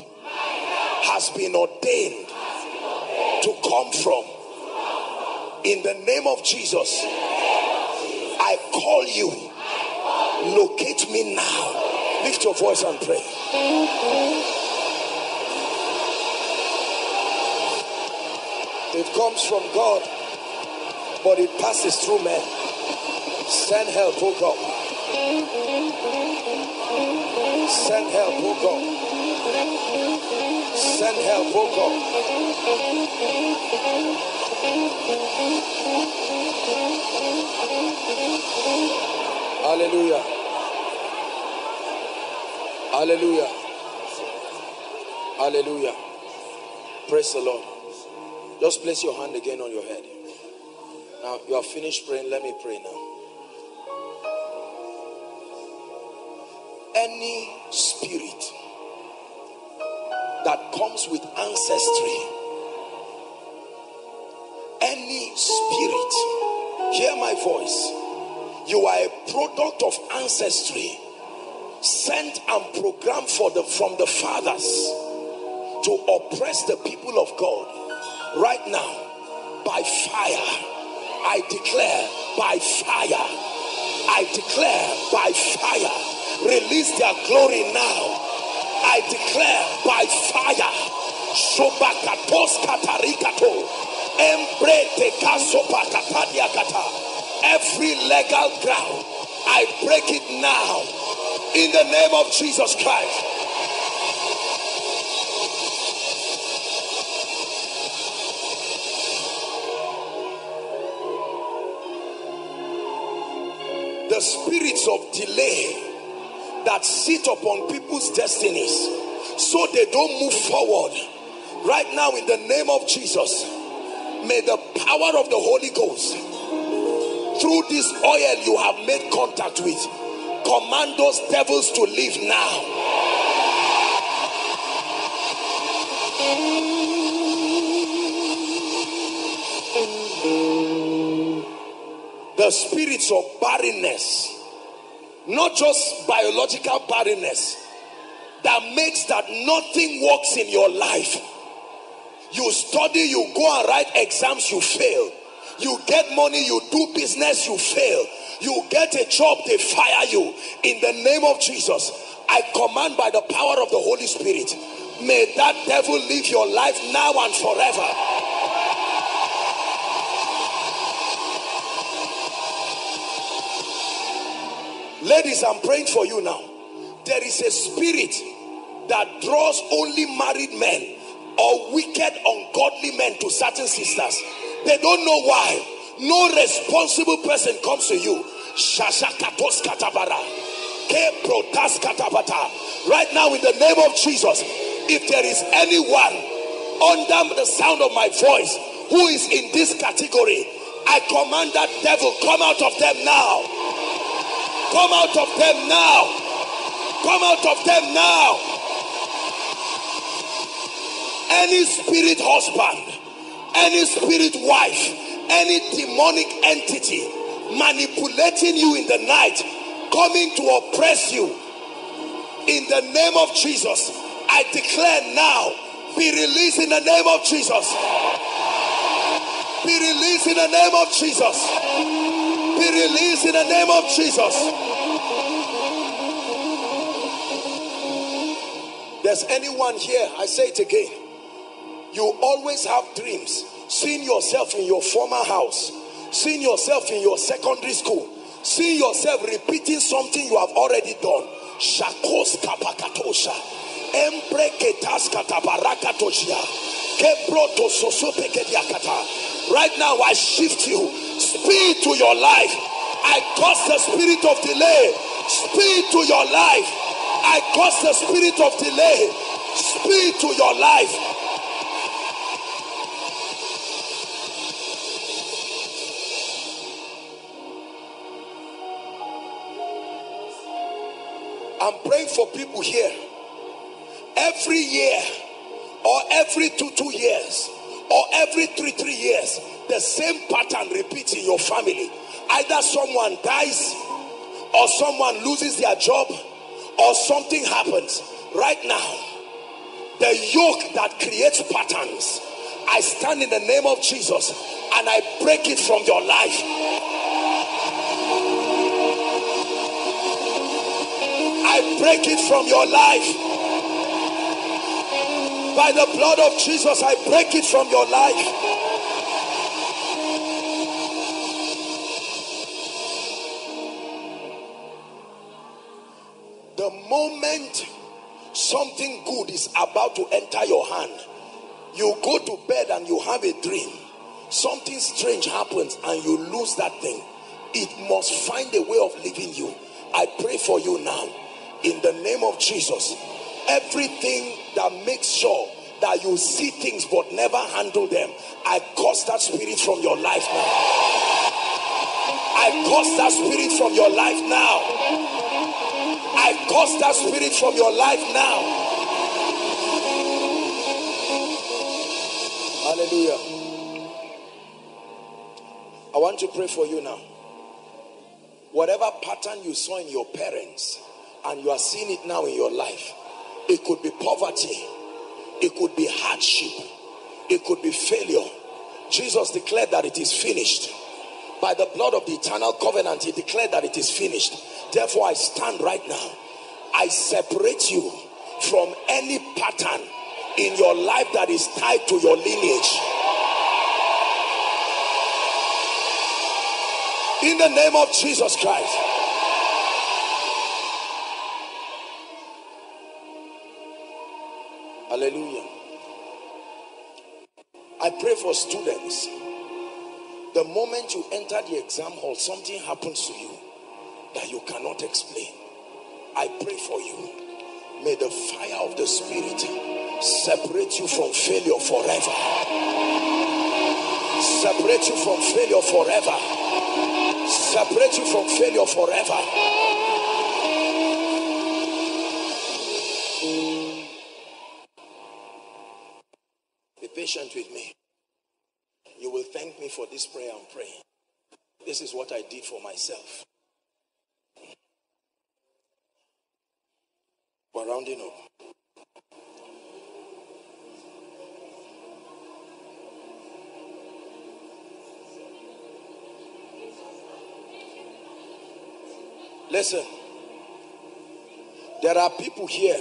has been ordained to come from. In the name of Jesus, I call you. Locate me now. Lift your voice and pray. It comes from God, but it passes through men. Send help, oh God. Send help, oh God. Send help, oh God. Hallelujah. Hallelujah. Hallelujah. Praise the Lord. Just place your hand again on your head. Now you are finished praying. Let me pray now. Any spirit that comes with ancestry, any spirit, hear my voice. You are a product of ancestry sent and programmed for the from the fathers to oppress the people of God right now by fire I declare by fire I declare by fire release their glory now. I declare by fire Shobakatos katarikato embrete kasopakatadiakata every legal ground I break it now in the name of Jesus Christ the spirits of delay that sit upon people's destinies so they don't move forward. Right now in the name of Jesus may the power of the Holy Ghost through this oil you have made contact with command those devils to leave now the spirits of barrenness not just biological barrenness that makes that nothing works in your life. You study you go and write exams you fail. You get money you do business you fail. You get a job they fire you. In the name of jesus i command by the power of the holy spirit may that devil live your life now and forever Ladies, I'm praying for you now. There is a spirit that draws only married men or wicked, ungodly men to certain sisters. They don't know why. No responsible person comes to you. Right now, in the name of Jesus, if there is anyone under the sound of my voice who is in this category, I command that devil come out of them now. Come out of them now. Come out of them now. Any spirit husband, any spirit wife, any demonic entity manipulating you in the night, coming to oppress you, in the name of Jesus, I declare now, be released in the name of Jesus. Be released in the name of Jesus. Be released in the name of Jesus. There's anyone here, I say it again. You always have dreams, seeing yourself in your former house, seeing yourself in your secondary school, seeing yourself repeating something you have already done. Shakos kapakatosha. Kebroto sosopekediakata. Right now, I shift you. Speed to your life. I cause the spirit of delay. Speed to your life. I cause the spirit of delay. Speed to your life. I'm praying for people here. Every year, or every two, two years, or every three, three years, the same pattern repeats in your family. Either someone dies, or someone loses their job, or something happens. Right now, the yoke that creates patterns, I stand in the name of Jesus and I break it from your life. I break it from your life. By the blood of Jesus, I break it from your life. The moment something good is about to enter your hand, you go to bed and you have a dream. Something strange happens and you lose that thing. It must find a way of leaving you. I pray for you now in the name of Jesus. Everything that makes sure that you see things but never handle them, I cause that spirit from your life now. I cause that spirit from your life now. I cause that spirit from your life now. Hallelujah. I want to pray for you now. Whatever pattern you saw in your parents and you are seeing it now in your life, it could be poverty, it could be hardship, it could be failure. Jesus declared that it is finished. By the blood of the eternal covenant, he declared that it is finished. Therefore, I stand right now. I separate you from any pattern in your life that is tied to your lineage. In the name of Jesus Christ. Hallelujah. I pray for students. The moment you enter the exam hall, something happens to you that you cannot explain. I pray for you. May the fire of the Spirit separate you from failure forever. Separate you from failure forever. Separate you from failure forever. Patient with me. You will thank me for this prayer I'm praying. This is what I did for myself. We're rounding up. Listen, there are people here.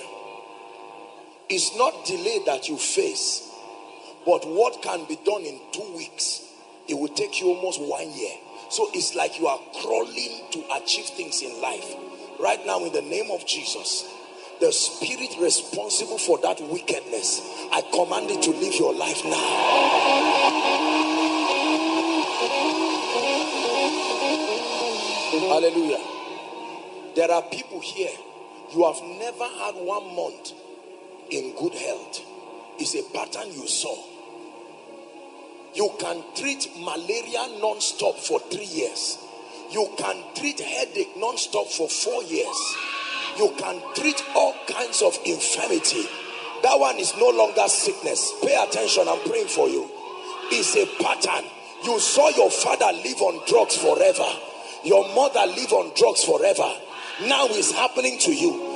It's not delay that you face, but what can be done in two weeks, it will take you almost one year. So it's like you are crawling to achieve things in life. Right now, in the name of Jesus, the spirit responsible for that wickedness, I command it to leave your life now. Hallelujah. There are people here, you have never had one month in good health. It's a pattern you saw. You can treat malaria non-stop for three years. You can treat headache non-stop for four years. You can treat all kinds of infirmity. That one is no longer sickness. Pay attention, I'm praying for you. It's a pattern. You saw your father live on drugs forever. Your mother live on drugs forever. Now it's happening to you.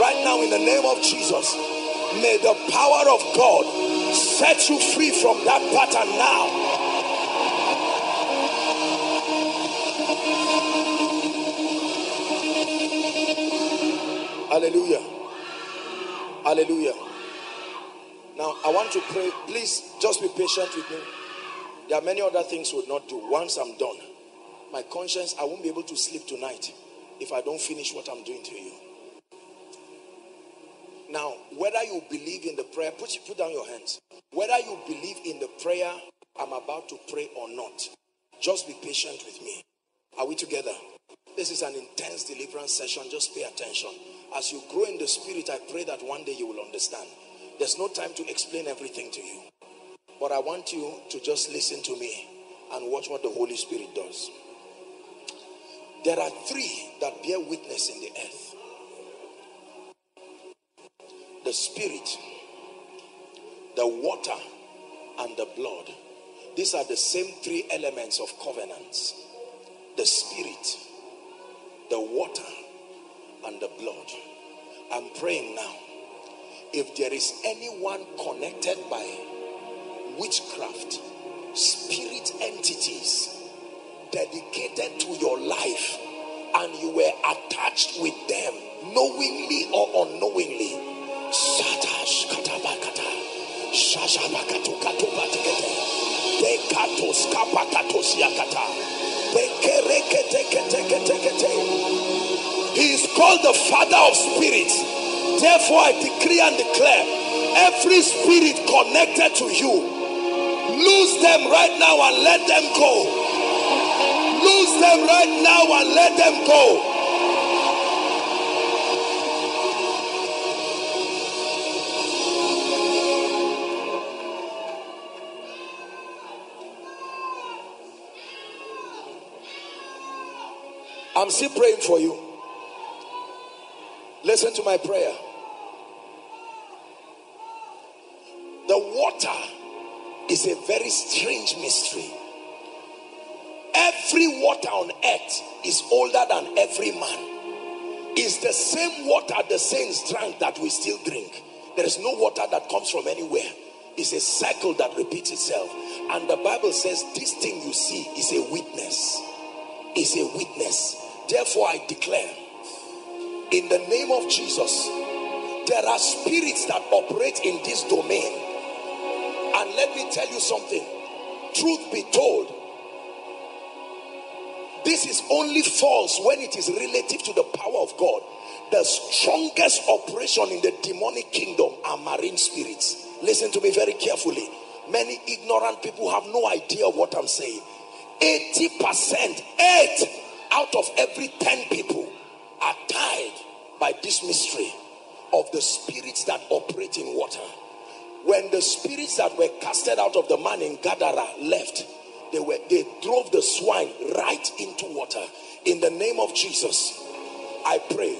Right now, in the name of Jesus, may the power of God set you free from that pattern now. Hallelujah. Hallelujah. Now, I want to pray. Please just be patient with me. There are many other things we would not do. Once I'm done, my conscience, I won't be able to sleep tonight if I don't finish what I'm doing to you. Now, whether you believe in the prayer, put, put down your hands. Whether you believe in the prayer I'm about to pray or not, just be patient with me. Are we together? This is an intense deliverance session. Just pay attention. As you grow in the spirit, I pray that one day you will understand. There's no time to explain everything to you. But I want you to just listen to me and watch what the Holy Spirit does. There are three that bear witness in the earth the spirit, the water, and the blood. These are the same three elements of covenants the spirit, the water, and the blood. I'm praying now. If there is anyone connected by witchcraft, spirit entities dedicated to your life, and you were attached with them knowingly or unknowingly. He is called the Father of spirits. Therefore, I decree and declare every spirit connected to you, lose them right now and let them go. Lose them right now and let them go. I'm still praying for you. Listen to my prayer. The water is a very strange mystery. Every water on earth is older than every man. It's the same water the saints drank that we still drink. There is no water that comes from anywhere. It's a cycle that repeats itself. And the Bible says this thing you see is a witness. Is a witness. Therefore, I declare in the name of Jesus, there are spirits that operate in this domain. And let me tell you something truth be told, this is only false when it is relative to the power of God. The strongest operation in the demonic kingdom are marine spirits. Listen to me very carefully. Many ignorant people have no idea of what I'm saying. 80%, 8 out of every 10 people are tied by this mystery of the spirits that operate in water. When the spirits that were casted out of the man in Gadara left, they were they drove the swine right into water. In the name of Jesus, I pray.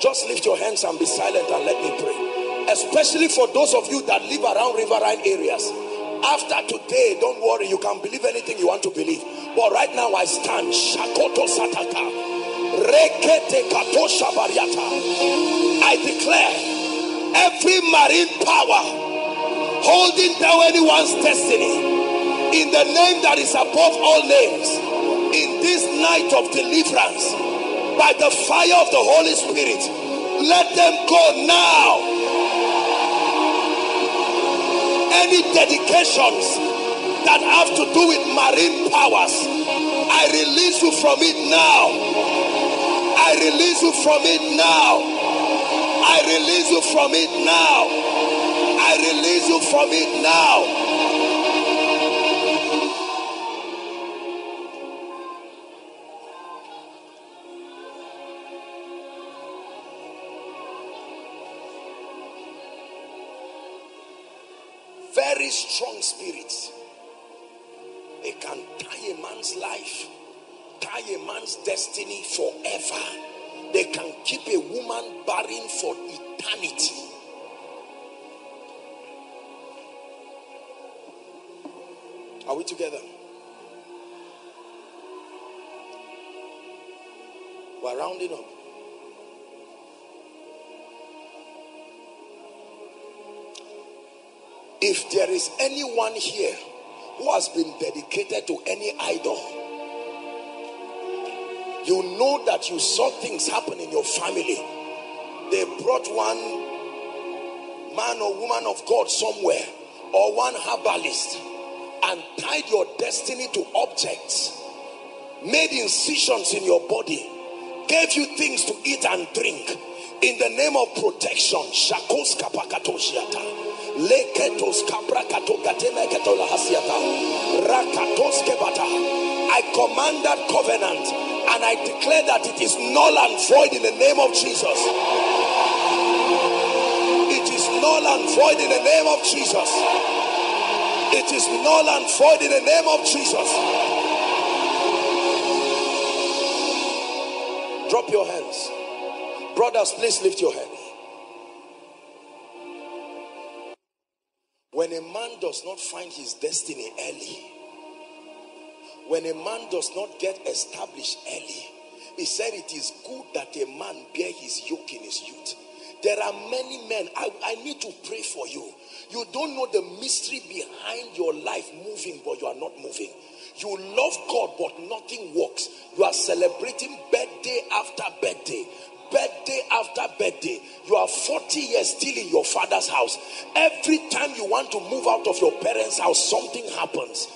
Just lift your hands and be silent and let me pray. Especially for those of you that live around riverine areas. After today, don't worry, you can believe anything you want to believe. But right now, I stand. Shakoto Sataka. Bariata. I declare every marine power holding down anyone's destiny in the name that is above all names in this night of deliverance by the fire of the Holy Spirit. Let them go now any dedications that have to do with marine powers, I release you from it now. I release you from it now. I release you from it now. I release you from it now. Very strong spirits. They can tie a man's life, tie a man's destiny forever. They can keep a woman barren for eternity. Are we together? We're rounding up. There is anyone here who has been dedicated to any idol, you know that you saw things happen in your family. They brought one man or woman of God somewhere, or one herbalist, and tied your destiny to objects, made incisions in your body, gave you things to eat and drink in the name of protection. Shakos kapakatoshiata. Leketos. Rakatos kebata. I command that covenant and I declare that it is null and void in the name of Jesus. It is null and void in the name of Jesus. It is null and void in the name of Jesus. Drop your hands. Brothers, please lift your hands. Does not find his destiny early, when a man does not get established early, he said it is good that a man bear his yoke in his youth. There are many men, I, I need to pray for you. You don't know the mystery behind your life moving, but you are not moving. You love God, but nothing works. You are celebrating birthday after birthday, birthday after birthday. You are 40 years still in your father's house. Every time you want to move out of your parents' house, something happens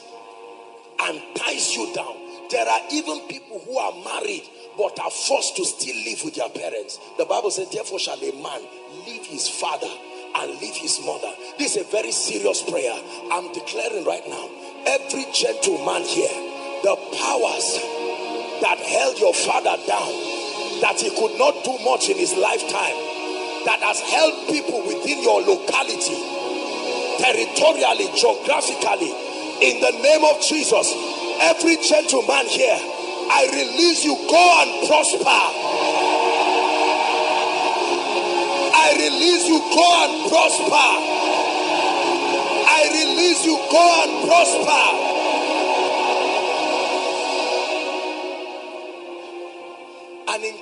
and ties you down. There are even people who are married but are forced to still live with their parents. The Bible says, Therefore, shall a man leave his father and leave his mother. This is a very serious prayer. I'm declaring right now, every gentleman here, the powers that held your father down that he could not do much in his lifetime that has helped people within your locality territorially geographically in the name of jesus. Every gentleman here i release you go and prosper. I release you go and prosper. I release you go and prosper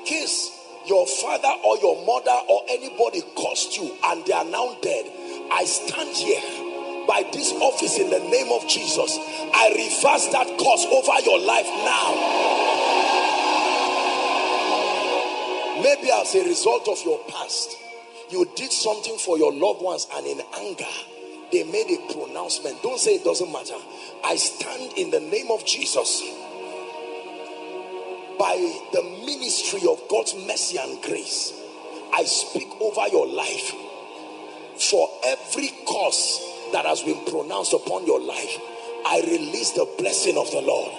case your father or your mother or anybody cursed you and they are now dead, I stand here by this office in the name of Jesus. I reverse that curse over your life now. Maybe as a result of your past, you did something for your loved ones and in anger, they made a pronouncement. Don't say it doesn't matter. I stand in the name of Jesus by the ministry of God's mercy and grace, I speak over your life for every curse that has been pronounced upon your life. I release the blessing of the Lord.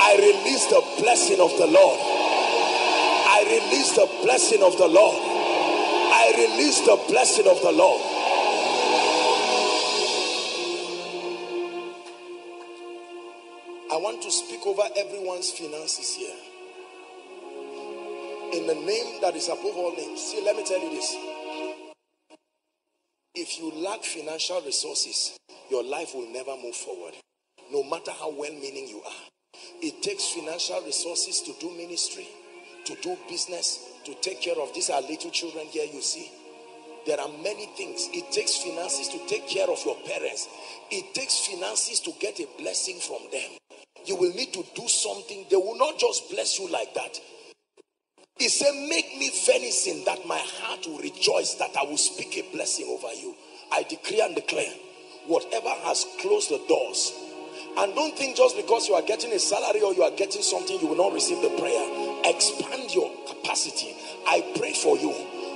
I release the blessing of the Lord. I release the blessing of the Lord. I release the blessing of the Lord. I want to speak over everyone's finances here. In the name that is above all names. See, let me tell you this. If you lack financial resources, your life will never move forward, no matter how well meaning you are. It takes financial resources to do ministry, to do business, to take care of these are little children here you see. There are many things. It takes finances to take care of your parents. It takes finances to get a blessing from them you will need to do something. They will not just bless you like that. He said, Make me venison that my heart will rejoice, that I will speak a blessing over you. I decree and declare whatever has closed the doors. And don't think just because you are getting a salary or you are getting something, you will not receive the prayer. Expand your capacity. I pray for you.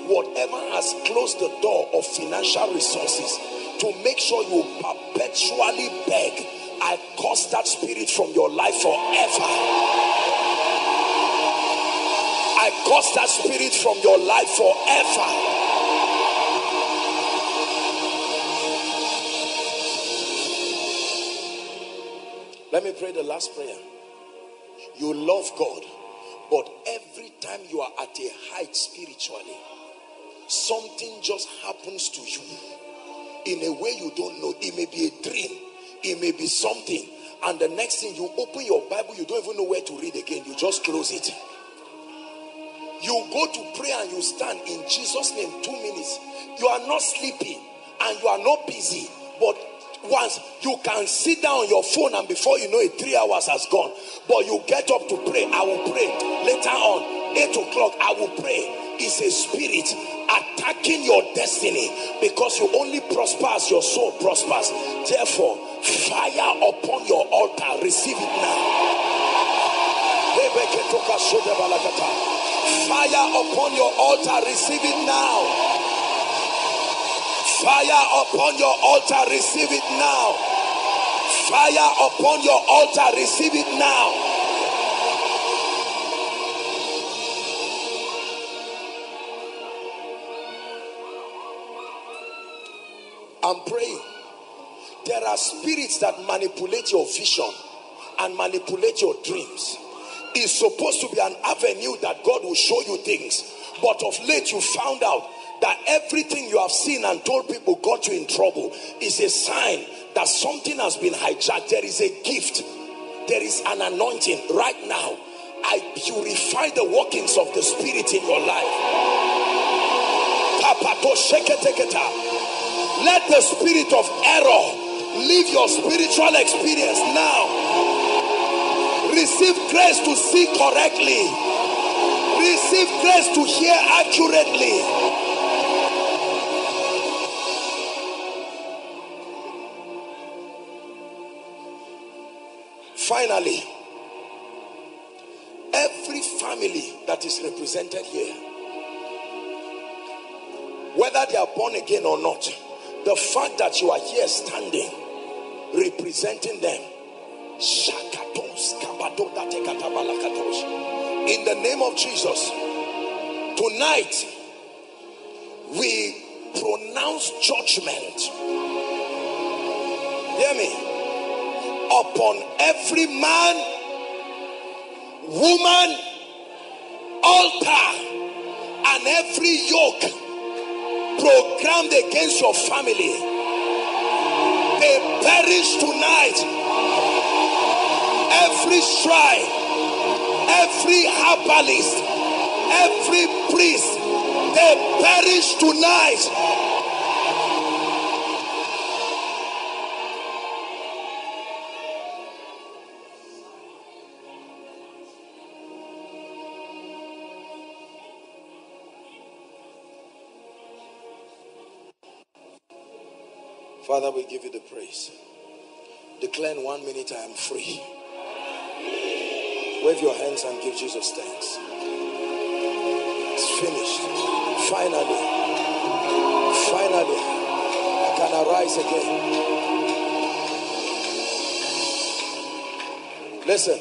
Whatever has closed the door of financial resources to make sure you perpetually beg, I curse that spirit from your life forever. I curse that spirit from your life forever. Let me pray the last prayer. You love God, but every time you are at a height spiritually, something just happens to you in a way you don't know. It may be a dream, it may be something, and the next thing you open your Bible, you don't even know where to read again, you just close it. You go to pray and you stand in Jesus' name two minutes. You are not sleeping and you are not busy, but once you can sit down on your phone and before you know it three hours has gone. But you get up to pray i will pray. Later on eight o'clock i will pray. It's a spirit attacking your destiny because you only prosper as your soul prospers. Therefore fire upon your altar. Receive it now. Fire upon your altar. Receive it now. Fire upon your altar, receive it now. Fire upon your altar, receive it now. I'm praying. There are spirits that manipulate your vision and manipulate your dreams. It's supposed to be an avenue that God will show you things. But of late, you found out that everything you have seen and told people got you in trouble is a sign that something has been hijacked. There is a gift, there is an anointing right now. I purify the workings of the spirit in your life. Let the spirit of error leave your spiritual experience now. Receive grace to see correctly. Receive grace to hear accurately. Finally, every family that is represented here, whether they are born again or not, the fact that you are here standing, representing them, in the name of Jesus, tonight we pronounce judgment. Hear me upon every man, woman, altar, and every yoke programmed against your family. They perish tonight. Every shrine, every herbalist, every priest, they perish tonight Father, we give you the praise. Declare in one minute, I am free. Wave your hands and give Jesus thanks. It's finished. Finally. Finally. I can arise again. Listen.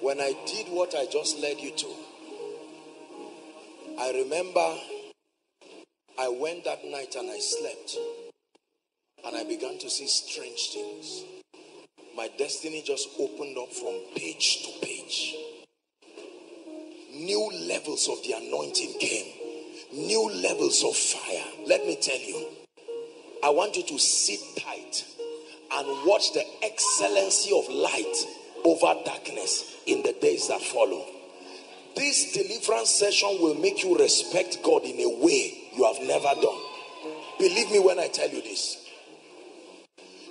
When I did what I just led you to, I remember I went that night and I slept. And I began to see strange things. My destiny just opened up from page to page. New levels of the anointing came, new levels of fire. Let me tell you, I want you to sit tight and watch the excellency of light over darkness in the days that follow. This deliverance session will make you respect God in a way you have never done. Believe me when I tell you this.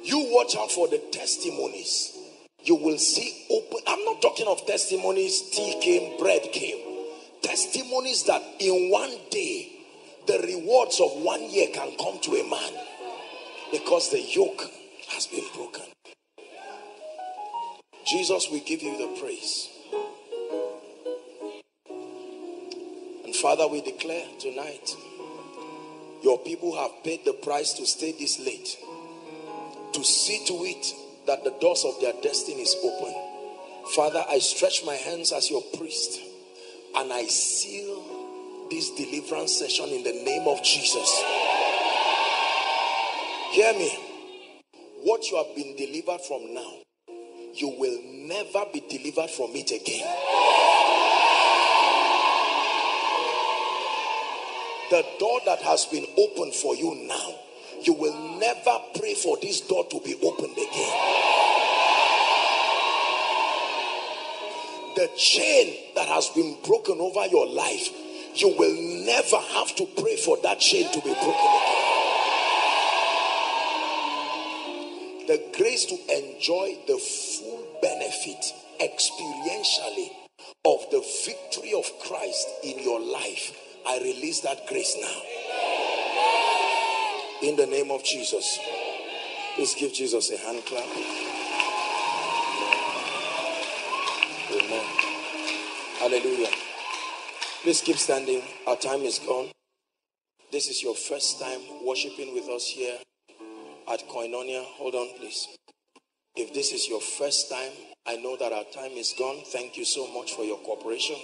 You watch out for the testimonies. You will see open. I'm not talking of testimonies, tea came, bread came. Testimonies that in one day the rewards of one year can come to a man because the yoke has been broken. Jesus, we give you the praise. And Father, we declare tonight your people have paid the price to stay this late, to see to it that the doors of their destiny is open. Father, I stretch my hands as your priest and I seal this deliverance session in the name of Jesus. Hear me. What you have been delivered from now, you will never be delivered from it again. The door that has been opened for you now, you will never pray for this door to be opened again. the chain that has been broken over your life, you will never have to pray for that chain to be broken again. The grace to enjoy the full benefit experientially of the victory of Christ in your life. I release that grace now. In the name of Jesus. Please give Jesus a hand clap. Amen. Hallelujah. Please keep standing. Our time is gone. This is your first time worshiping with us here at Koinonia. Hold on, please. If this is your first time, I know that our time is gone. Thank you so much for your cooperation.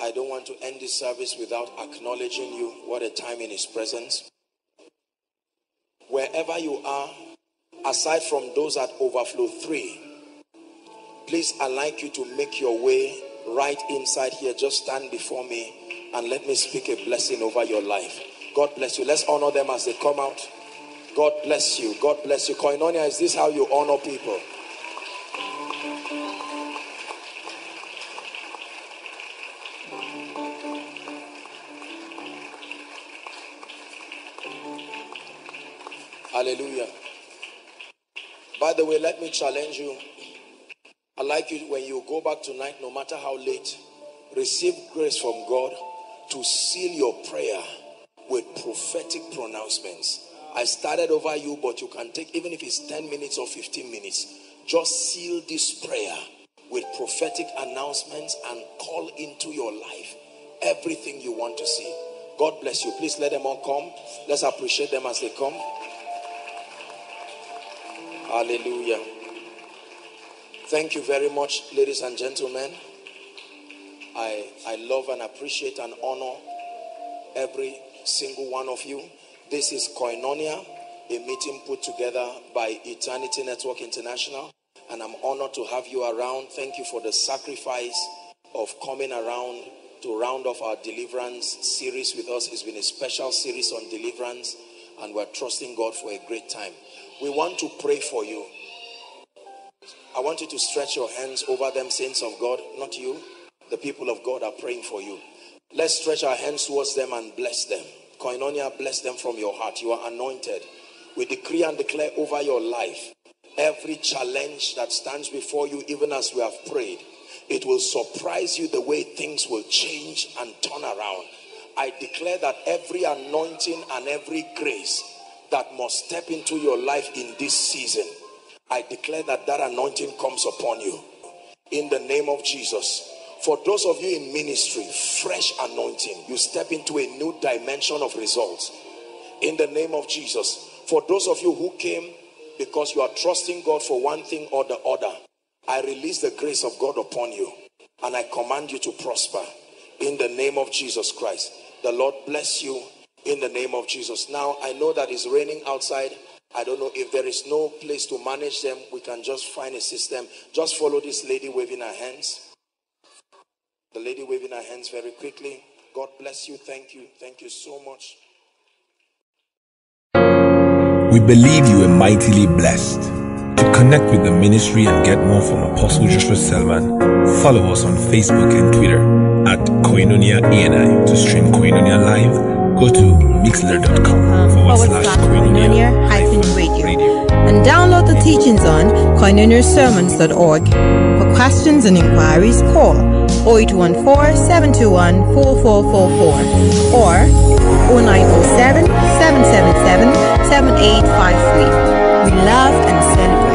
I don't want to end this service without acknowledging you. What a time in His presence. Wherever you are, aside from those at Overflow 3, Please, I'd like you to make your way right inside here. Just stand before me and let me speak a blessing over your life. God bless you. Let's honor them as they come out. God bless you. God bless you. Koinonia, is this how you honor people? Hallelujah. By the way, let me challenge you. I like you when you go back tonight, no matter how late, receive grace from God to seal your prayer with prophetic pronouncements. I started over you, but you can take, even if it's 10 minutes or 15 minutes, just seal this prayer with prophetic announcements and call into your life everything you want to see. God bless you. Please let them all come. Let's appreciate them as they come. Hallelujah. Thank you very much, ladies and gentlemen. I, I love and appreciate and honor every single one of you. This is Koinonia, a meeting put together by Eternity Network International. And I'm honored to have you around. Thank you for the sacrifice of coming around to round off our deliverance series with us. It's been a special series on deliverance, and we're trusting God for a great time. We want to pray for you. I want you to stretch your hands over them, saints of God, not you. The people of God are praying for you. Let's stretch our hands towards them and bless them. Koinonia, bless them from your heart. You are anointed. We decree and declare over your life every challenge that stands before you, even as we have prayed. It will surprise you the way things will change and turn around. I declare that every anointing and every grace that must step into your life in this season I declare that that anointing comes upon you in the name of Jesus. For those of you in ministry, fresh anointing, you step into a new dimension of results in the name of Jesus. For those of you who came because you are trusting God for one thing or the other, I release the grace of God upon you and I command you to prosper in the name of Jesus Christ. The Lord bless you in the name of Jesus. Now, I know that it's raining outside. I don't know if there is no place to manage them. We can just find a system. Just follow this lady waving her hands. The lady waving her hands very quickly. God bless you. Thank you. Thank you so much. We believe you are mightily blessed. To connect with the ministry and get more from Apostle Joshua Selman, follow us on Facebook and Twitter at Koinonia ENI To stream Koinonia live, Go to mixlr.com um, oh, forward slash koinonia radio and download the teachings on koinoniasermons.org. For questions and inquiries, call 0814 721 4444 or 0907 777 7853. We love and celebrate.